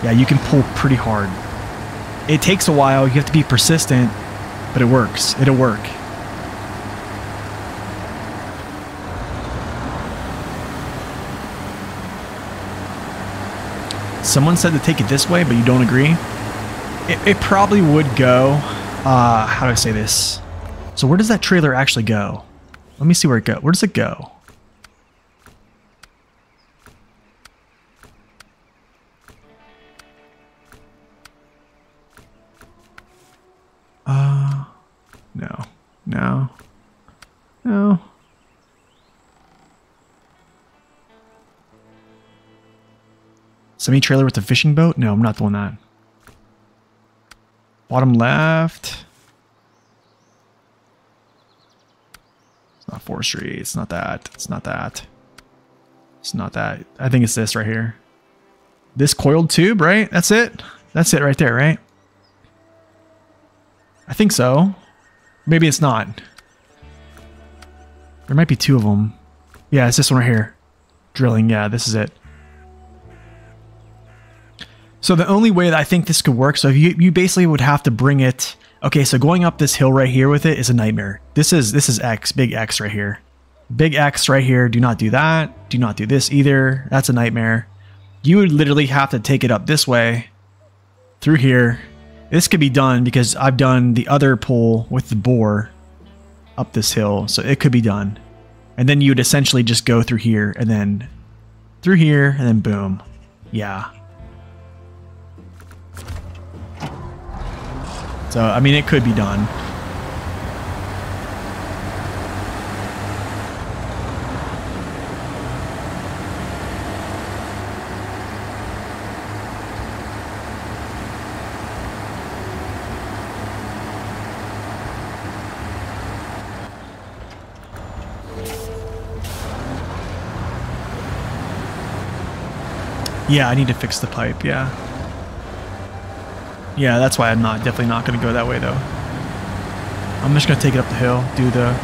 yeah, you can pull pretty hard. It takes a while. You have to be persistent, but it works. It'll work. Someone said to take it this way, but you don't agree. It, it probably would go. Uh, how do I say this? So where does that trailer actually go? Let me see where it go. Where does it go? Uh, no, no, no. Semi trailer with a fishing boat? No, I'm not doing that. Bottom left. Not forestry. It's not that. It's not that. It's not that. I think it's this right here. This coiled tube, right? That's it. That's it right there, right? I think so. Maybe it's not. There might be two of them. Yeah, it's this one right here. Drilling. Yeah, this is it. So the only way that I think this could work, so you you basically would have to bring it. Okay, so going up this hill right here with it is a nightmare. This is this is X, big X right here. Big X right here. Do not do that. Do not do this either. That's a nightmare. You would literally have to take it up this way through here. This could be done because I've done the other pull with the bore up this hill, so it could be done. And then you'd essentially just go through here and then through here and then boom. Yeah. So, I mean, it could be done. Yeah, I need to fix the pipe, yeah. Yeah, that's why I'm not definitely not gonna go that way though. I'm just gonna take it up the hill, do the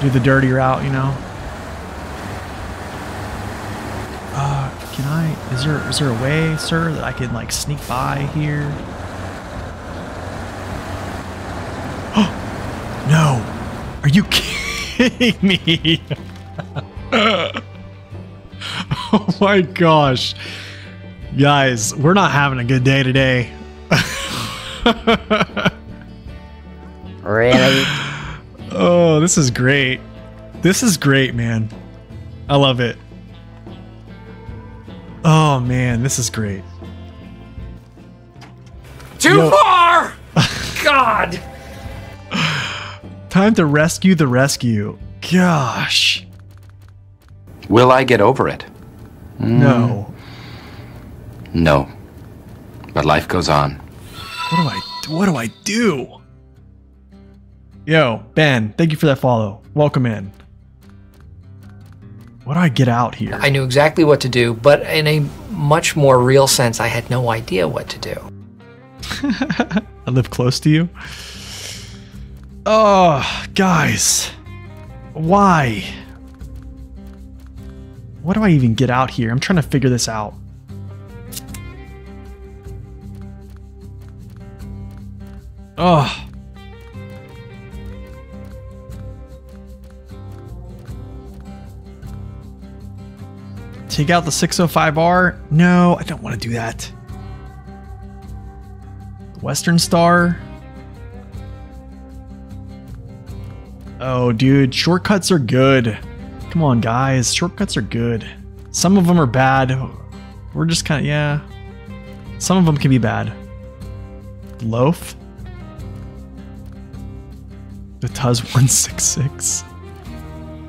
do the dirty route, you know. Uh, can I? Is there is there a way, sir, that I can like sneak by here? Oh no! Are you kidding me? oh my gosh. Guys, we're not having a good day today. Really? Oh, this is great. This is great, man. I love it. Oh man, this is great. Too Yo. far! God! Time to rescue the rescue. Gosh. Will I get over it? No. Hmm. No. But life goes on. What do I what do I do? Yo, Ben, thank you for that follow. Welcome in. What do I get out here? I knew exactly what to do, but in a much more real sense, I had no idea what to do. I live close to you. Oh, guys. Why? What do I even get out here? I'm trying to figure this out. Oh. Take out the 605R? No, I don't want to do that. Western Star. Oh, dude, shortcuts are good. Come on, guys, shortcuts are good. Some of them are bad. We're just kind of, yeah. Some of them can be bad. Loaf. The Tuz 166.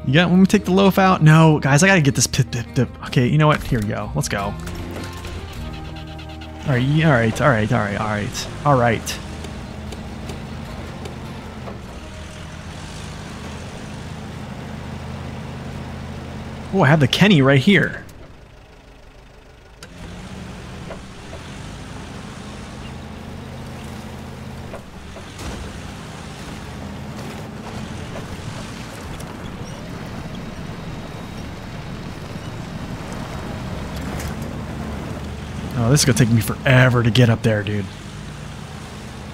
You got, when we take the loaf out? No, guys, I gotta get this pip, pip, pip. Okay, you know what? Here we go. Let's go. All right, all right, all right, all right, all right, all right. Oh, I have the Kenny right here. This is gonna take me forever to get up there, dude.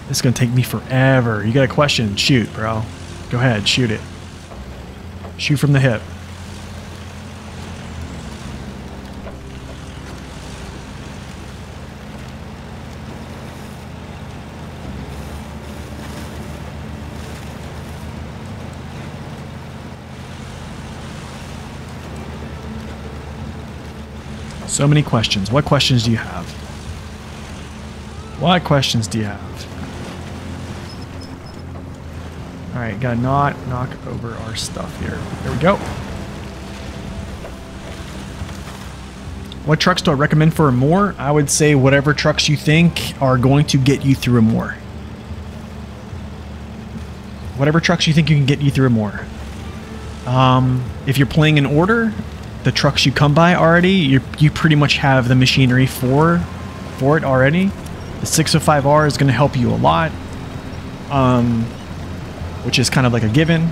This is gonna take me forever. You got a question? Shoot, bro. Go ahead, shoot it. Shoot from the hip. So many questions. What questions do you have? What questions do you have? Alright, gotta not knock over our stuff here. There we go. What trucks do I recommend for Amur? I would say whatever trucks you think are going to get you through Amur. Whatever trucks you think you can get you through Amur. Um, if you're playing in order, the trucks you come by already, you you pretty much have the machinery for for it already. The 605R is going to help you a lot, um, which is kind of like a given.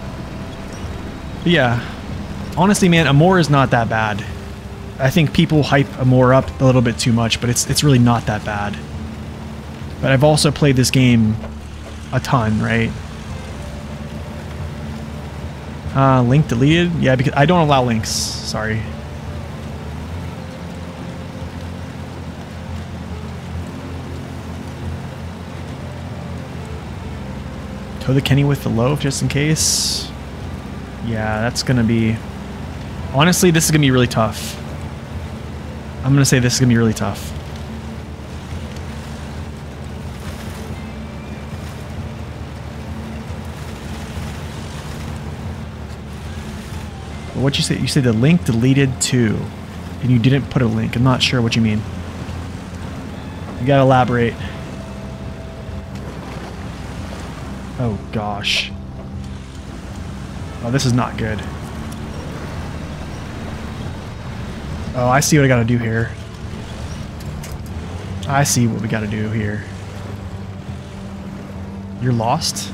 But yeah, honestly, man, Amur is not that bad. I think people hype Amur up a little bit too much, but it's it's really not that bad. But I've also played this game a ton, right? Uh, link deleted? Yeah, because I don't allow links. Sorry. Tow the Kenny with the loaf just in case. Yeah, that's going to be... Honestly, this is going to be really tough. I'm going to say this is going to be really tough. What you say? You said the link deleted too, and you didn't put a link. I'm not sure what you mean. You gotta elaborate. Oh gosh. Oh, this is not good. Oh, I see what I gotta do here. I see what we gotta do here. You're lost?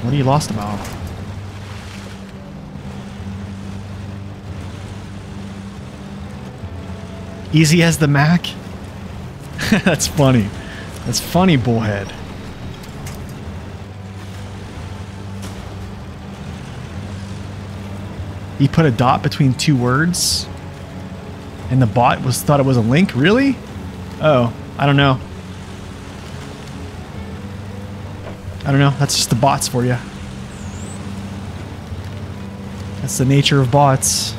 What are you lost about? Easy as the Mac? That's funny. That's funny, bullhead. He put a dot between two words, and the bot was thought it was a link. Really? Oh, I don't know. I don't know. That's just the bots for you. That's the nature of bots.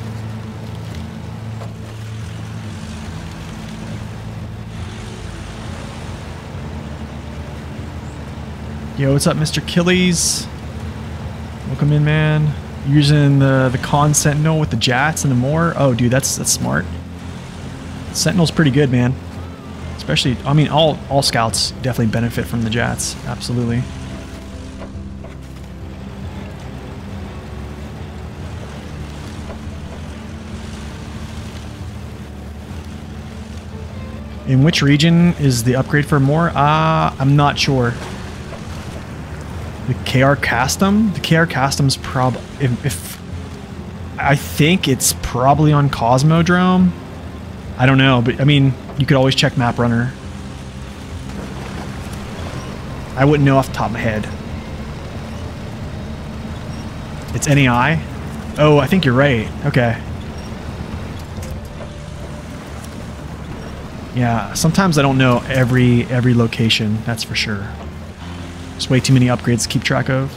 Yo, what's up, Mr. Killies? Welcome in, man. Using the the Khan Sentinel with the jats and the more. Oh, dude, that's that's smart. Sentinel's pretty good, man. Especially, I mean, all all scouts definitely benefit from the jats. Absolutely. In which region is the upgrade for more? Uh, I'm not sure. The KR Custom? The KR Custom's prob... If, if... I think it's probably on Cosmodrome. I don't know, but I mean, you could always check Map Runner. I wouldn't know off the top of my head. It's NAI? Oh, I think you're right. Okay. Yeah, sometimes I don't know every every location, that's for sure. There's way too many upgrades to keep track of.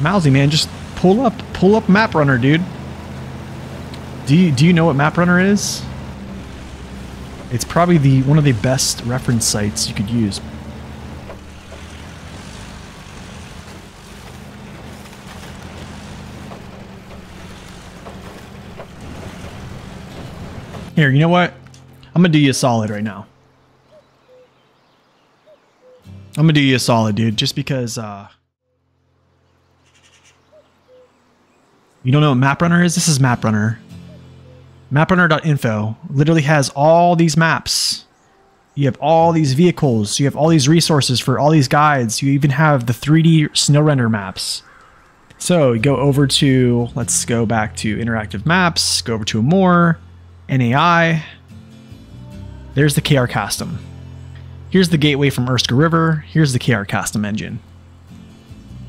Mousy, man, just pull up pull up Map Runner, dude. Do you, do you know what Map Runner is? It's probably the one of the best reference sites you could use. Here, you know what? I'm gonna do you a solid right now. I'm gonna do you a solid, dude, just because uh You don't know what MapRunner is? This is MapRunner. MapRunner.info literally has all these maps. You have all these vehicles. You have all these resources for all these guides. You even have the 3D snow render maps. So go over to, let's go back to interactive maps, go over to Amur, NAI. There's the KR Custom. Here's the gateway from Urska River. Here's the KR Custom engine.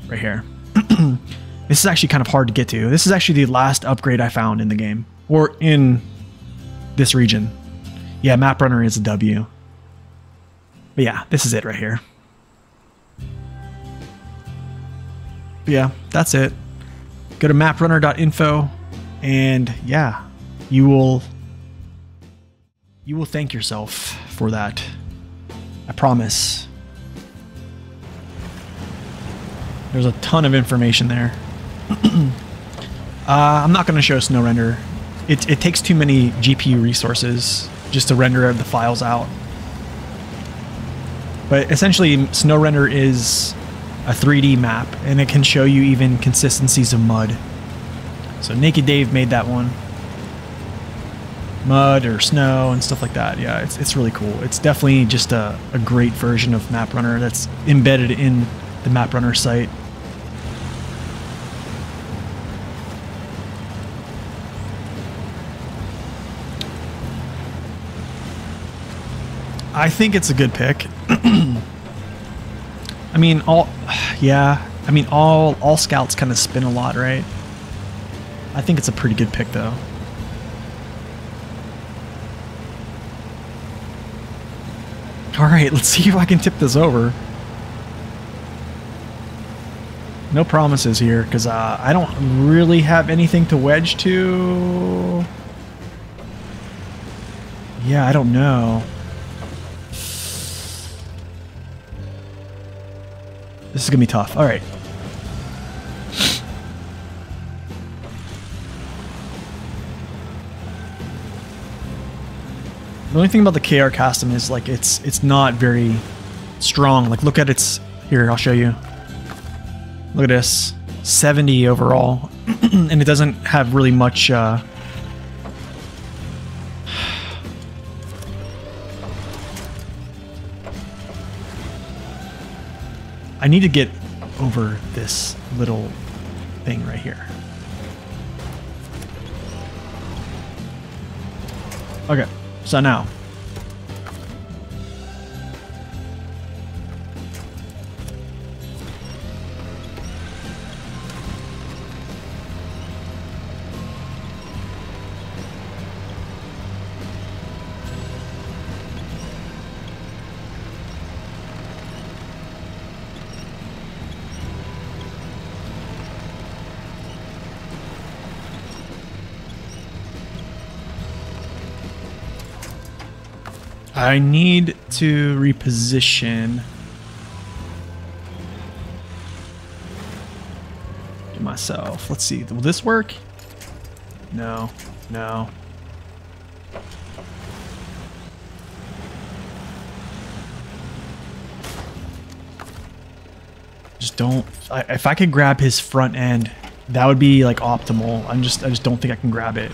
Right here. this is actually kind of hard to get to. This is actually the last upgrade I found in the game. Or in this region. Yeah, Map Runner is a W. But yeah, this is it right here. But yeah, that's it. Go to maprunner.info and yeah, you will you will thank yourself for that. I promise. There's a ton of information there. uh, I'm not going to show snow render. It, it takes too many GPU resources just to render the files out. But essentially, snow render is a 3D map, and it can show you even consistencies of mud. So Naked Dave made that one. Mud or snow and stuff like that. Yeah, it's, it's really cool. It's definitely just a, a great version of Map Runner that's embedded in the Map Runner site. I think it's a good pick. I mean, all, yeah. I mean, all all scouts kind of spin a lot, right? I think it's a pretty good pick, though. All right, let's see if I can tip this over. No promises here, because uh, I don't really have anything to wedge to. Yeah, I don't know. This is going to be tough. All right. The only thing about the KR custom is like it's it's not very strong. Like look at its here, I'll show you. Look at this. 70 overall. and it doesn't have really much uh I need to get over this little thing right here. Okay. So now. I need to reposition myself. Let's see. Will this work? No. No. Just don't. I, if I could grab his front end, that would be like optimal. I'm just. I just don't think I can grab it.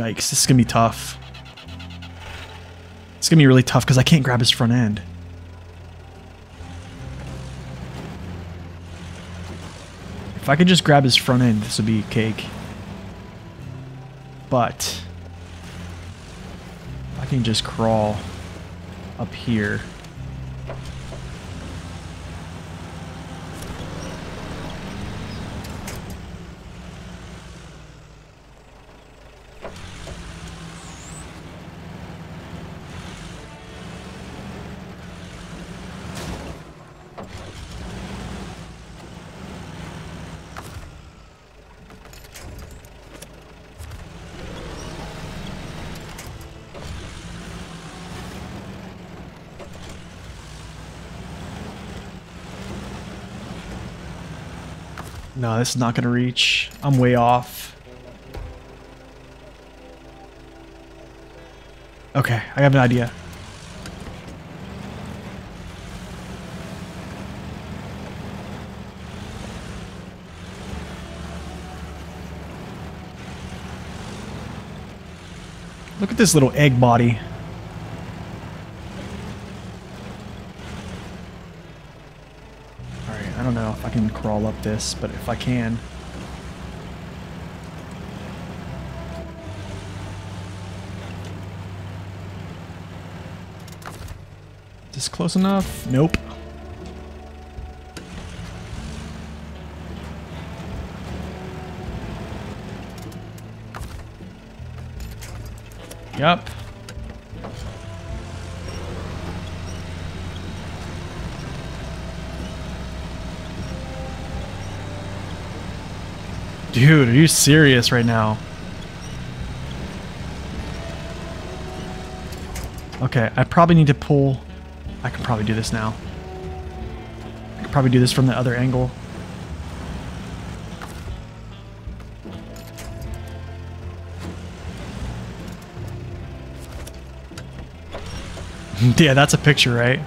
Yikes, this is gonna be tough. It's gonna be really tough because I can't grab his front end. If I could just grab his front end, this would be cake. But I can just crawl up here. No, this is not going to reach. I'm way off. Okay, I have an idea. Look at this little egg body. don't know if I can crawl up this, but if I can. Is this close enough? Nope. Yep. Dude, are you serious right now? Okay, I probably need to pull... I can probably do this now. I can probably do this from the other angle. yeah, that's a picture, right?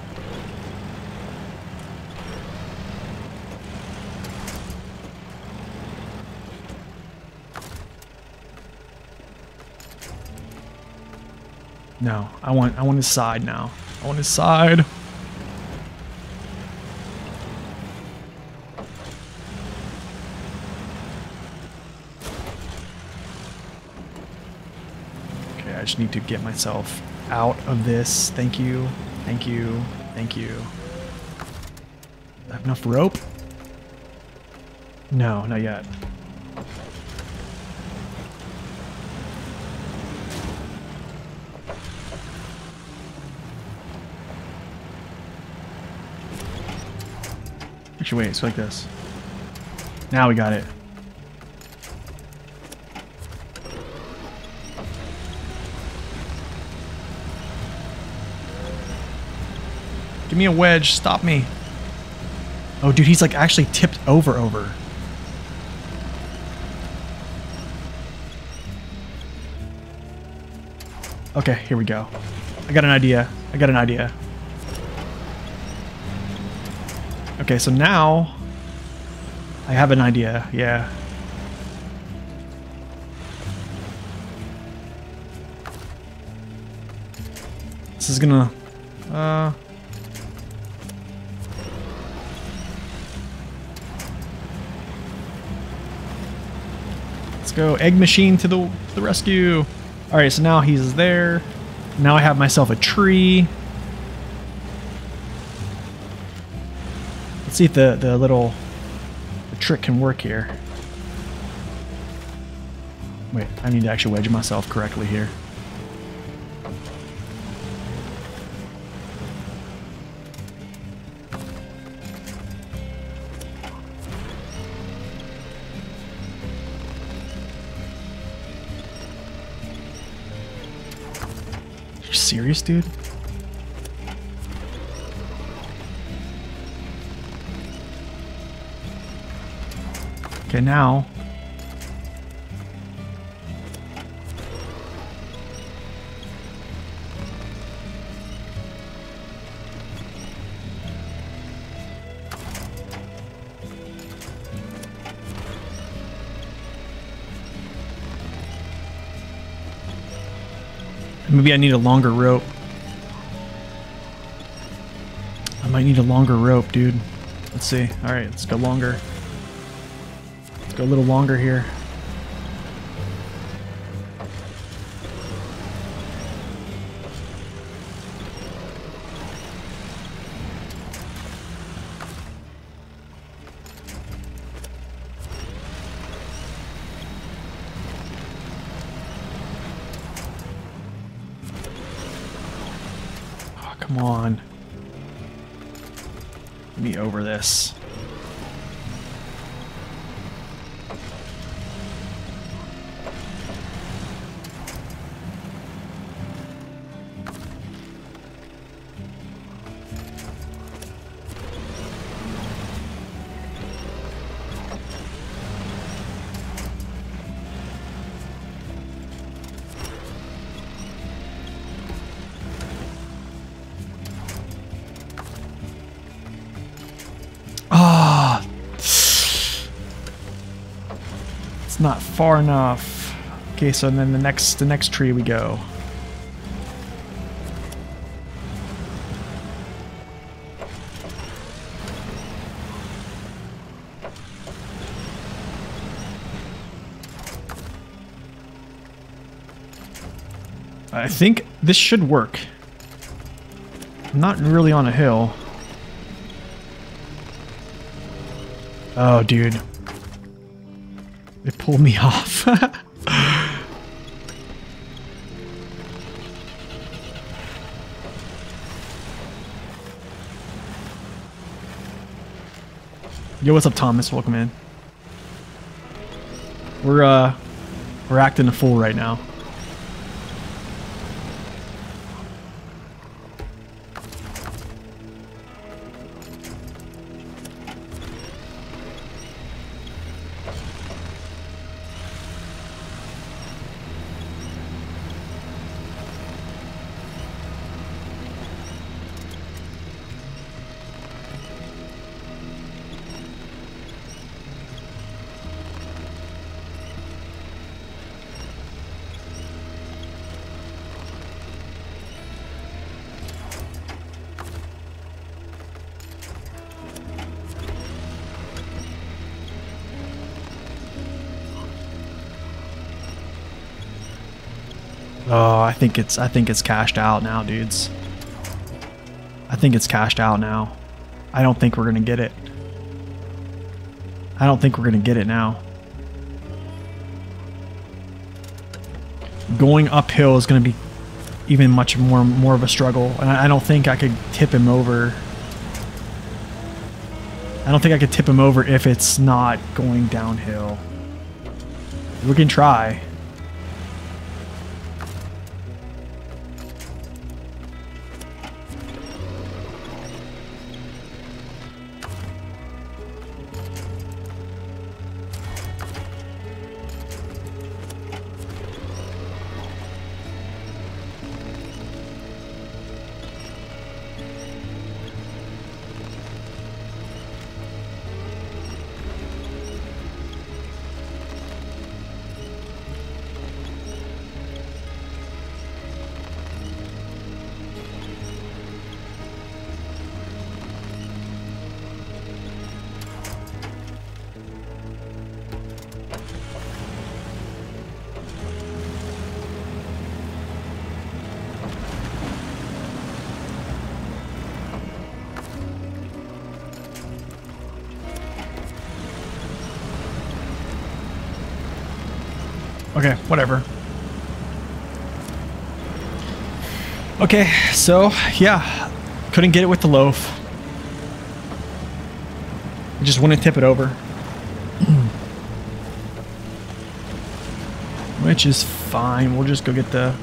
No, I want I want his side now. I want his side. Okay, I just need to get myself out of this. Thank you. Thank you. Thank you. I have enough rope? No, not yet. Actually, wait, it's like this. Now we got it. Give me a wedge. Stop me. Oh, dude, he's like actually tipped over over. Okay, here we go. I got an idea. I got an idea. Okay, so now I have an idea. Yeah. This is gonna uh Let's go egg machine to the to the rescue. All right, so now he's there. Now I have myself a tree. Let's see if the, the little the trick can work here. Wait, I need to actually wedge myself correctly here. Serious, dude? Okay, now. Maybe I need a longer rope. I might need a longer rope, dude. Let's see. All right, let's go longer. Let's go a little longer here. Oh, come on. Me over this. Far enough. Okay, so then the next the next tree we go. I think this should work. I'm not really on a hill. Oh, dude. It pulled me off. Yo, what's up, Thomas? Welcome in. We're, uh, we're acting a fool right now. Think it's I think it's cashed out now, dudes. I think it's cashed out now. I don't think we're gonna get it. I don't think we're to get it now. Going uphill is to be even much more more of a struggle. And I, I don't think I could tip him over. I don't think I could tip him over if it's not going downhill. We can try. Whatever. Okay, so yeah, couldn't get it with the loaf. I just want to tip it over. Which is fine. We'll just go get the.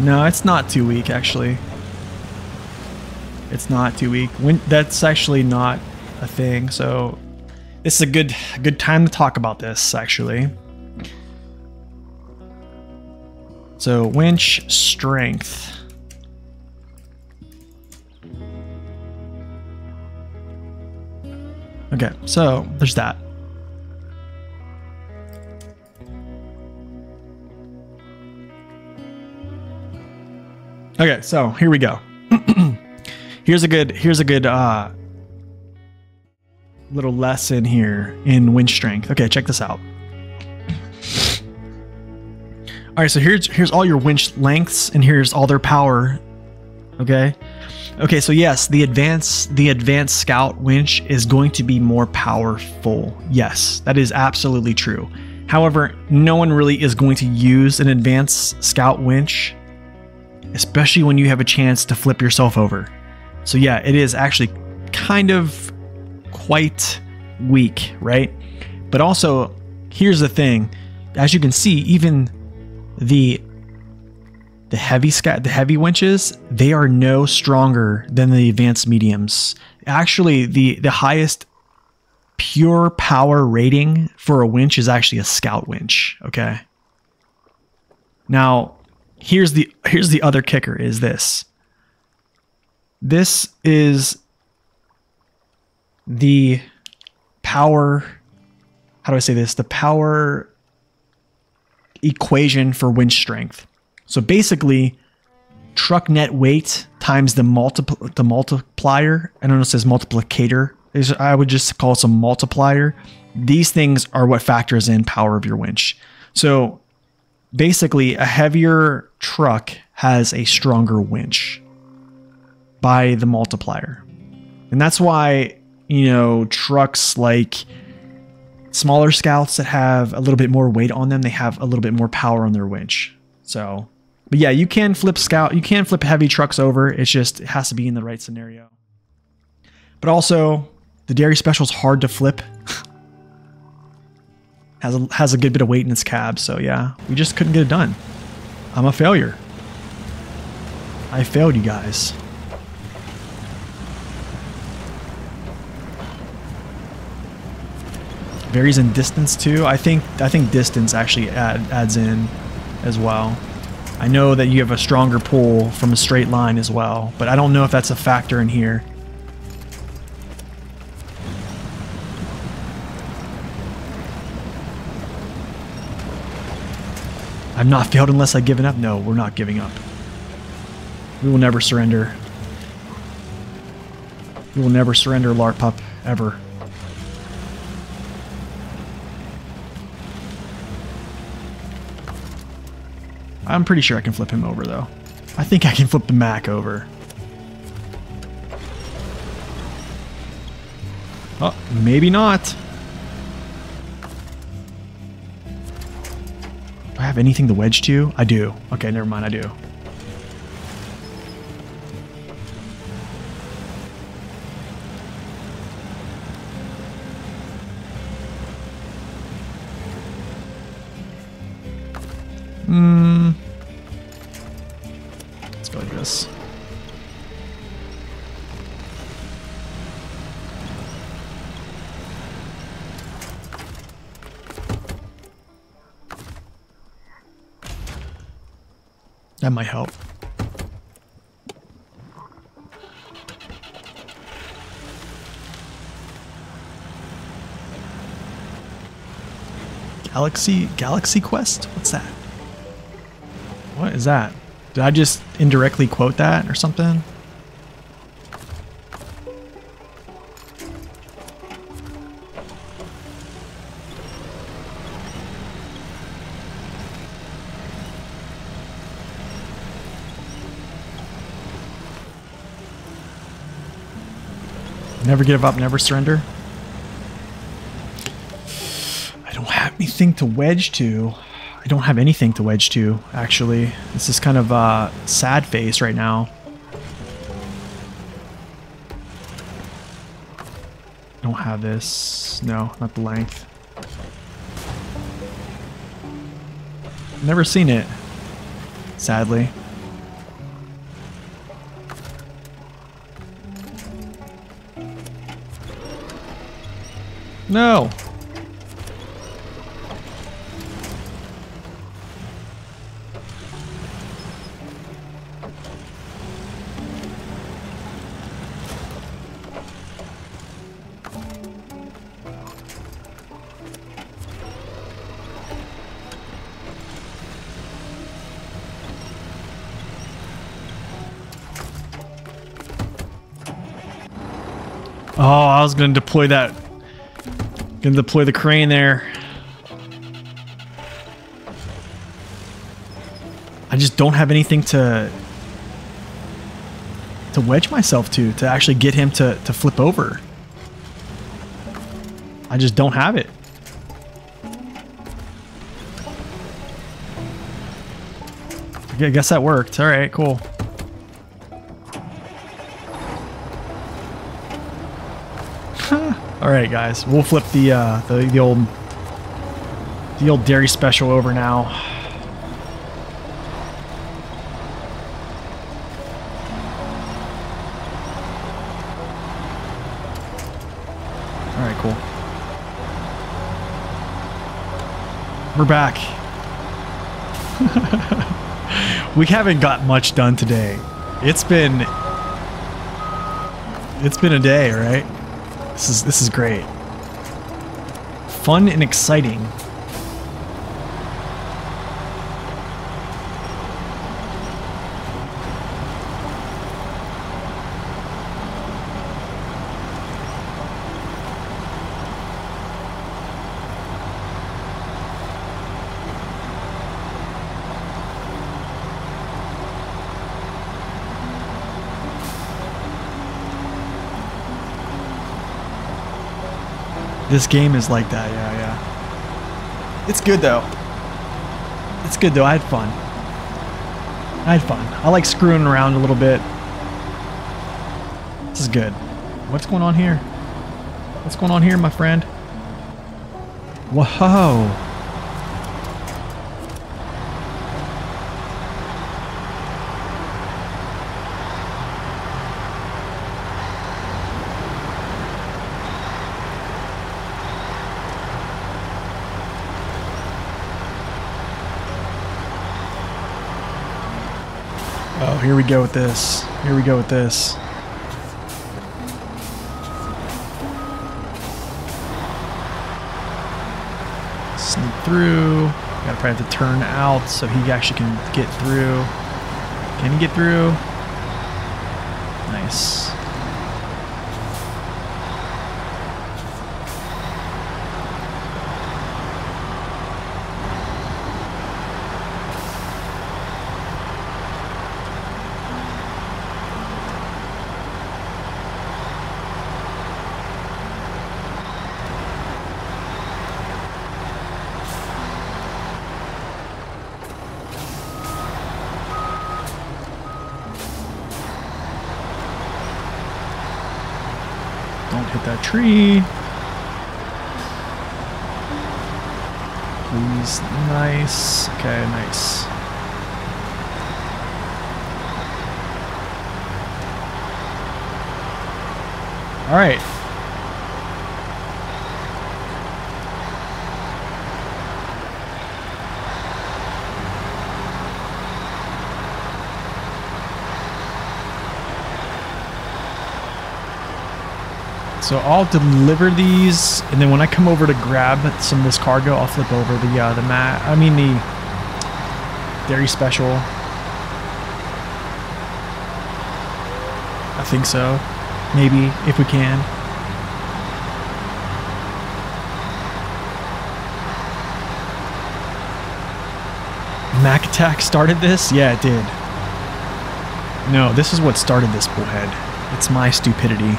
No, it's not too weak actually. It's not too weak. When that's actually not a thing, so this is a good good time to talk about this actually. So winch strength. Okay, so there's that. Okay, so here we go. here's a good here's a good uh little lesson here in winch strength. Okay, check this out. All right, so here's here's all your winch lengths and here's all their power. Okay? Okay, so yes, the advanced the advanced scout winch is going to be more powerful. Yes, that is absolutely true. However, no one really is going to use an advanced scout winch especially when you have a chance to flip yourself over. So yeah, it is actually kind of quite weak, right? But also, here's the thing. As you can see, even the the heavy scat the heavy winches, they are no stronger than the advanced mediums. Actually, the the highest pure power rating for a winch is actually a scout winch, okay? Now, here's the here's the other kicker is this. This is the power how do I say this? The power equation for winch strength. So basically, truck net weight times the multipl the multiplier. I don't know if it says multiplicator. I would just call it a multiplier. These things are what factors in power of your winch. So basically a heavier truck has a stronger winch by the multiplier. And that's why, you know, trucks like smaller scouts that have a little bit more weight on them, they have a little bit more power on their winch. So, but yeah, you can flip scout, you can flip heavy trucks over. It's just, it has to be in the right scenario. But also, the Derry special is hard to flip. has a, has a good bit of weight in its cab. So yeah, we just couldn't get it done. I'm a failure. I failed you guys. Varies in distance too. I think I think distance actually add, adds in as well. I know that you have a stronger pull from a straight line as well, but I don't know if that's a factor in here. I'm not failed unless I've given up. No, we're not giving up. We will never surrender. We will never surrender, Larpup, ever. I'm pretty sure I can flip him over, though. I think I can flip the Mack over. Oh, maybe not. Do I have anything to wedge to? I do. Okay, never mind, I do. Might help. Galaxy Galaxy Quest? What's that? What is that? Did I just indirectly quote that or something? Never give up, never surrender. I don't have anything to wedge to. I don't have anything to wedge to, actually. This is kind of a sad face right now. Don't have this. No, not the length. Never seen it. Sadly. No. Oh, I was going to deploy that. To deploy the crane there. I just don't have anything to to wedge myself to to actually get him to to flip over. I just don't have it. I guess that worked. All right, cool. Right, guys, we'll flip the uh, the the old the old Derry special over now. All right, cool. We're back. we haven't got much done today. It's been it's been a day, right? This is this is great. Fun and exciting. This game is like that, yeah, yeah. It's good though. It's good though. I had fun. I had fun. I like screwing around a little bit. This is good. What's going on here? What's going on here, my friend? Whoa. Oh, here we go with this. Here we go with this. Sneak through. Gotta probably have to turn out so he actually can get through. Can he get through? Nice. Don't hit that tree. Please. Nice. Okay, nice. All right. So I'll deliver these, and then when I come over to grab some of this cargo, I'll flip over the uh, the mat. I mean the Derry special. I think so. Maybe if we can. Mac Attack started this? Yeah, it did. No, this is what started this bullhead. It's my stupidity.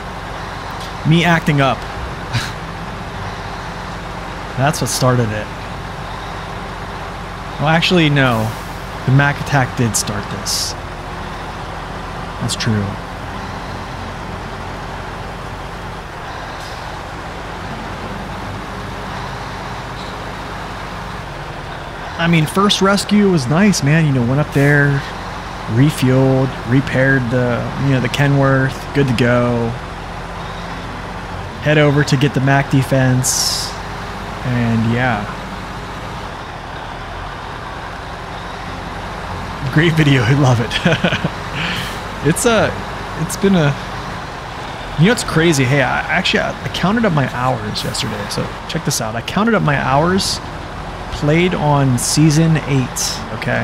Me acting up. That's what started it. Well, actually, no. The Mac Attack did start this. That's true. I mean, first rescue was nice, man. You know, went up there, refueled, repaired the, you know, the Kenworth, good to go. Head over to get the Mack Defense, and yeah. Great video, I love it. it's a, it's been a, you know, it's crazy. Hey, I actually I counted up my hours yesterday. So check this out. I counted up my hours played on season eight. Okay,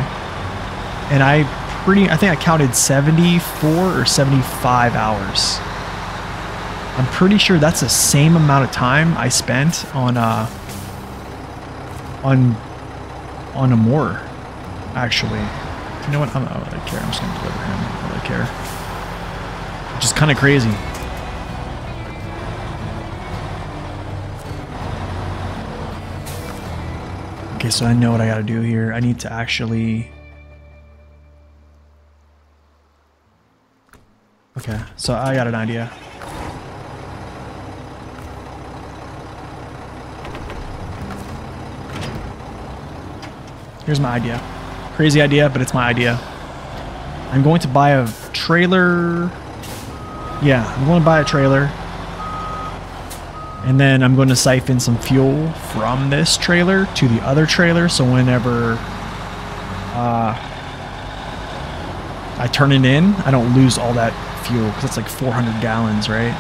and I pretty, I think I counted 74 or 75 hours. I'm pretty sure that's the same amount of time I spent on uh on on Amur, actually. You know what? I don't really care. I'm just gonna deliver him. I don't really care. Which is kind of crazy. Okay, so I know what I gotta do here. I need to actually. Okay, so I got an idea. Here's my idea. Crazy idea, but it's my idea. I'm going to buy a trailer. Yeah, I'm going to buy a trailer. And then I'm going to siphon some fuel from this trailer to the other trailer. So whenever uh, I turn it in, I don't lose all that fuel because it's like 400 gallons, right?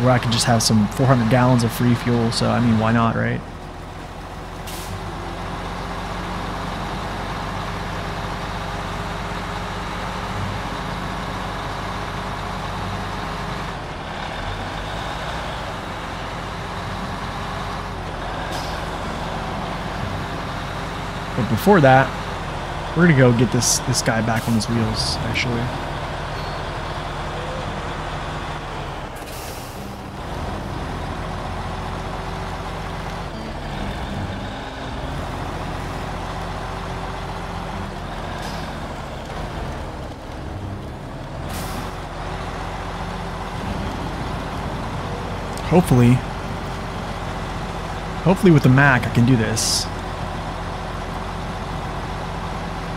Where I can just have some 400 gallons of free fuel. So, I mean, why not, right? But before that, we're gonna go get this this guy back on his wheels, actually. Hopefully, hopefully with the Mack I can do this.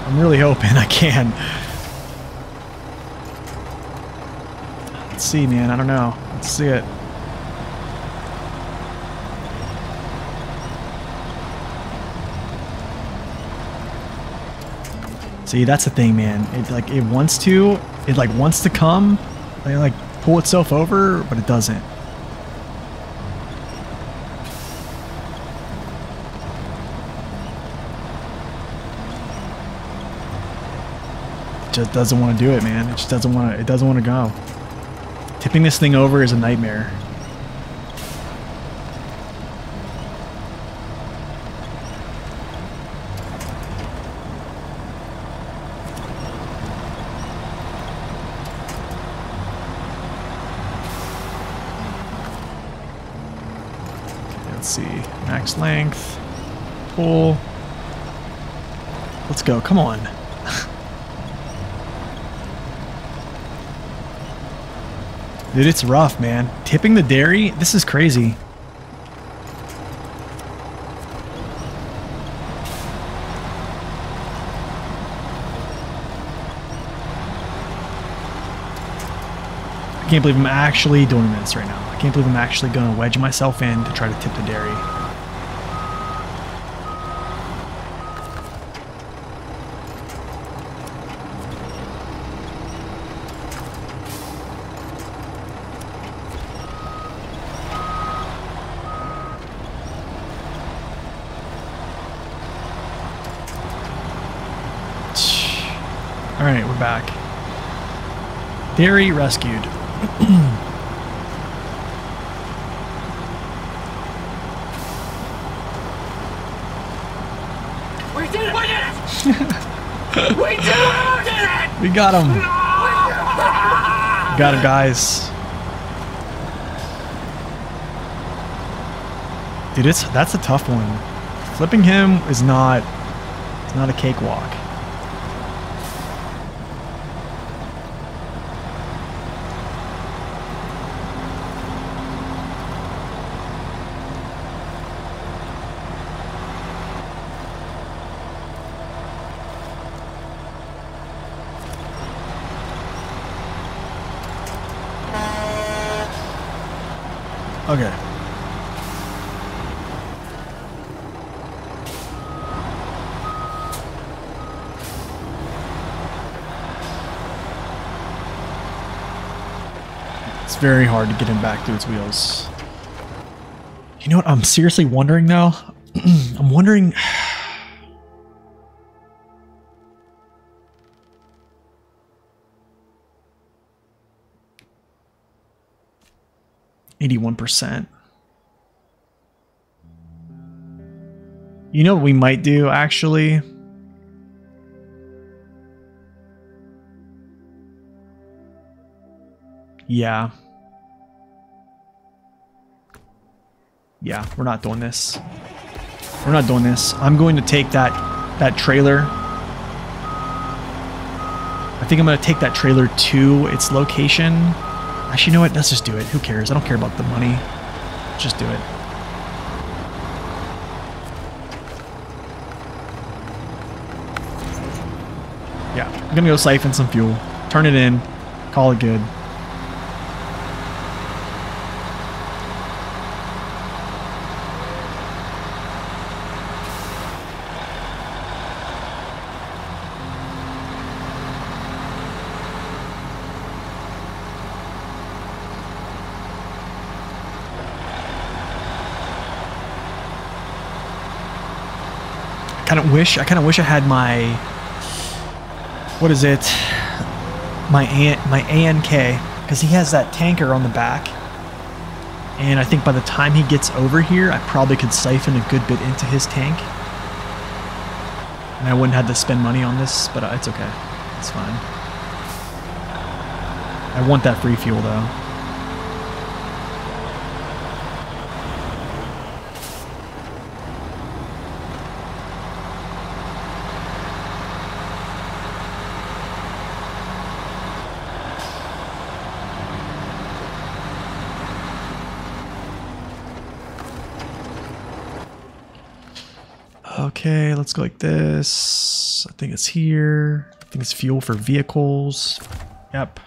I'm really hoping I can. Let's see, man. I don't know. Let's see it. See, that's the thing, man. It like it wants to, it like wants to come, like, like pull itself over, but it doesn't. Just doesn't want to do it, man. It just doesn't want to. It doesn't want to go. Tipping this thing over is a nightmare. Let's see. Max length. Pull. Let's go. Come on. Dude, it's rough, man. Tipping the Derry, this is crazy. I can't believe I'm actually doing this right now. I can't believe I'm actually going to wedge myself in to try to tip the Derry. All right, we're back. Derry rescued. We did it! We did it! we did it! We got him. Got him, guys. Dude, it's that's a tough one. Flipping him is not it's not a cakewalk. Okay. It's very hard to get him back to its wheels. You know what I'm seriously wondering now? I'm wondering Eighty-one percent. You know what we might do actually? Yeah. Yeah, we're not doing this. We're not doing this. I'm going to take that that trailer. I think I'm going to take that trailer to its location. Actually, you know what? Let's just do it. Who cares? I don't care about the money. Just do it. Yeah, I'm gonna go siphon some fuel, turn it in, call it good. kind of wish I kind of wish I had my what is it? My An- my ANK because he has that tanker on the back. And I think by the time he gets over here I probably could siphon a good bit into his tank. And I wouldn't have to spend money on this but uh, it's okay. It's fine. I want that free fuel though Okay, let's go like this. I think it's here. I think it's fuel for vehicles. Yep.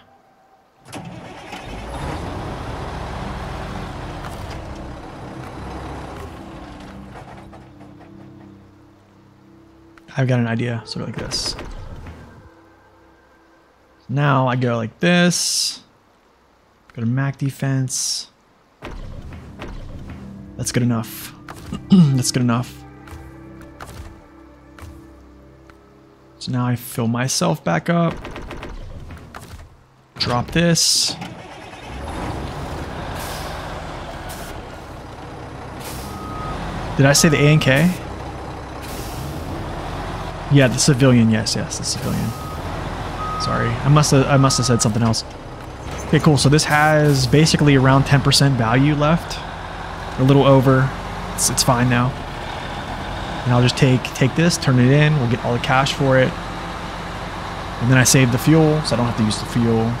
I've got an idea. sort of like this. Now I go like this. Go to Mack Defense. That's good enough. That's good enough. So now I fill myself back up. Drop this. Did I say the A and K? Yeah, the civilian. Yes, yes, the civilian. Sorry, I must have I must have said something else. Okay, cool. So this has basically around 10% value left. A little over. It's, it's fine now. And I'll just take take this, turn it in. We'll get all the cash for it. And then I save the fuel, so I don't have to use the fuel.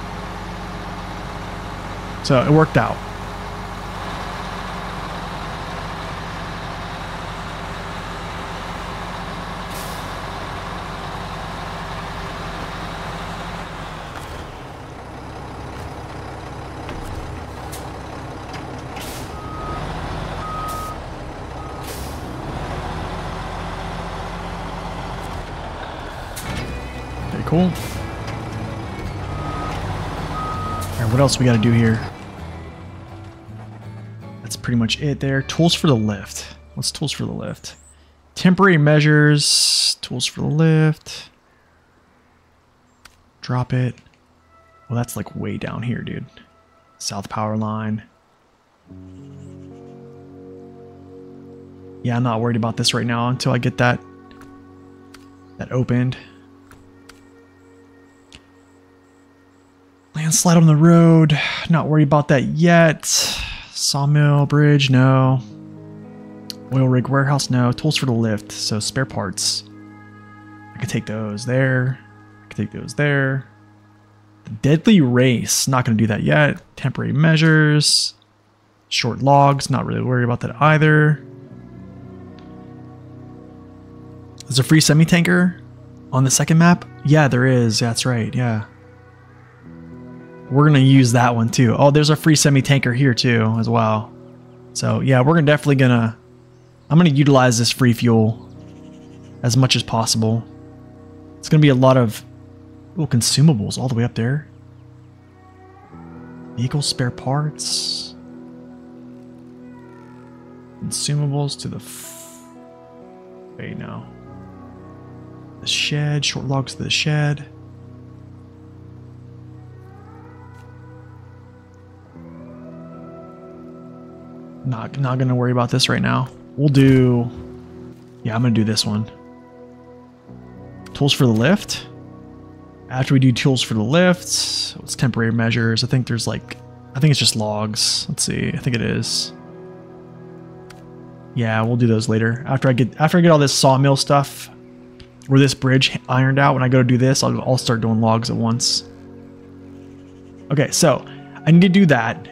So it worked out. Okay, cool. Alright, what else we gotta do here? That's pretty much it there. Tools for the lift. What's tools for the lift? Temporary measures. Tools for the lift. Drop it. Well, that's like way down here, dude. South power line. Yeah, I'm not worried about this right now until I get that that opened. Landslide on the road. Not worried about that yet. Sawmill bridge, no. Oil rig warehouse, no. Tools for the lift, so spare parts. I could take those there. I could take those there. The deadly race, not going to do that yet. Temporary measures. Short logs, not really worried about that either. There's a free semi-tanker on the second map? Yeah, there is. That's right. Yeah. We're going to use that one too. Oh, there's a free semi-tanker here too as well. So yeah, we're gonna definitely going to... I'm going to utilize this free fuel as much as possible. It's going to be a lot of little consumables all the way up there. Vehicle spare parts. Consumables to the... F Wait, no. The shed, short logs to the shed. Not not gonna worry about this right now. We'll do Yeah, I'm gonna do this one. Tools for the lift. After we do tools for the lift, what's temporary measures? I think there's like I think it's just logs. Let's see. I think it is. Yeah, we'll do those later. After I get after I get all this sawmill stuff or this bridge ironed out, when I go to do this, I'll, I'll start doing logs at once. Okay, so I need to do that.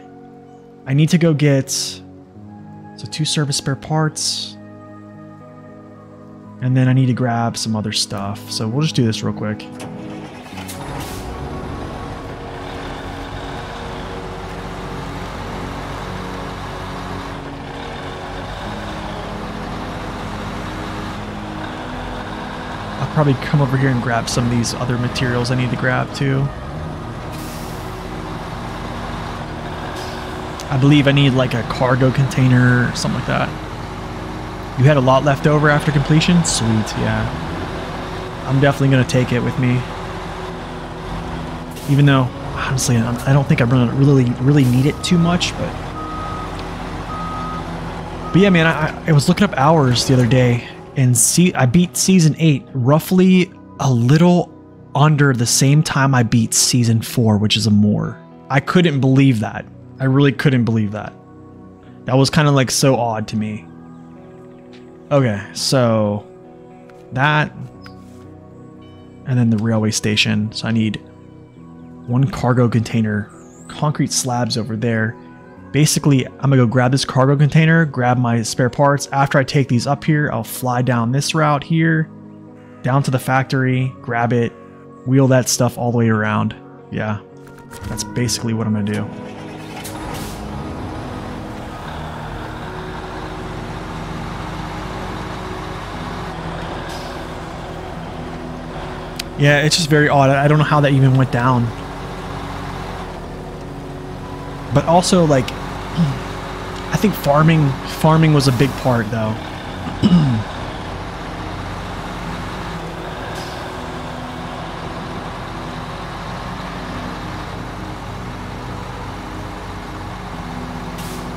I need to go get so two service spare parts. And then I need to grab some other stuff. So we'll just do this real quick. I'll probably come over here and grab some of these other materials I need to grab too. I believe I need like a cargo container or something like that. You had a lot left over after completion? Sweet, yeah. I'm definitely going to take it with me. Even though, honestly, I don't think I really, really need it too much, but... But yeah, man, I, I was looking up hours the other day, and see, I beat Season 8 roughly a little under the same time I beat Season 4, which is Amur. I couldn't believe that. I really couldn't believe that. That was kind of like so odd to me. Okay, so that and then the railway station. So I need one cargo container, concrete slabs over there. Basically, I'm gonna go grab this cargo container, grab my spare parts. After I take these up here, I'll fly down this route here, down to the factory, grab it, wheel that stuff all the way around. Yeah, that's basically what I'm gonna do. Yeah, it's just very odd. I don't know how that even went down. But also, like, I think farming farming was a big part, though.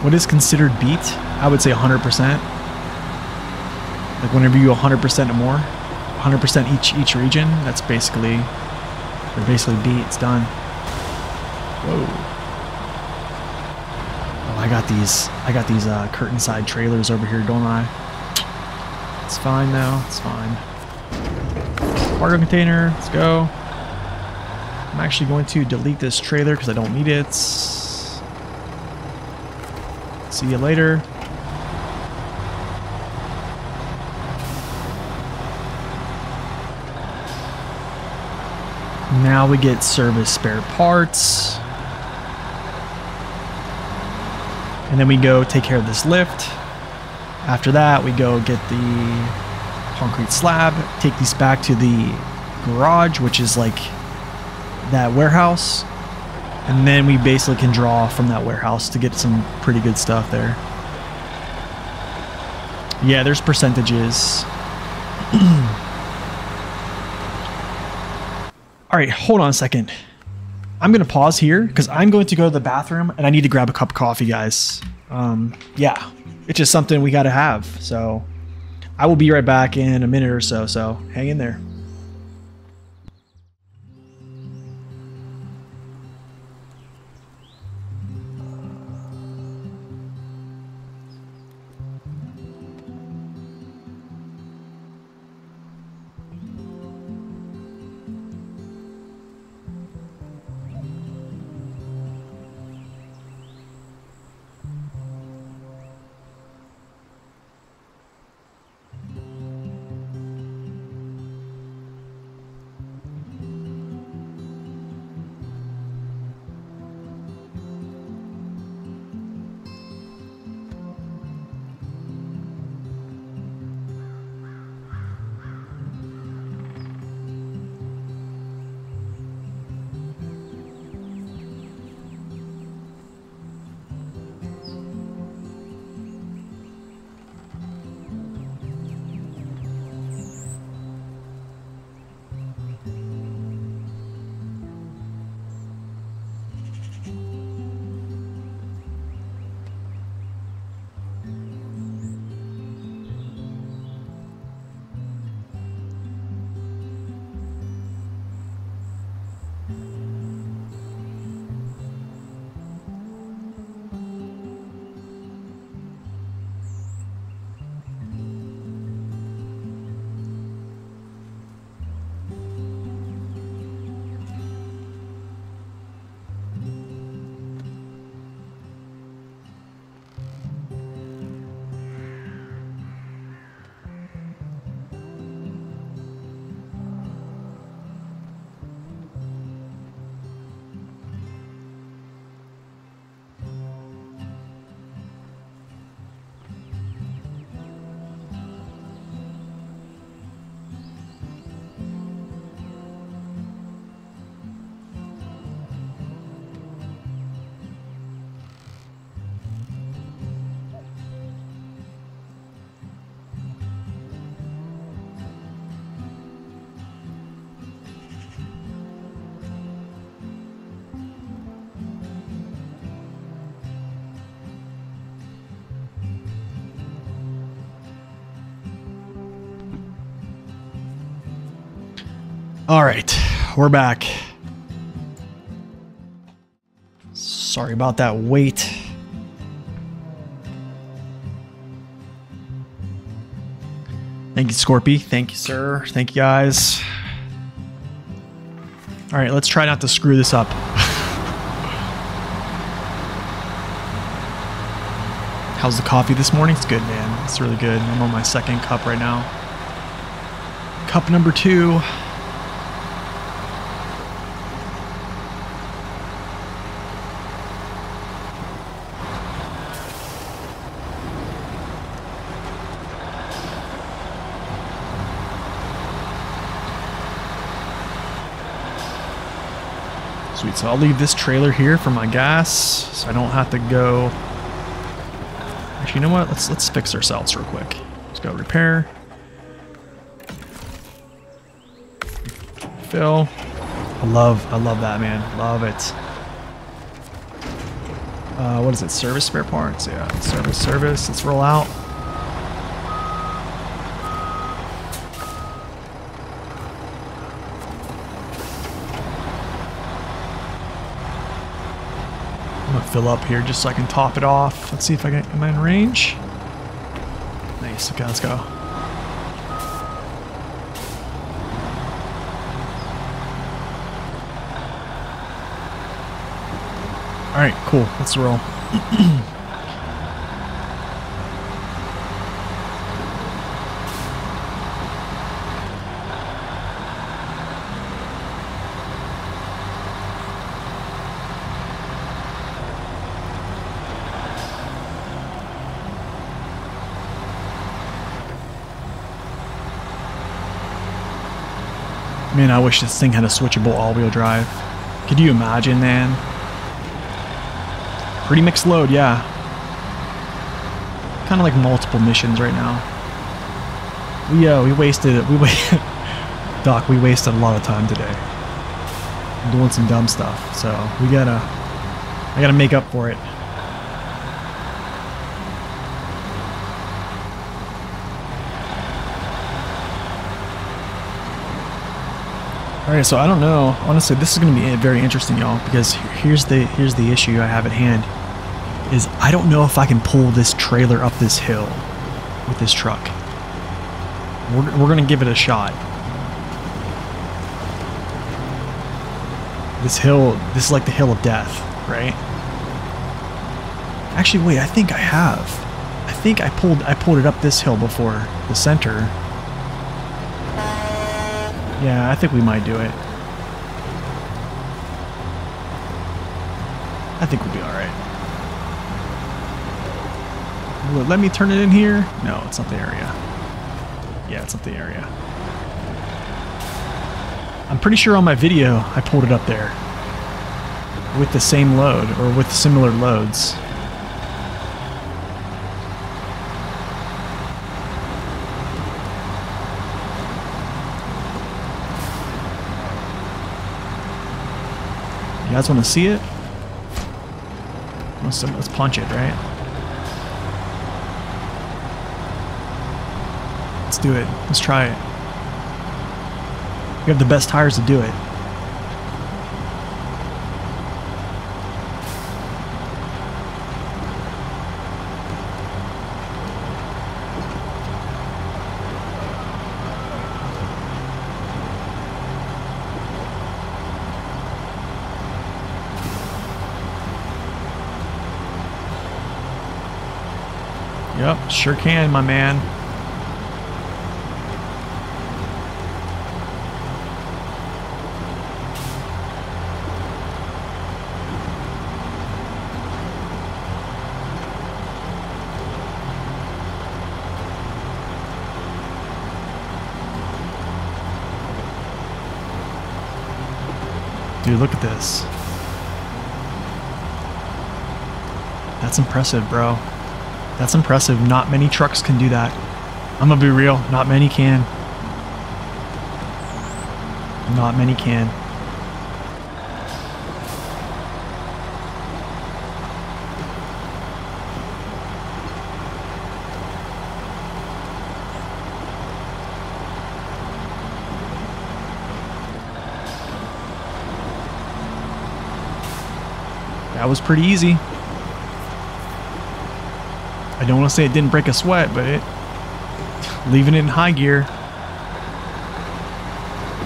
what is considered beat? I would say 100%. Like whenever you 100% or more. 100% each each region. That's basically they're basically beat. It's done. Whoa. Oh, I got these. I got these uh, curtain side trailers over here, don't I? It's fine now. It's fine. Cargo container. Let's go. I'm actually going to delete this trailer because I don't need it. See you later. Now we get service spare parts. And then we go take care of this lift. After that, we go get the concrete slab, take these back to the garage, which is like that warehouse. And then we basically can draw from that warehouse to get some pretty good stuff there. Yeah, there's percentages. All right, hold on a second. I'm going to pause here because I'm going to go to the bathroom and I need to grab a cup of coffee, guys. Um, yeah, it's just something we got to have. So I will be right back in a minute or so. So hang in there. All right, we're back. Sorry about that wait. Thank you, Scorpy. Thank you, sir. Thank you, guys. All right, let's try not to screw this up. How's the coffee this morning? It's good, man. It's really good. I'm on my second cup right now. Cup number two. Sweet, so I'll leave this trailer here for my gas, so I don't have to go. Actually, you know what? Let's let's fix ourselves real quick. Let's go repair. Fill. I love I love that man. Love it. Uh, what is it? Service spare parts? Yeah, service service. Let's roll out. Fill up here just so I can top it off. Let's see if I get am I in range. Nice. Okay, let's go. All right, cool. Let's roll. Man, I wish this thing had a switchable all-wheel drive. Could you imagine, man? Pretty mixed load, yeah. Kind of like multiple missions right now. We uh, we wasted it. we wait. Doc, we wasted a lot of time today. Doing some dumb stuff, so we gotta I gotta make up for it. Alright, so I don't know. Honestly, this is going to be very interesting, y'all, because here's the here's the issue I have at hand. Is I don't know if I can pull this trailer up this hill with this truck. We're, we're going to give it a shot. This hill, this is like the hill of death, right? Actually, wait, I think I have. I think I pulled I pulled it up this hill before the center. Yeah, I think we might do it. I think we'll be alright. Will it let me turn it in here? No, it's not the area. Yeah, it's not the area. I'm pretty sure on my video I pulled it up there. With the same load, or with similar loads. You guys want to see it? Let's, let's punch it, right? Let's do it. Let's try it. We have the best tires to do it. Yep, sure can, my man. Dude, look at this. That's impressive, bro. That's impressive. Not many trucks can do that. I'm gonna be real. Not many can. Not many can. That was pretty easy. I don't want to say it didn't break a sweat, but it leaving it in high gear.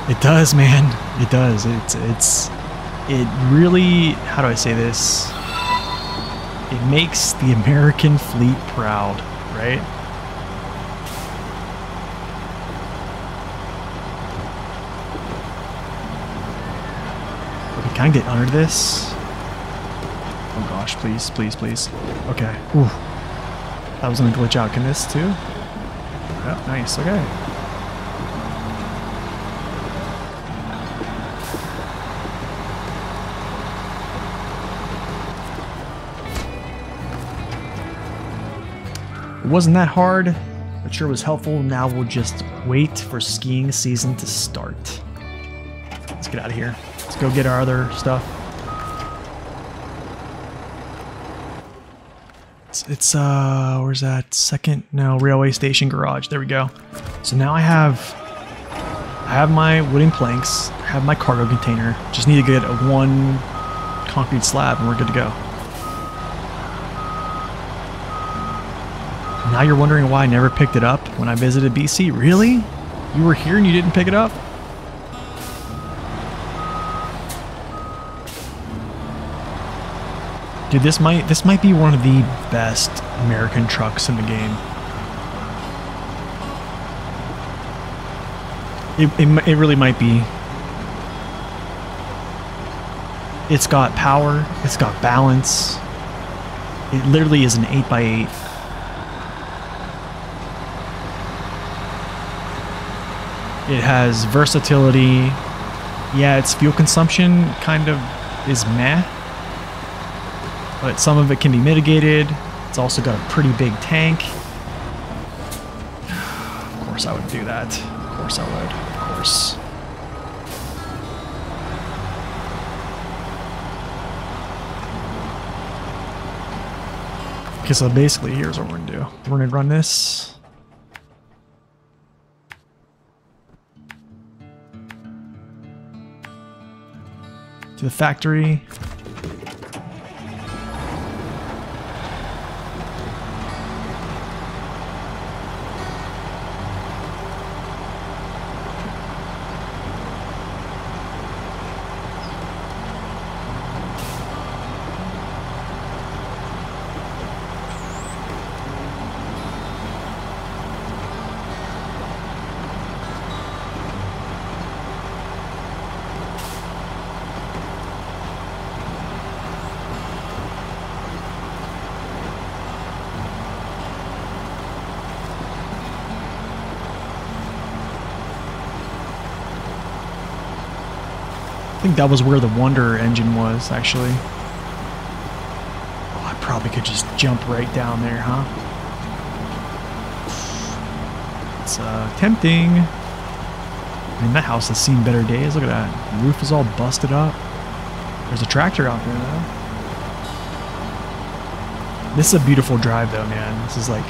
It does, man. It does. It's it's it really how do I say this? It makes the American fleet proud, right? Can I get under this? Oh gosh, please, please, please. Okay. Ooh. That was gonna glitch out. Can this too? Nice. Okay. It wasn't that hard, but sure was helpful. Now we'll just wait for skiing season to start. Let's get out of here. Let's go get our other stuff. It's, uh, where's that second? No, railway station garage. There we go. So now I have, I have my wooden planks, I have my cargo container. Just need to get a one concrete slab and we're good to go. Now you're wondering why I never picked it up when I visited BC. Really? You were here and you didn't pick it up? Dude, this might this might be one of the best American trucks in the game. It, it, it really might be. It's got power, it's got balance. It literally is an 8x8. It has versatility. Yeah, its fuel consumption kind of is meh. But some of it can be mitigated. It's also got a pretty big tank. Of course I would do that. Of course I would. Of course. Okay, so basically here's what we're gonna do. We're gonna run this. To the factory. Think that was where the Wonder engine was, actually. Oh, I probably could just jump right down there, huh? It's uh, tempting. I mean, that house has seen better days. Look at that. The roof is all busted up. There's a tractor out there, though. This is a beautiful drive, though, man. This is like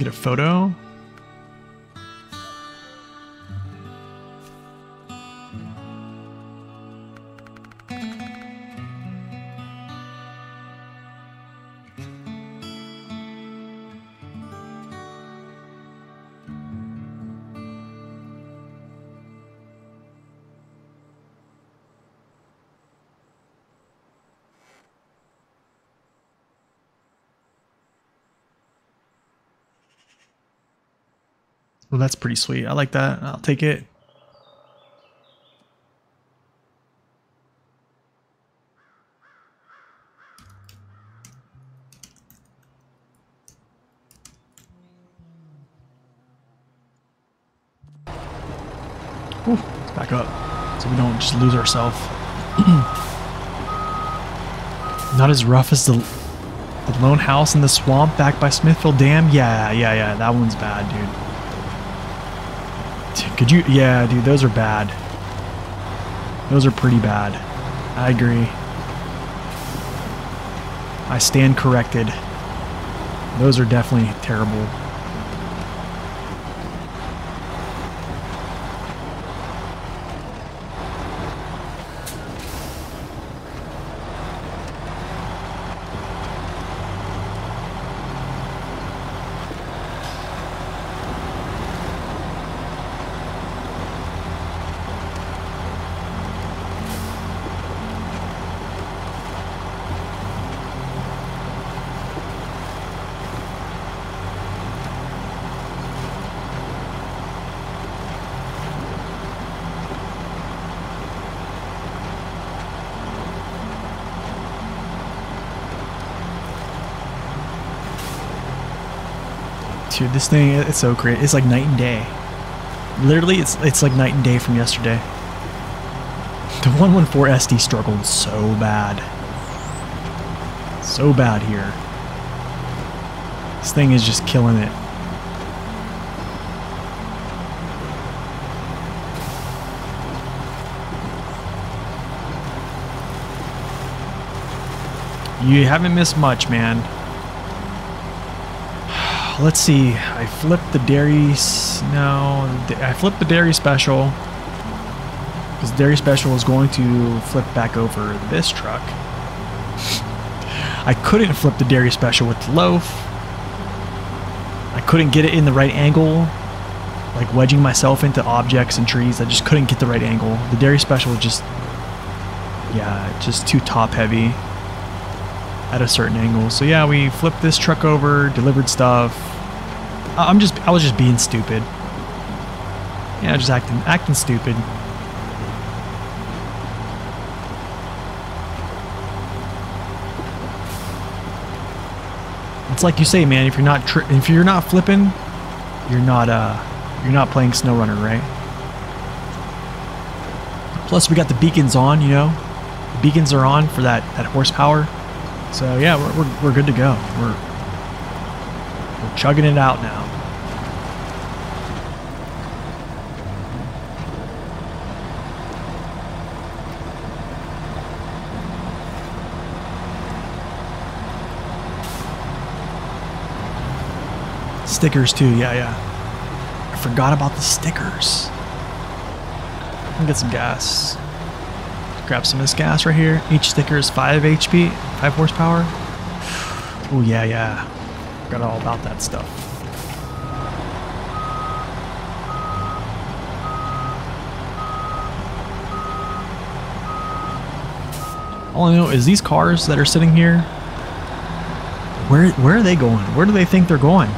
Get a photo. Pretty sweet. I like that. I'll take it. Whew, let's back up so we don't just lose ourselves. Not as rough as the the lone house in the swamp back by Smithville Dam. Yeah, yeah, yeah. That one's bad, dude. Could you? Yeah, dude, those are bad. Those are pretty bad. I agree. I stand corrected. Those are definitely terrible. Dude, this thing, it's so great. It's like night and day. Literally, it's it's like night and day from yesterday. The 114 SD struggled so bad. So bad here. This thing is just killing it. You haven't missed much, man. Let's see. I flipped the Derry. No, I flipped the Derry special because Derry special is going to flip back over this truck. I couldn't flip the Derry special with the loaf. I couldn't get it in the right angle, like wedging myself into objects and trees. I just couldn't get the right angle. The Derry special was just, yeah, just too top heavy at a certain angle. So yeah, we flipped this truck over, delivered stuff. I'm just I was just being stupid. Yeah, just acting acting stupid. It's like you say, man. If you're not if you're not flipping, you're not uh you're not playing SnowRunner, right? Plus, we got the beacons on. You know, the beacons are on for that that horsepower. So yeah, we're we're, we're good to go. We're we're chugging it out now. Stickers too, yeah, yeah. I forgot about the stickers. Let me get some gas. Grab some of this gas right here. Each sticker is 5 HP, 5 horsepower. Oh, yeah, yeah. Forgot all about that stuff. All I know is these cars that are sitting here, where where are they going? Where do they think they're going?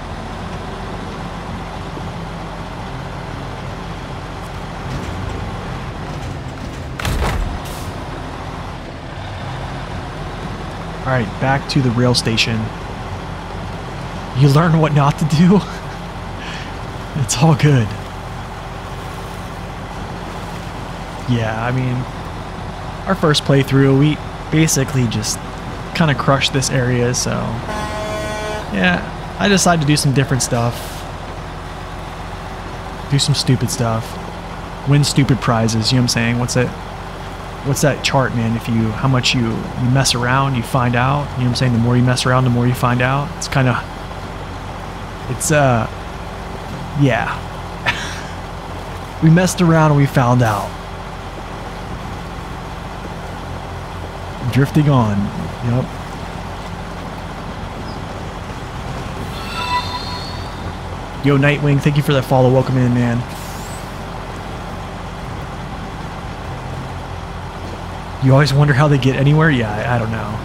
Alright, back to the rail station. You learn what not to do. it's all good. Yeah, I mean, our first playthrough, we basically just kind of crushed this area, so yeah, I decided to do some different stuff. Do some stupid stuff. Win stupid prizes, you know what I'm saying? What's it? What's that chart, man? If you how much you you mess around, you find out. You know what I'm saying? The more you mess around, the more you find out. It's kind of it's uh yeah. we messed around and we found out. Drifting on. Yep. Yo, Nightwing, thank you for that follow. Welcome in, man. You always wonder how they get anywhere? Yeah, I, I don't know.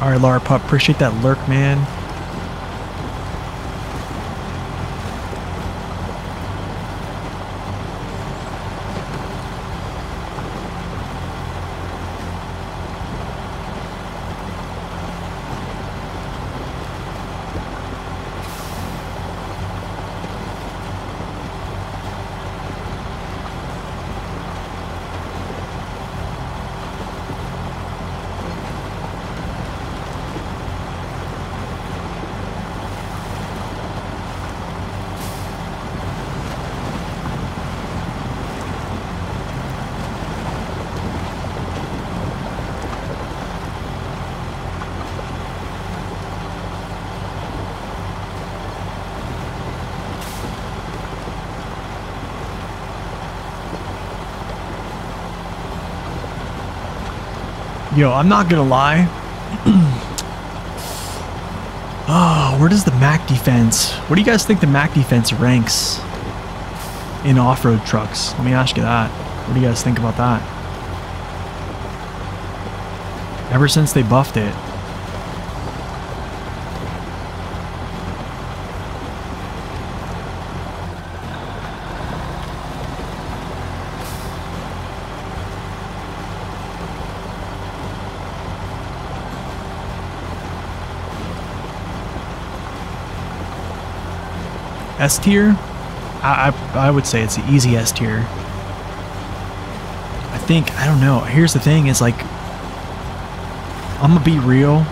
Alright, Laura Pup, appreciate that lurk, man. Yo, I'm not gonna lie. oh, where does the Mack Defense? What do you guys think the Mack Defense ranks in off-road trucks? Let me ask you that. What do you guys think about that? Ever since they buffed it. S tier? I, I, I would say it's the easy S tier. I think, I don't know. Here's the thing is like, I'm gonna be real.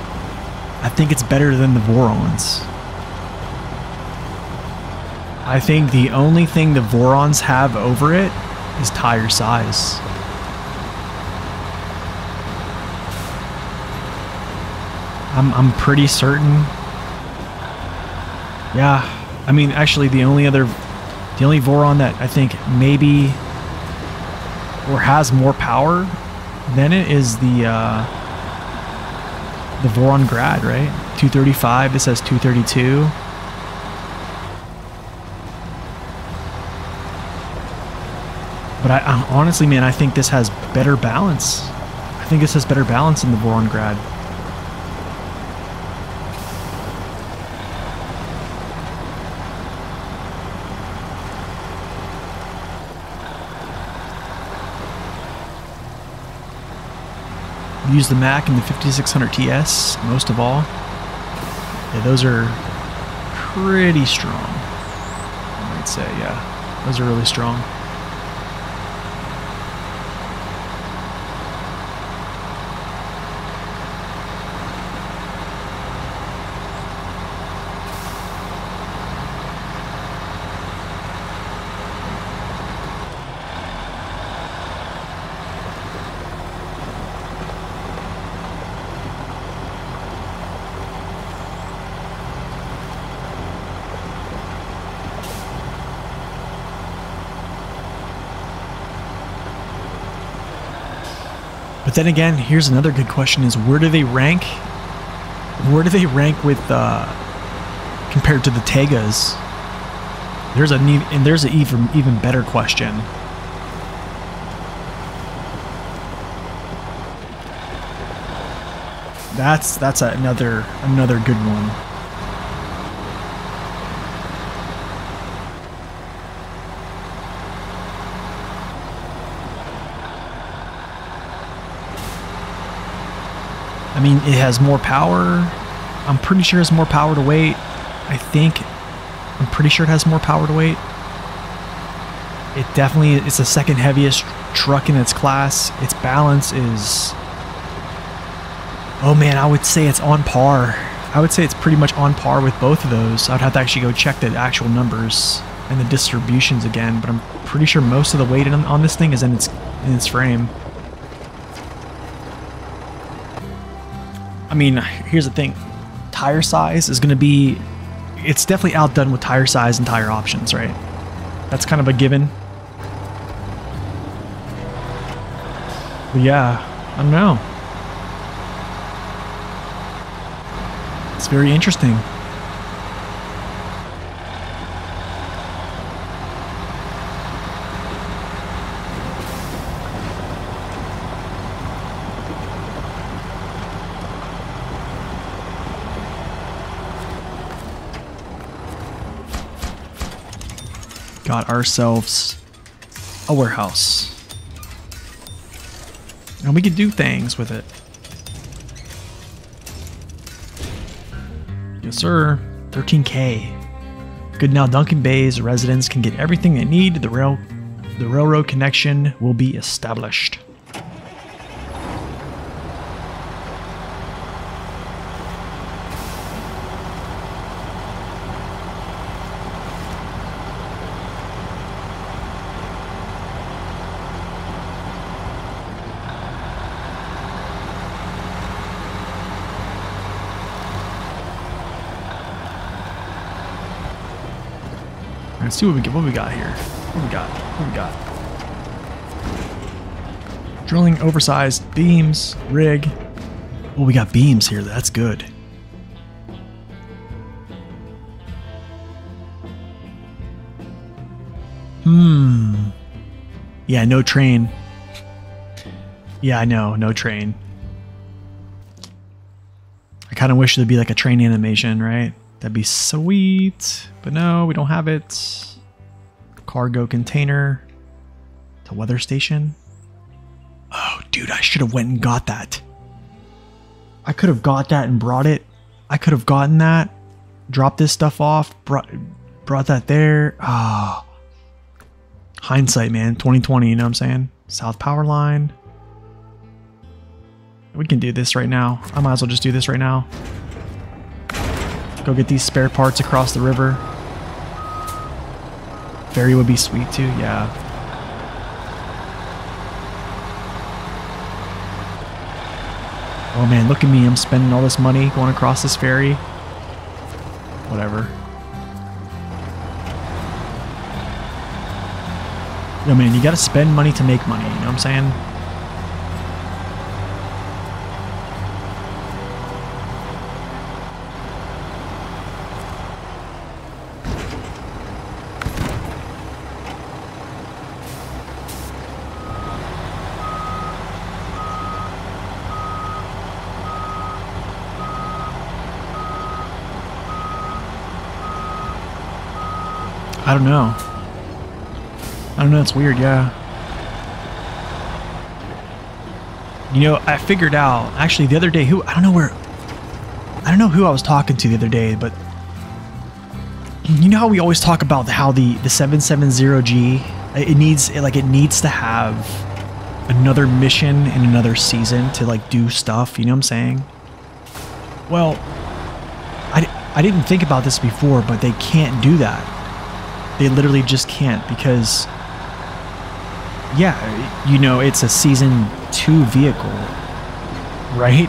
I think it's better than the Vorons. I think the only thing the Vorons have over it is tire size. I'm, I'm pretty certain. Yeah, I mean, actually, the only other, the only Voron that I think maybe or has more power than it is the uh, the Voron Grad, right? 235. This has 232. But I, I honestly, man, I think this has better balance. I think this has better balance than the Voron Grad. Use the Mack and the 5600 TS most of all. Yeah, those are pretty strong. I might say, yeah, those are really strong. But then again, here's another good question: Is where do they rank? Where do they rank with uh, compared to the Taygas? There's a and there's an even even better question. That's that's another another good one. Mean, it has more power. I'm pretty sure it has more power to weight. I think. I'm pretty sure it has more power to weight. It definitely is the second heaviest truck in its class. Its balance is. Oh man, I would say it's on par. I would say it's pretty much on par with both of those. I'd have to actually go check the actual numbers and the distributions again, but I'm pretty sure most of the weight on, on this thing is in its in its frame. I mean, here's the thing. Tire size is going to be it's definitely outdone with tire size and tire options, right? That's kind of a given. But yeah, I don't know. It's very interesting. got ourselves a warehouse. And we could do things with it. Yes, sir. 13k. Good now Duncan Bay's residents can get everything they need. The rail the railroad connection will be established. Let's see what we get. What we got here. What we got? What we got? Drilling oversized beams, rig. Oh, we got beams here. That's good. Hmm. Yeah, no train. Yeah, I know, no train. I kind of wish there'd be like a train animation, right? That'd be sweet. But no, we don't have it. Cargo container to weather station. Oh, dude, I should have went and got that. I could have got that and brought it. I could have gotten that, dropped this stuff off, brought brought that there. Ah. Oh. Hindsight, man. 2020, you know what I'm saying? South Power Line. We can do this right now. I might as well just do this right now. Go get these spare parts across the river. Ferry would be sweet too, yeah. Oh man, look at me. I'm spending all this money going across this ferry. Whatever. Yo man, you gotta spend money to make money, you know what I'm saying? I don't know. I don't know, it's weird, yeah. You know, I figured out actually the other day who I don't know where I don't know who I was talking to the other day, but you know how we always talk about how the the 770G it needs it, like it needs to have another mission in another season to like do stuff, you know what I'm saying? Well, I, I didn't think about this before, but they can't do that. They literally just can't because yeah, you know, it's a season 2 vehicle, right?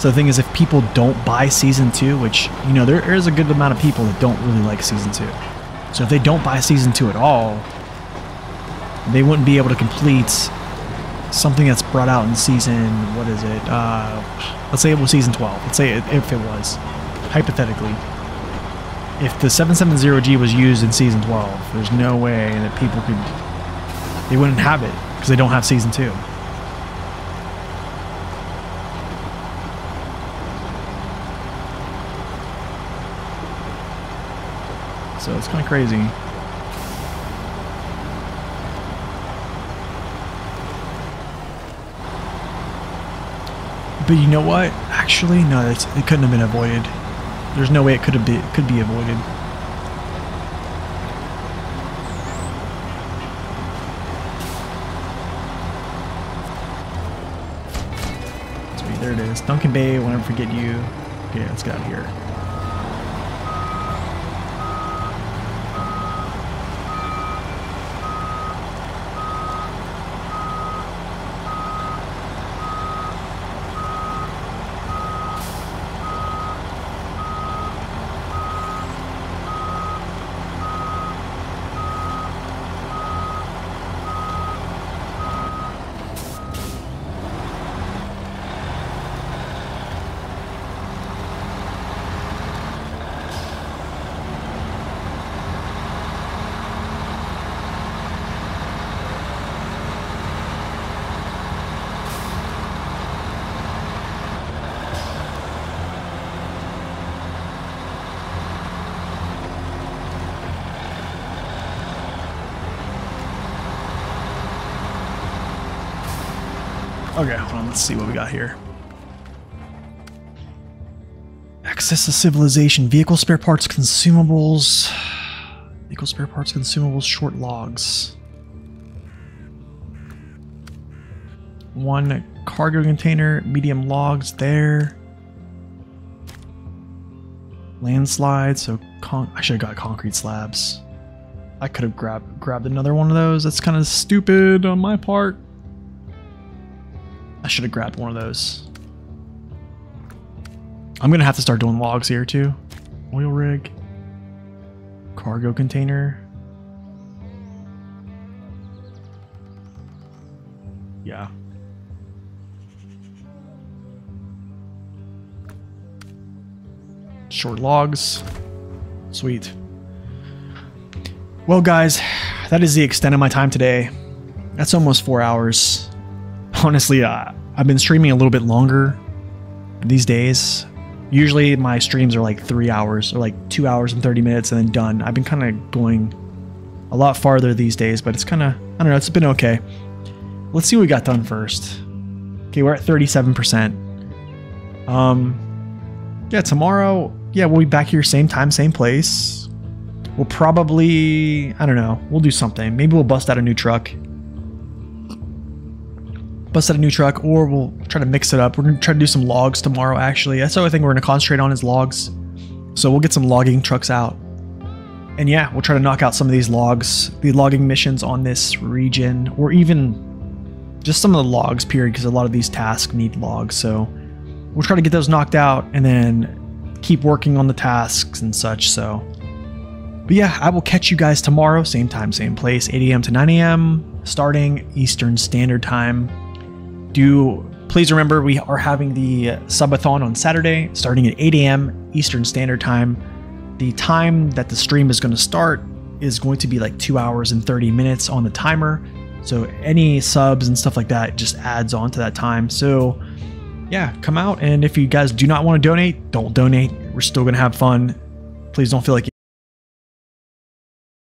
So the thing is, if people don't buy season two, which you know there is a good amount of people that don't really like season two, so if they don't buy season two at all, they wouldn't be able to complete something that's brought out in season what is it? Uh, let's say it was season twelve. Let's say if it was, hypothetically, if the 770G was used in season twelve, there's no way that people could they wouldn't have it because they don't have season two. So it's kind of crazy. But you know what? Actually, no, it couldn't have been avoided. There's no way it could have been could be avoided. Sweet, there it is. Duncan Bay, won't ever forget you. Okay, let's get out of here. Okay, hold on. Let's see what we got here. Access to civilization, vehicle spare parts, consumables, vehicle spare parts, consumables, short logs. One cargo container, medium logs there. Landslide, so I should have got concrete slabs. I could have grabbed grabbed another one of those. That's kind of stupid on my part. Should have grabbed one of those. I'm gonna have to start doing logs here too. Oil rig. Cargo container. Yeah. Short logs. Sweet. Well, guys, that is the extent of my time today. That's almost four hours honestly, uh, I've been streaming a little bit longer these days. Usually my streams are like three hours or like two hours and 30 minutes and then done. I've been kind of going a lot farther these days, but it's kind of, I don't know, it's been okay. Let's see what we got done first. Okay, we're at 37%. Um, yeah, tomorrow, yeah, we'll be back here same time, same place. We'll probably, I don't know, we'll do something. Maybe we'll bust out a new truck bust out a new truck, or we'll try to mix it up. We're gonna try to do some logs tomorrow. Actually, that's the other thing we're gonna concentrate on is logs. So we'll get some logging trucks out, and yeah, we'll try to knock out some of these logs, the logging missions on this region, or even just some of the logs. Period, because a lot of these tasks need logs. So we'll try to get those knocked out, and then keep working on the tasks and such. So. But yeah, I will catch you guys tomorrow, same time, same place, 8 a.m. to 9 a.m., starting Eastern Standard Time do please remember we are having the subathon on Saturday starting at 8 a.m. Eastern Standard Time. The time that the stream is going to start is going to be like 2 hours and 30 minutes on the timer. So any subs and stuff like that just adds on to that time. So yeah, come out and if you guys do not want to donate, don't donate. We're still going to have fun. Please don't feel like